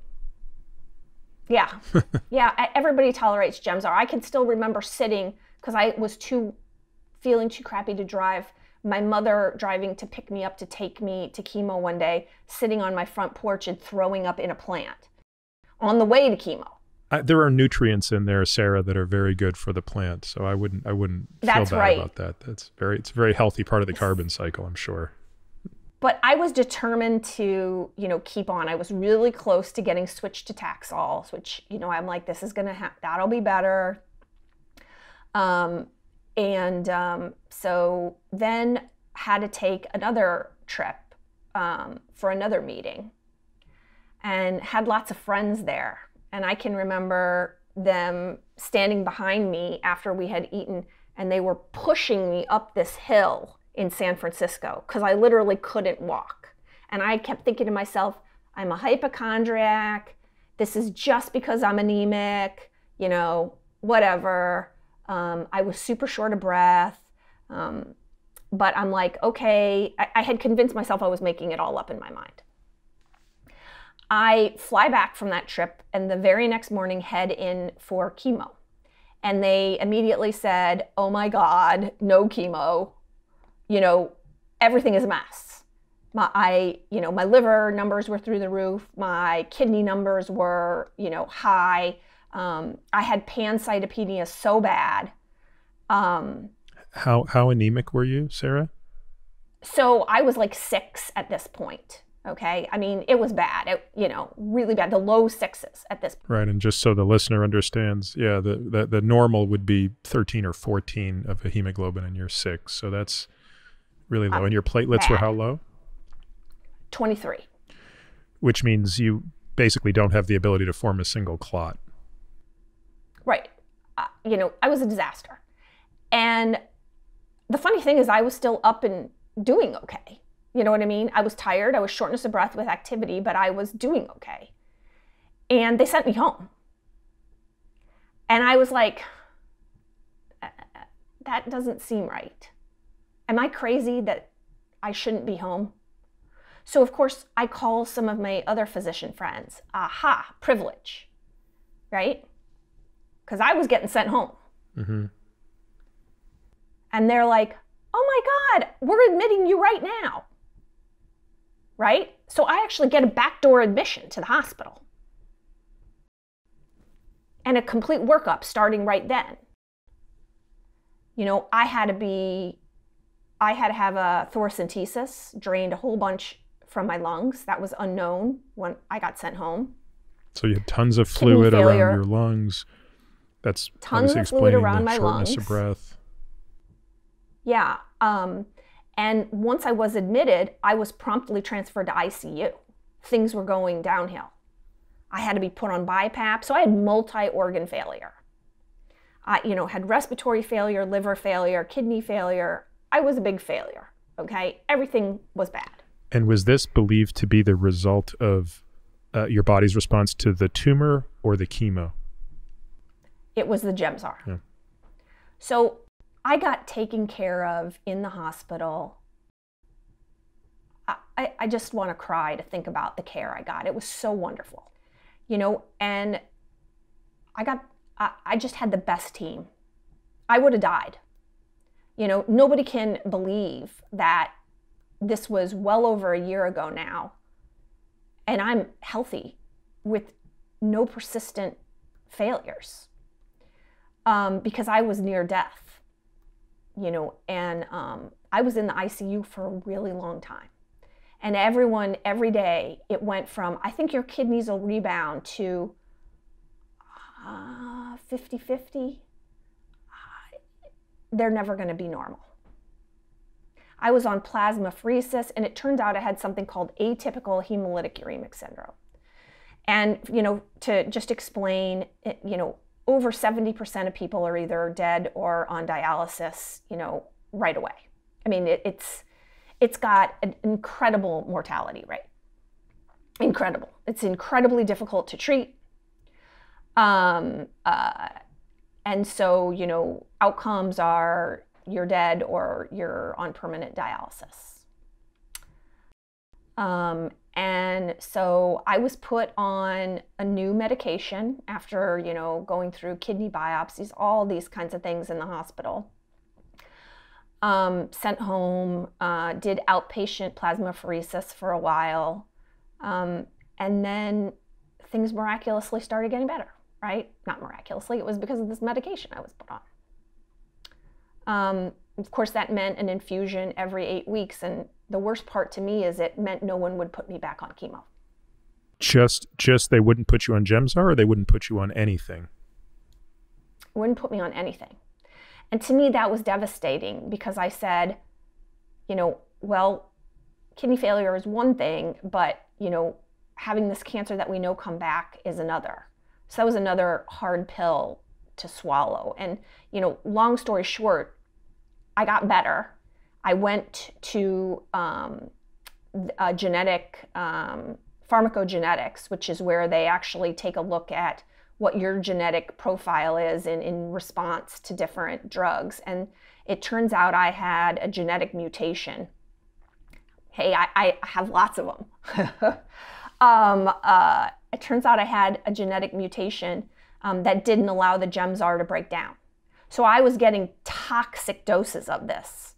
Yeah. (laughs) yeah. Everybody tolerates Gemzar. I can still remember sitting because I was too, feeling too crappy to drive. My mother driving to pick me up to take me to chemo one day, sitting on my front porch and throwing up in a plant on the way to chemo. I, there are nutrients in there, Sarah, that are very good for the plant. So I wouldn't, I wouldn't That's feel bad right. about that. That's very, it's a very healthy part of the carbon cycle, I'm sure. But I was determined to, you know, keep on. I was really close to getting switched to Taxol, which, you know, I'm like, this is gonna happen. That'll be better. Um, and um, so then had to take another trip um, for another meeting, and had lots of friends there. And I can remember them standing behind me after we had eaten, and they were pushing me up this hill in San Francisco because I literally couldn't walk. And I kept thinking to myself, I'm a hypochondriac. This is just because I'm anemic, you know, whatever. Um, I was super short of breath. Um, but I'm like, okay, I, I had convinced myself I was making it all up in my mind. I fly back from that trip and the very next morning head in for chemo. And they immediately said, oh my God, no chemo. You know, everything is a mess. My, I, you know, my liver numbers were through the roof. My kidney numbers were, you know, high. Um, I had pancytopenia so bad. Um, How, how anemic were you, Sarah? so I was like six at this point. Okay. I mean, it was bad. It, you know, really bad. The low sixes at this point. Right. And just so the listener understands, yeah, the, the, the normal would be 13 or 14 of a hemoglobin and you're six. So that's really low. Um, and your platelets were how low? 23. Which means you basically don't have the ability to form a single clot. Right. Uh, you know, I was a disaster. And the funny thing is, I was still up and doing okay. You know what I mean? I was tired. I was shortness of breath with activity, but I was doing okay. And they sent me home. And I was like, "Uh, that doesn't seem right. Am I crazy that I shouldn't be home? So, of course, I call some of my other physician friends. Aha, privilege, right? Because I was getting sent home. hmm And they're like, oh my God, we're admitting you right now. Right? So I actually get a backdoor admission to the hospital and a complete workup starting right then. You know, I had to be, I had to have a thoracentesis, drained a whole bunch from my lungs. That was unknown when I got sent home. So you had tons of fluid around your lungs. That's Tons of fluid around my shortness of breath. Yeah. Um, And once I was admitted, I was promptly transferred to ICU. Things were going downhill. I had to be put on BiPAP, so I had multi-organ failure. I, you know, had respiratory failure, liver failure, kidney failure. I was a big failure. Okay, everything was bad. And was this believed to be the result of uh, your body's response to the tumor or the chemo? It was the Gemzar. Yeah. So I got taken care of in the hospital. I, I just want to cry to think about the care I got. It was so wonderful, you know, and I got, I, I just had the best team. I would have died. You know, nobody can believe that this was well over a year ago now, and I'm healthy with no persistent failures um, because I was near death, you know, and um, I was in the ICU for a really long time. And everyone, every day, it went from, I think your kidneys will rebound to uh, 50 50. Uh, they're never going to be normal. I was on plasmapheresis, and it turned out I had something called atypical hemolytic uremic syndrome. And, you know, to just explain, you know, over 70% of people are either dead or on dialysis, you know, right away. I mean, it, it's it's got an incredible mortality rate. Incredible. It's incredibly difficult to treat. Um, uh, and so, you know, outcomes are you're dead or you're on permanent dialysis. Um, and so I was put on a new medication after, you know, going through kidney biopsies, all these kinds of things in the hospital. Um, sent home, uh, did outpatient plasmapheresis for a while. Um, and then things miraculously started getting better, right? Not miraculously, it was because of this medication I was put on. Um, of course, that meant an infusion every eight weeks. And the worst part to me is it meant no one would put me back on chemo. Just, just they wouldn't put you on Gemzar, or they wouldn't put you on anything. Wouldn't put me on anything. And to me, that was devastating because I said, you know, well, kidney failure is one thing, but, you know, having this cancer that we know come back is another. So that was another hard pill to swallow. And, you know, long story short, I got better. I went to um, genetic um, pharmacogenetics, which is where they actually take a look at what your genetic profile is in, in response to different drugs. And it turns out I had a genetic mutation. Hey, I, I have lots of them. (laughs) um, uh, it turns out I had a genetic mutation um, that didn't allow the Gemzar to break down. So I was getting toxic doses of this.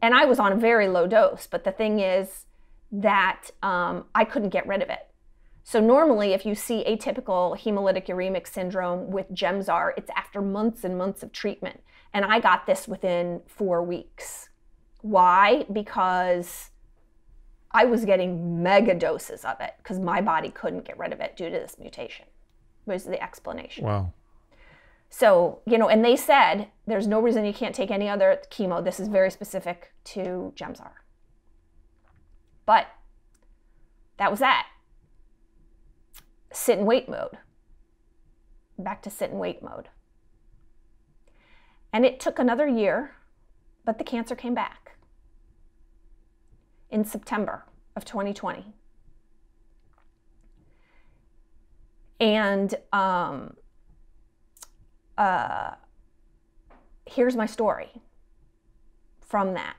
And I was on a very low dose, but the thing is that um, I couldn't get rid of it. So normally, if you see atypical hemolytic uremic syndrome with Gemzar, it's after months and months of treatment. And I got this within four weeks. Why? Because I was getting mega doses of it because my body couldn't get rid of it due to this mutation was the explanation. Wow. So, you know, and they said there's no reason you can't take any other chemo. This is very specific to Gemzar. But that was that. Sit and wait mode. Back to sit and wait mode. And it took another year, but the cancer came back in September of 2020. And um, uh, here's my story from that,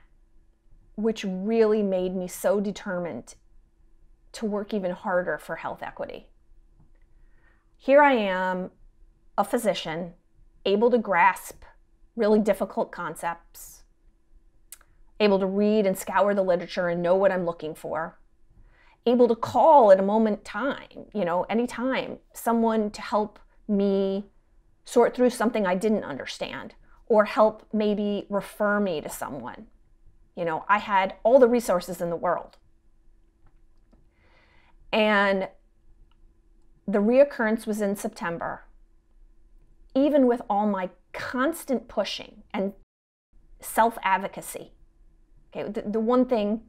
which really made me so determined to work even harder for health equity. Here I am, a physician, able to grasp really difficult concepts, able to read and scour the literature and know what I'm looking for, able to call at a moment time, you know, anytime, someone to help me sort through something I didn't understand or help maybe refer me to someone. You know, I had all the resources in the world. And the reoccurrence was in September. Even with all my constant pushing and self advocacy, Okay, the, the one thing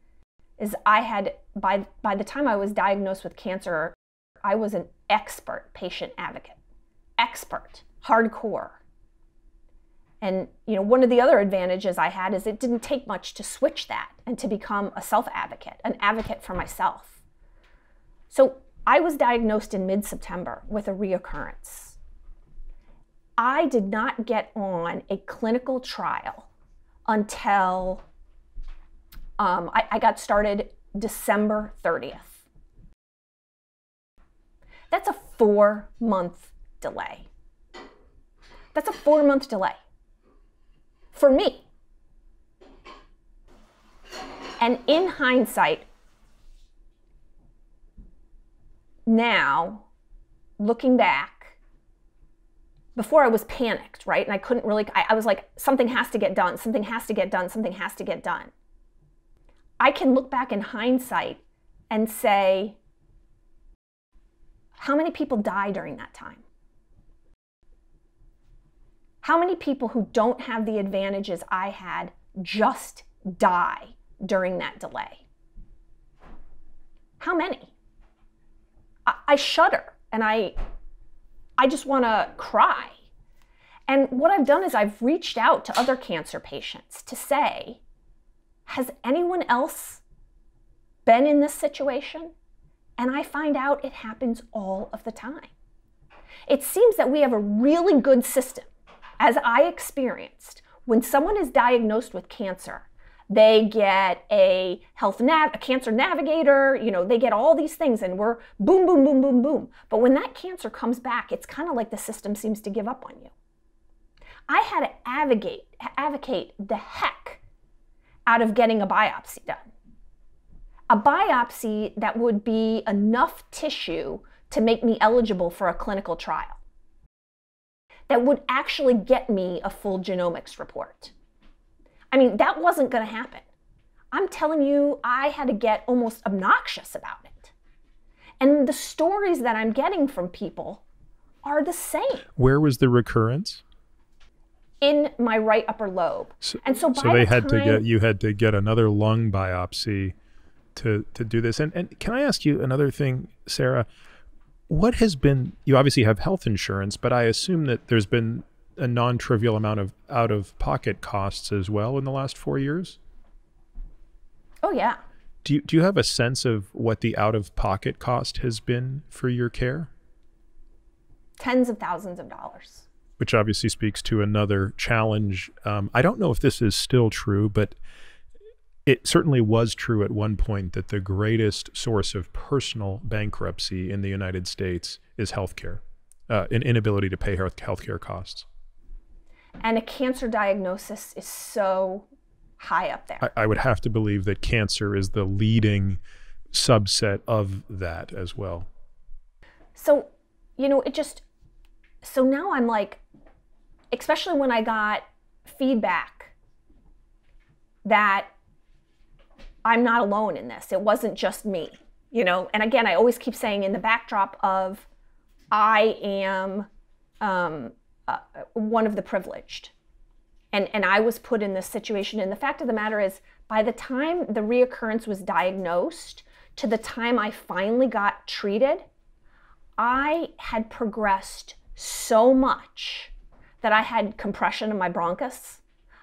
is I had by by the time I was diagnosed with cancer, I was an expert patient advocate. Expert, hardcore. And you know, one of the other advantages I had is it didn't take much to switch that and to become a self-advocate, an advocate for myself. So I was diagnosed in mid-September with a reoccurrence. I did not get on a clinical trial until um, I, I got started December 30th. That's a four month delay. That's a four month delay for me. And in hindsight, now, looking back, before I was panicked, right? And I couldn't really, I, I, was like, something has to get done, something has to get done, something has to get done. I can look back in hindsight and say, how many people die during that time? How many people who don't have the advantages I had just die during that delay? How many? I, I shudder and I, I just want to cry. And what I've done is I've reached out to other cancer patients to say, has anyone else been in this situation? And I find out it happens all of the time. It seems that we have a really good system, as I experienced. When someone is diagnosed with cancer, they get a health nav a cancer navigator you know they get all these things and we're boom boom boom boom boom but when that cancer comes back it's kind of like the system seems to give up on you i had to advocate advocate the heck out of getting a biopsy done. A biopsy that would be enough tissue to make me eligible for a clinical trial, that would actually get me a full genomics report. I mean, that wasn't going to happen. I'm telling you, I had to get almost obnoxious about it. And the stories that I'm getting from people are the same. Where was the recurrence? in my right upper lobe. So, and so, so they the had time, to get you had to get another lung biopsy to to do this. And and can I ask you another thing, Sarah? What has been you obviously have health insurance, but I assume that there's been a non-trivial amount of out of pocket costs as well in the last 4 years? Oh yeah. Do you, do you have a sense of what the out of pocket cost has been for your care? Tens of thousands of dollars which obviously speaks to another challenge. Um, I don't know if this is still true, but it certainly was true at one point that the greatest source of personal bankruptcy in the United States is healthcare, uh, an inability to pay health healthcare costs. And a cancer diagnosis is so high up there. I, I would have to believe that cancer is the leading subset of that as well. So, you know, it just, so now I'm like, especially when I got feedback that I'm not alone in this. It wasn't just me, you know. And again, I always keep saying in the backdrop of I am um, uh, one of the privileged, and and I was put in this situation. And the fact of the matter is, by the time the reoccurrence was diagnosed, to the time I finally got treated, I had progressed so much that I had compression in my bronchus.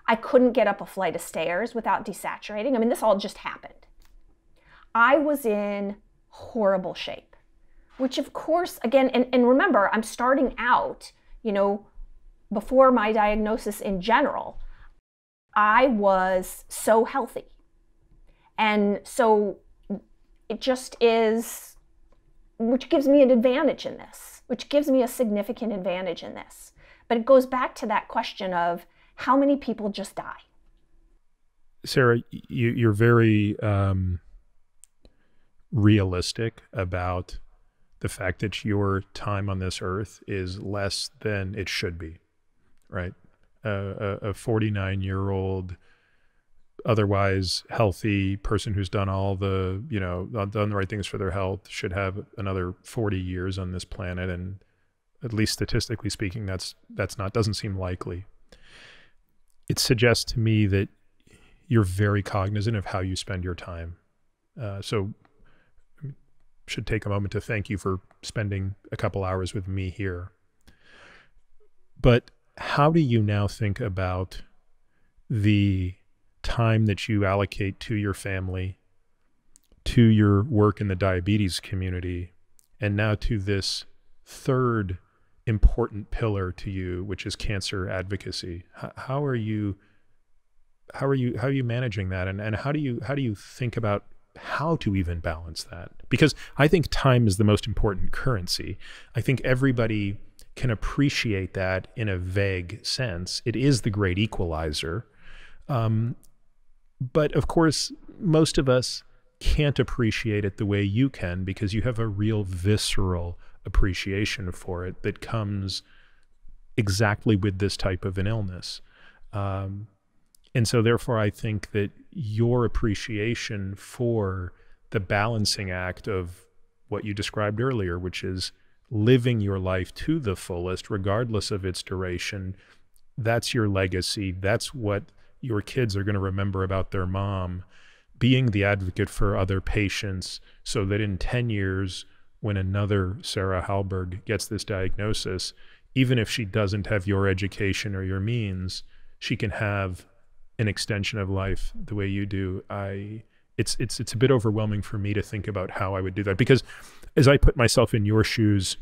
I couldn't get up a flight of stairs without desaturating. I mean, this all just happened. I was in horrible shape, which, of course, again, and, and remember, I'm starting out, you know, before my diagnosis in general, I was so healthy. And so it just is, which gives me an advantage in this, which gives me a significant advantage in this. But it goes back to that question of how many people just die. Sarah, you, are very um, realistic about the fact that your time on this earth is less than it should be, right? Uh, a 49 year old, otherwise healthy person who's done all the, you know, done the right things for their health should have another 40 years on this planet and at least statistically speaking, that's that's not doesn't seem likely. It suggests to me that you're very cognizant of how you spend your time. Uh, so, should take a moment to thank you for spending a couple hours with me here. But how do you now think about the time that you allocate to your family, to your work in the diabetes community, and now to this third important pillar to you, which is cancer advocacy? How, how are you? How are you? How are you managing that? And and how do you how do you think about how to even balance that? Because I think time is the most important currency. I think everybody can appreciate that in a vague sense. It is the great equalizer. Um, but of course, most of us can't appreciate it the way you can because you have a real visceral appreciation for it that comes exactly with this type of an illness. Um, and so, therefore, I think that your appreciation for the balancing act of what you described earlier, which is living your life to the fullest, regardless of its duration, that's your legacy. That's what your kids are going to remember about their mom. Being the advocate for other patients so that in 10 years, when another Sarah Hallberg gets this diagnosis, even if she doesn't have your education or your means, she can have an extension of life the way you do. I it's it's it's a bit overwhelming for me to think about how I would do that because as I put myself in your shoes,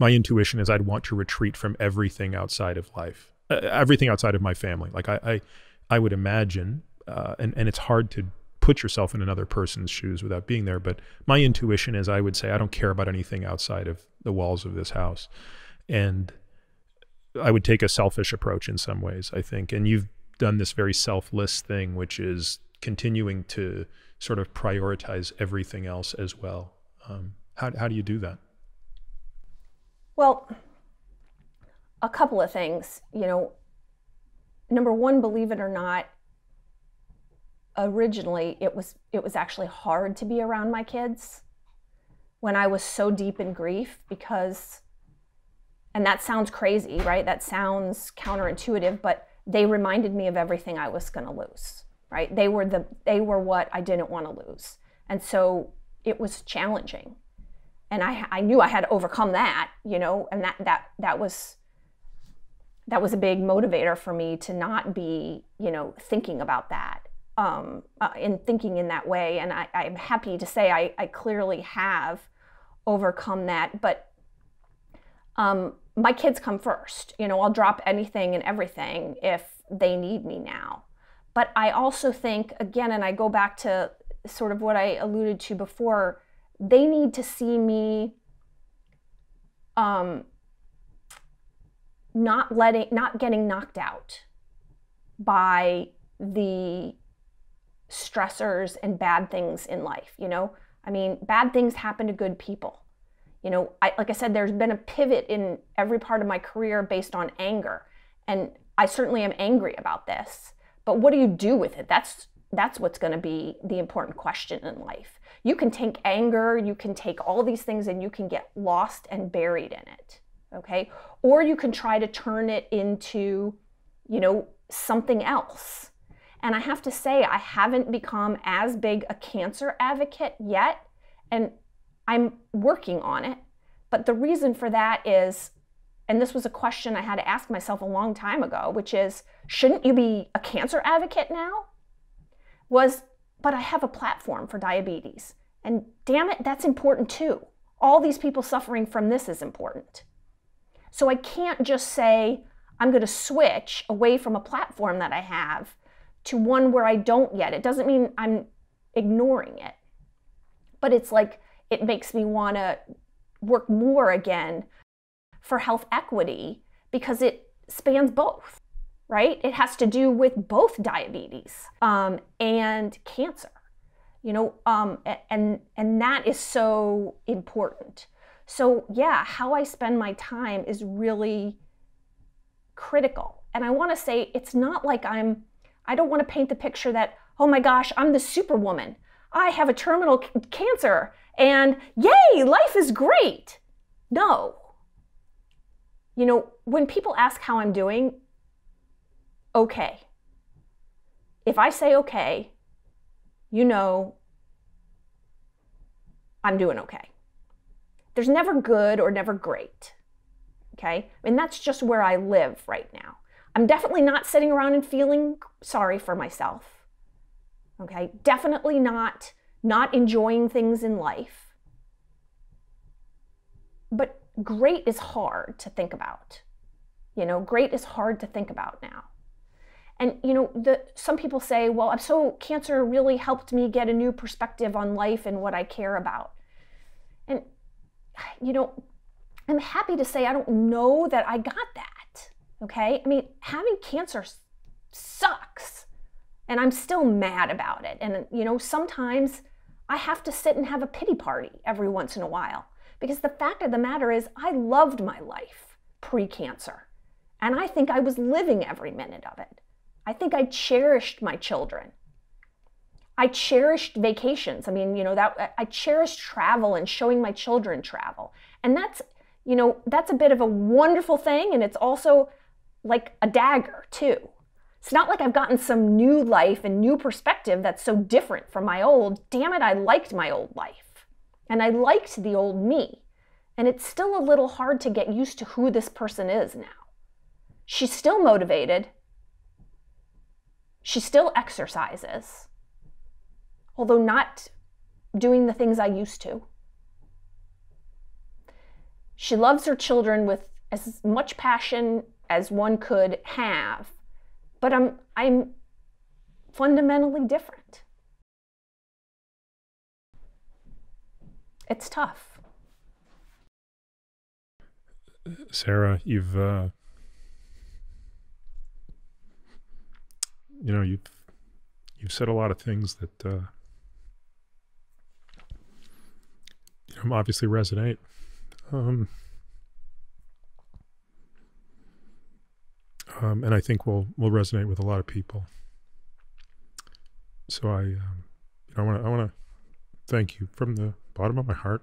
my intuition is I'd want to retreat from everything outside of life, uh, everything outside of my family. Like I I, I would imagine, uh, and and it's hard to put yourself in another person's shoes without being there. But my intuition is I would say I don't care about anything outside of the walls of this house, and I would take a selfish approach in some ways. I think, and you've done this very selfless thing, which is continuing to sort of prioritize everything else as well. Um, how, how do you do that? Well, a couple of things. You know, number one, believe it or not, originally it was it was actually hard to be around my kids when I was so deep in grief because and that sounds crazy, right? That sounds counterintuitive, but they reminded me of everything I was going to lose, right? They were the they were what I didn't want to lose. And so it was challenging. And I I knew I had to overcome that, you know, and that that that was that was a big motivator for me to not be, you know, thinking about that um, uh, in thinking in that way. And I, I'm happy to say I, I clearly have overcome that. But um, my kids come first. You know, I'll drop anything and everything if they need me now. But I also think, again, and I go back to sort of what I alluded to before, they need to see me um, not letting, not getting knocked out by the stressors and bad things in life, you know? I mean, bad things happen to good people. You know, I, like I said, there's been a pivot in every part of my career based on anger. And I certainly am angry about this. But what do you do with it? That's that's what's going to be the important question in life. You can take anger, you can take all these things and you can get lost and buried in it. Okay? Or you can try to turn it into, you know, something else. And I have to say, I haven't become as big a cancer advocate yet. And I'm working on it. But the reason for that is, and this was a question I had to ask myself a long time ago, which is, shouldn't you be a cancer advocate now? Was, but I have a platform for diabetes. And damn it, that's important too. All these people suffering from this is important. So I can't just say, I'm going to switch away from a platform that I have to one where I don't yet. It doesn't mean I'm ignoring it, but it's like it makes me want to work more again for health equity because it spans both, right? It has to do with both diabetes um, and cancer, you know, um, and and that is so important. So yeah, how I spend my time is really critical. And I want to say it's not like I'm. I don't want to paint the picture that oh my gosh, I'm the superwoman. I have a terminal c- cancer and yay, life is great. No. You know, when people ask how I'm doing, okay. if I say okay, you know I'm doing okay. There's never good or never great. Okay? And that's just where I live right now. I'm definitely not sitting around and feeling sorry for myself. Okay? Definitely not not enjoying things in life. But great is hard to think about. You know, great is hard to think about now. And you know, the some people say, "Well, I'm so cancer really helped me get a new perspective on life and what I care about." And you know, I'm happy to say I don't know that I got that. Okay? I mean, having cancer sucks. And I'm still mad about it. And you know, sometimes I have to sit and have a pity party every once in a while because the fact of the matter is I loved my life pre-cancer. And I think I was living every minute of it. I think I cherished my children. I cherished vacations. I mean, you know, that I cherished travel and showing my children travel. And that's, you know, that's a bit of a wonderful thing and it's also like a dagger, too. It's not like I've gotten some new life and new perspective that's so different from my old. Damn it, I liked my old life. And I liked the old me. And it's still a little hard to get used to who this person is now. She's still motivated. She still exercises, although not doing the things I used to. She loves her children with as much passion as one could have, but I'm, I'm fundamentally different. It's tough. Sarah, you've uh, you know you've you've said a lot of things that uh, you know obviously resonate. Um, um, and I think will will resonate with a lot of people. So I, um, you know, I want to I want to thank you from the bottom of my heart,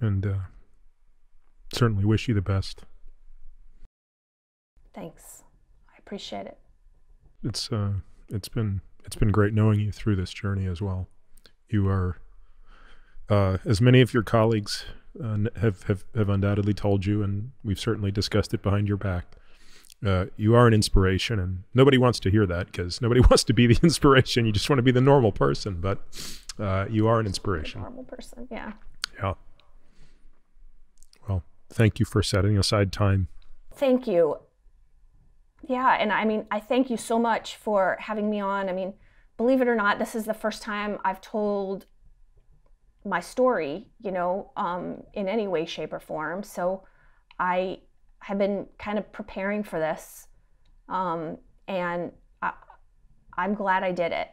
and uh, certainly wish you the best. Thanks I appreciate it. It's uh, it's been it's been great knowing you through this journey as well. You are, uh, as many of your colleagues uh, have, have have undoubtedly told you, and we've certainly discussed it behind your back. Uh, you are an inspiration, and nobody wants to hear that because nobody (laughs) wants to be the inspiration. You just want to be the normal person, but uh, you are an inspiration. normal person, yeah. Yeah. Well, thank you for setting aside time. Thank you. Yeah, and I mean, I thank you so much for having me on. I mean, believe it or not, this is the first time I've told my story, you know, um, in any way, shape, or form. So I have been kind of preparing for this, um, and I, I'm glad I did it.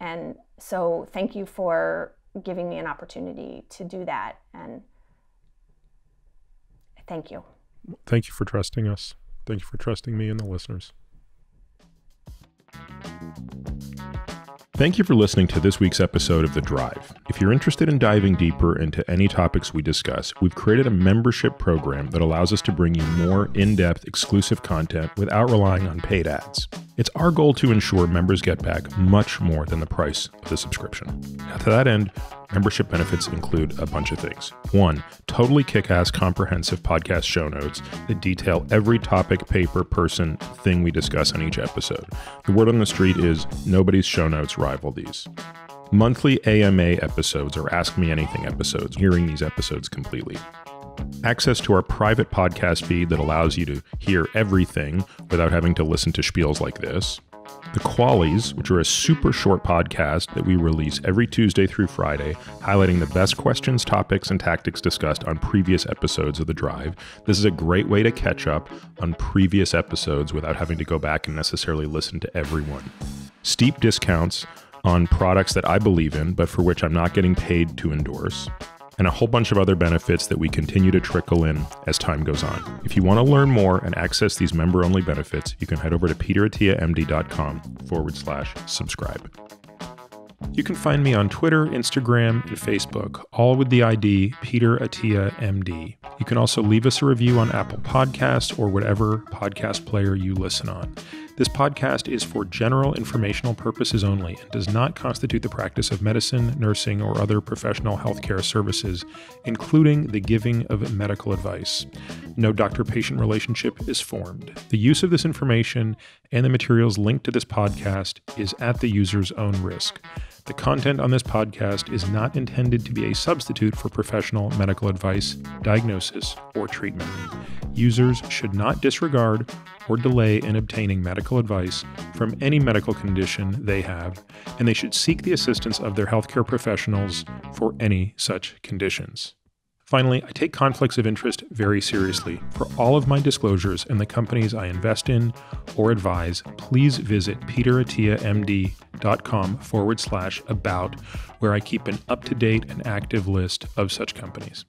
And so, thank you for giving me an opportunity to do that. And thank you. Thank you for trusting us. Thank you for trusting me and the listeners. Thank you for listening to this week's episode of The Drive. If you're interested in diving deeper into any topics we discuss, we've created a membership program that allows us to bring you more in depth, exclusive content without relying on paid ads. It's our goal to ensure members get back much more than the price of the subscription. Now, to that end, membership benefits include a bunch of things. One, totally kick ass comprehensive podcast show notes that detail every topic, paper, person, thing we discuss on each episode. The word on the street is nobody's show notes rival these. Monthly AMA episodes or Ask Me Anything episodes, hearing these episodes completely. Access to our private podcast feed that allows you to hear everything without having to listen to spiels like this. The Qualys, which are a super short podcast that we release every Tuesday through Friday, highlighting the best questions, topics, and tactics discussed on previous episodes of The Drive. This is a great way to catch up on previous episodes without having to go back and necessarily listen to everyone. Steep discounts on products that I believe in, but for which I'm not getting paid to endorse, and a whole bunch of other benefits that we continue to trickle in as time goes on. If you want to learn more and access these member only benefits, you can head over to peterattiamd.com forward slash subscribe. You can find me on Twitter, Instagram, and Facebook, all with the ID Peter Attia MD. You can also leave us a review on Apple Podcasts or whatever podcast player you listen on. This podcast is for general informational purposes only and does not constitute the practice of medicine, nursing, or other professional healthcare services, including the giving of medical advice. No doctor patient relationship is formed. The use of this information and the materials linked to this podcast is at the user's own risk. The content on this podcast is not intended to be a substitute for professional medical advice, diagnosis, or treatment. Users should not disregard or delay in obtaining medical advice from any medical condition they have, and they should seek the assistance of their healthcare professionals for any such conditions. Finally, I take conflicts of interest very seriously. For all of my disclosures and the companies I invest in or advise, please visit peterattiamd.com forward slash about, where I keep an up to date and active list of such companies.